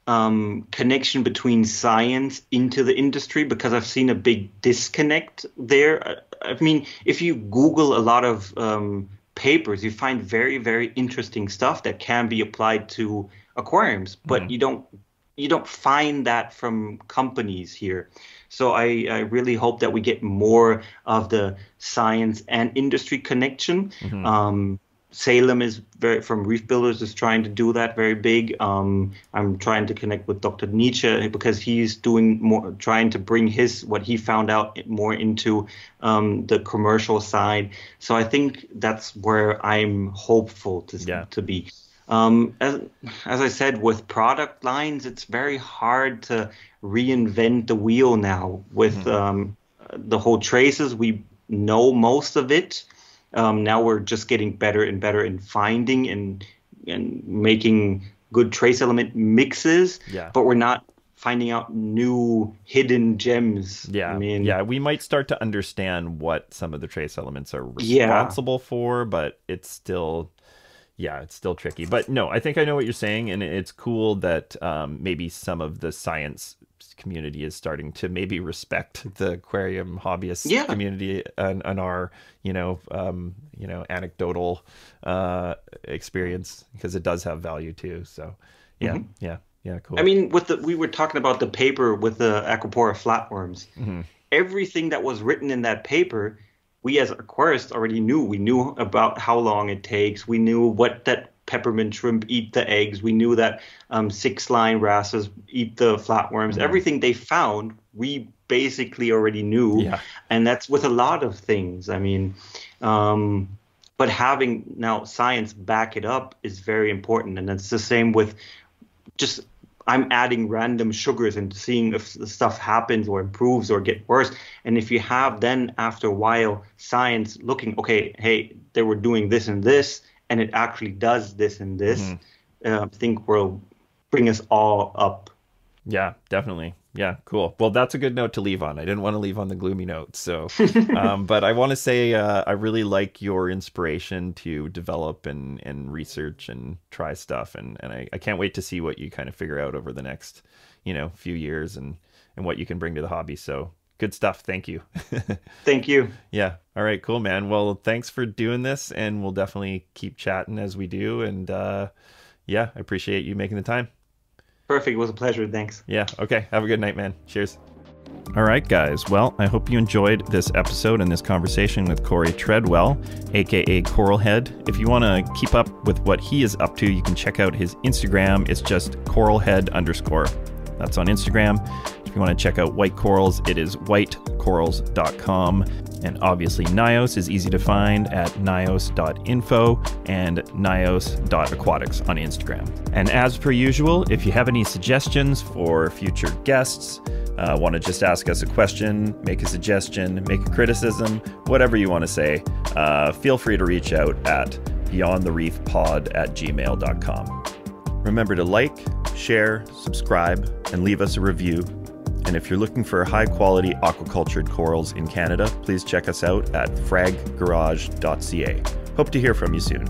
um, connection between science into the industry because I've seen a big disconnect there. I mean, if you Google a lot of um, papers, you find very, very interesting stuff that can be applied to aquariums, but mm-hmm. you don't you don't find that from companies here. So I, I really hope that we get more of the science and industry connection. Mm-hmm. Um, Salem is very from Reef Builders is trying to do that very big. Um, I'm trying to connect with Dr. Nietzsche because he's doing more, trying to bring his what he found out more into um, the commercial side. So I think that's where I'm hopeful to yeah. to be. Um, as, as I said, with product lines, it's very hard to reinvent the wheel now. With mm-hmm. um, the whole traces, we know most of it. Um, now we're just getting better and better in finding and and making good trace element mixes. Yeah. But we're not finding out new hidden gems. Yeah. I mean, yeah, we might start to understand what some of the trace elements are responsible yeah. for, but it's still yeah, it's still tricky. But no, I think I know what you're saying, and it's cool that um, maybe some of the science community is starting to maybe respect the aquarium hobbyist yeah. community and, and, our you know um, you know anecdotal uh, experience because it does have value too. So yeah, mm-hmm. yeah, yeah, cool. I mean, with the we were talking about the paper with the Acropora flatworms. Mm-hmm. Everything that was written in that paper we as aquarists already knew. We knew about how long it takes. We knew what that peppermint shrimp eat the eggs. We knew that um, six line wrasses eat the flatworms. Mm. Everything they found, we basically already knew. Yeah. And that's with a lot of things. I mean, um, but having now science back it up is very important. And it's the same with just I'm adding random sugars and seeing if the stuff happens or improves or get worse. And if you have then after a while science looking, okay, hey, they were doing this and this, and it actually does this and this, mm-hmm. uh, I think will bring us all up. Yeah, definitely. Yeah, cool. Well, that's a good note to leave on. I didn't want to leave on the gloomy note. So, um, but I want to say uh, I really like your inspiration to develop and, and research and try stuff. And, and I, I can't wait to see what you kind of figure out over the next, you know, few years and, and what you can bring to the hobby. So good stuff. Thank you. Thank you. Yeah. All right, cool, man. Well, thanks for doing this. And we'll definitely keep chatting as we do. And uh, yeah, I appreciate you making the time. Perfect. It was a pleasure. Thanks. Yeah. Okay. Have a good night, man. Cheers. All right, guys. Well, I hope you enjoyed this episode and this conversation with Corey Treadwell, aka Coralhead. If you want to keep up with what he is up to, you can check out his Instagram. It's just coralhead underscore. That's on Instagram. If you want to check out white corals, it is whitecorals.com. And obviously, NYOS is easy to find at nyos.info and nyos.aquatics on Instagram. And as per usual, if you have any suggestions for future guests, uh, want to just ask us a question, make a suggestion, make a criticism, whatever you want to say, uh, feel free to reach out at beyondthereefpod at gmail.com. Remember to like, share, subscribe, and leave us a review. And if you're looking for high quality aquacultured corals in Canada, please check us out at fraggarage.ca. Hope to hear from you soon.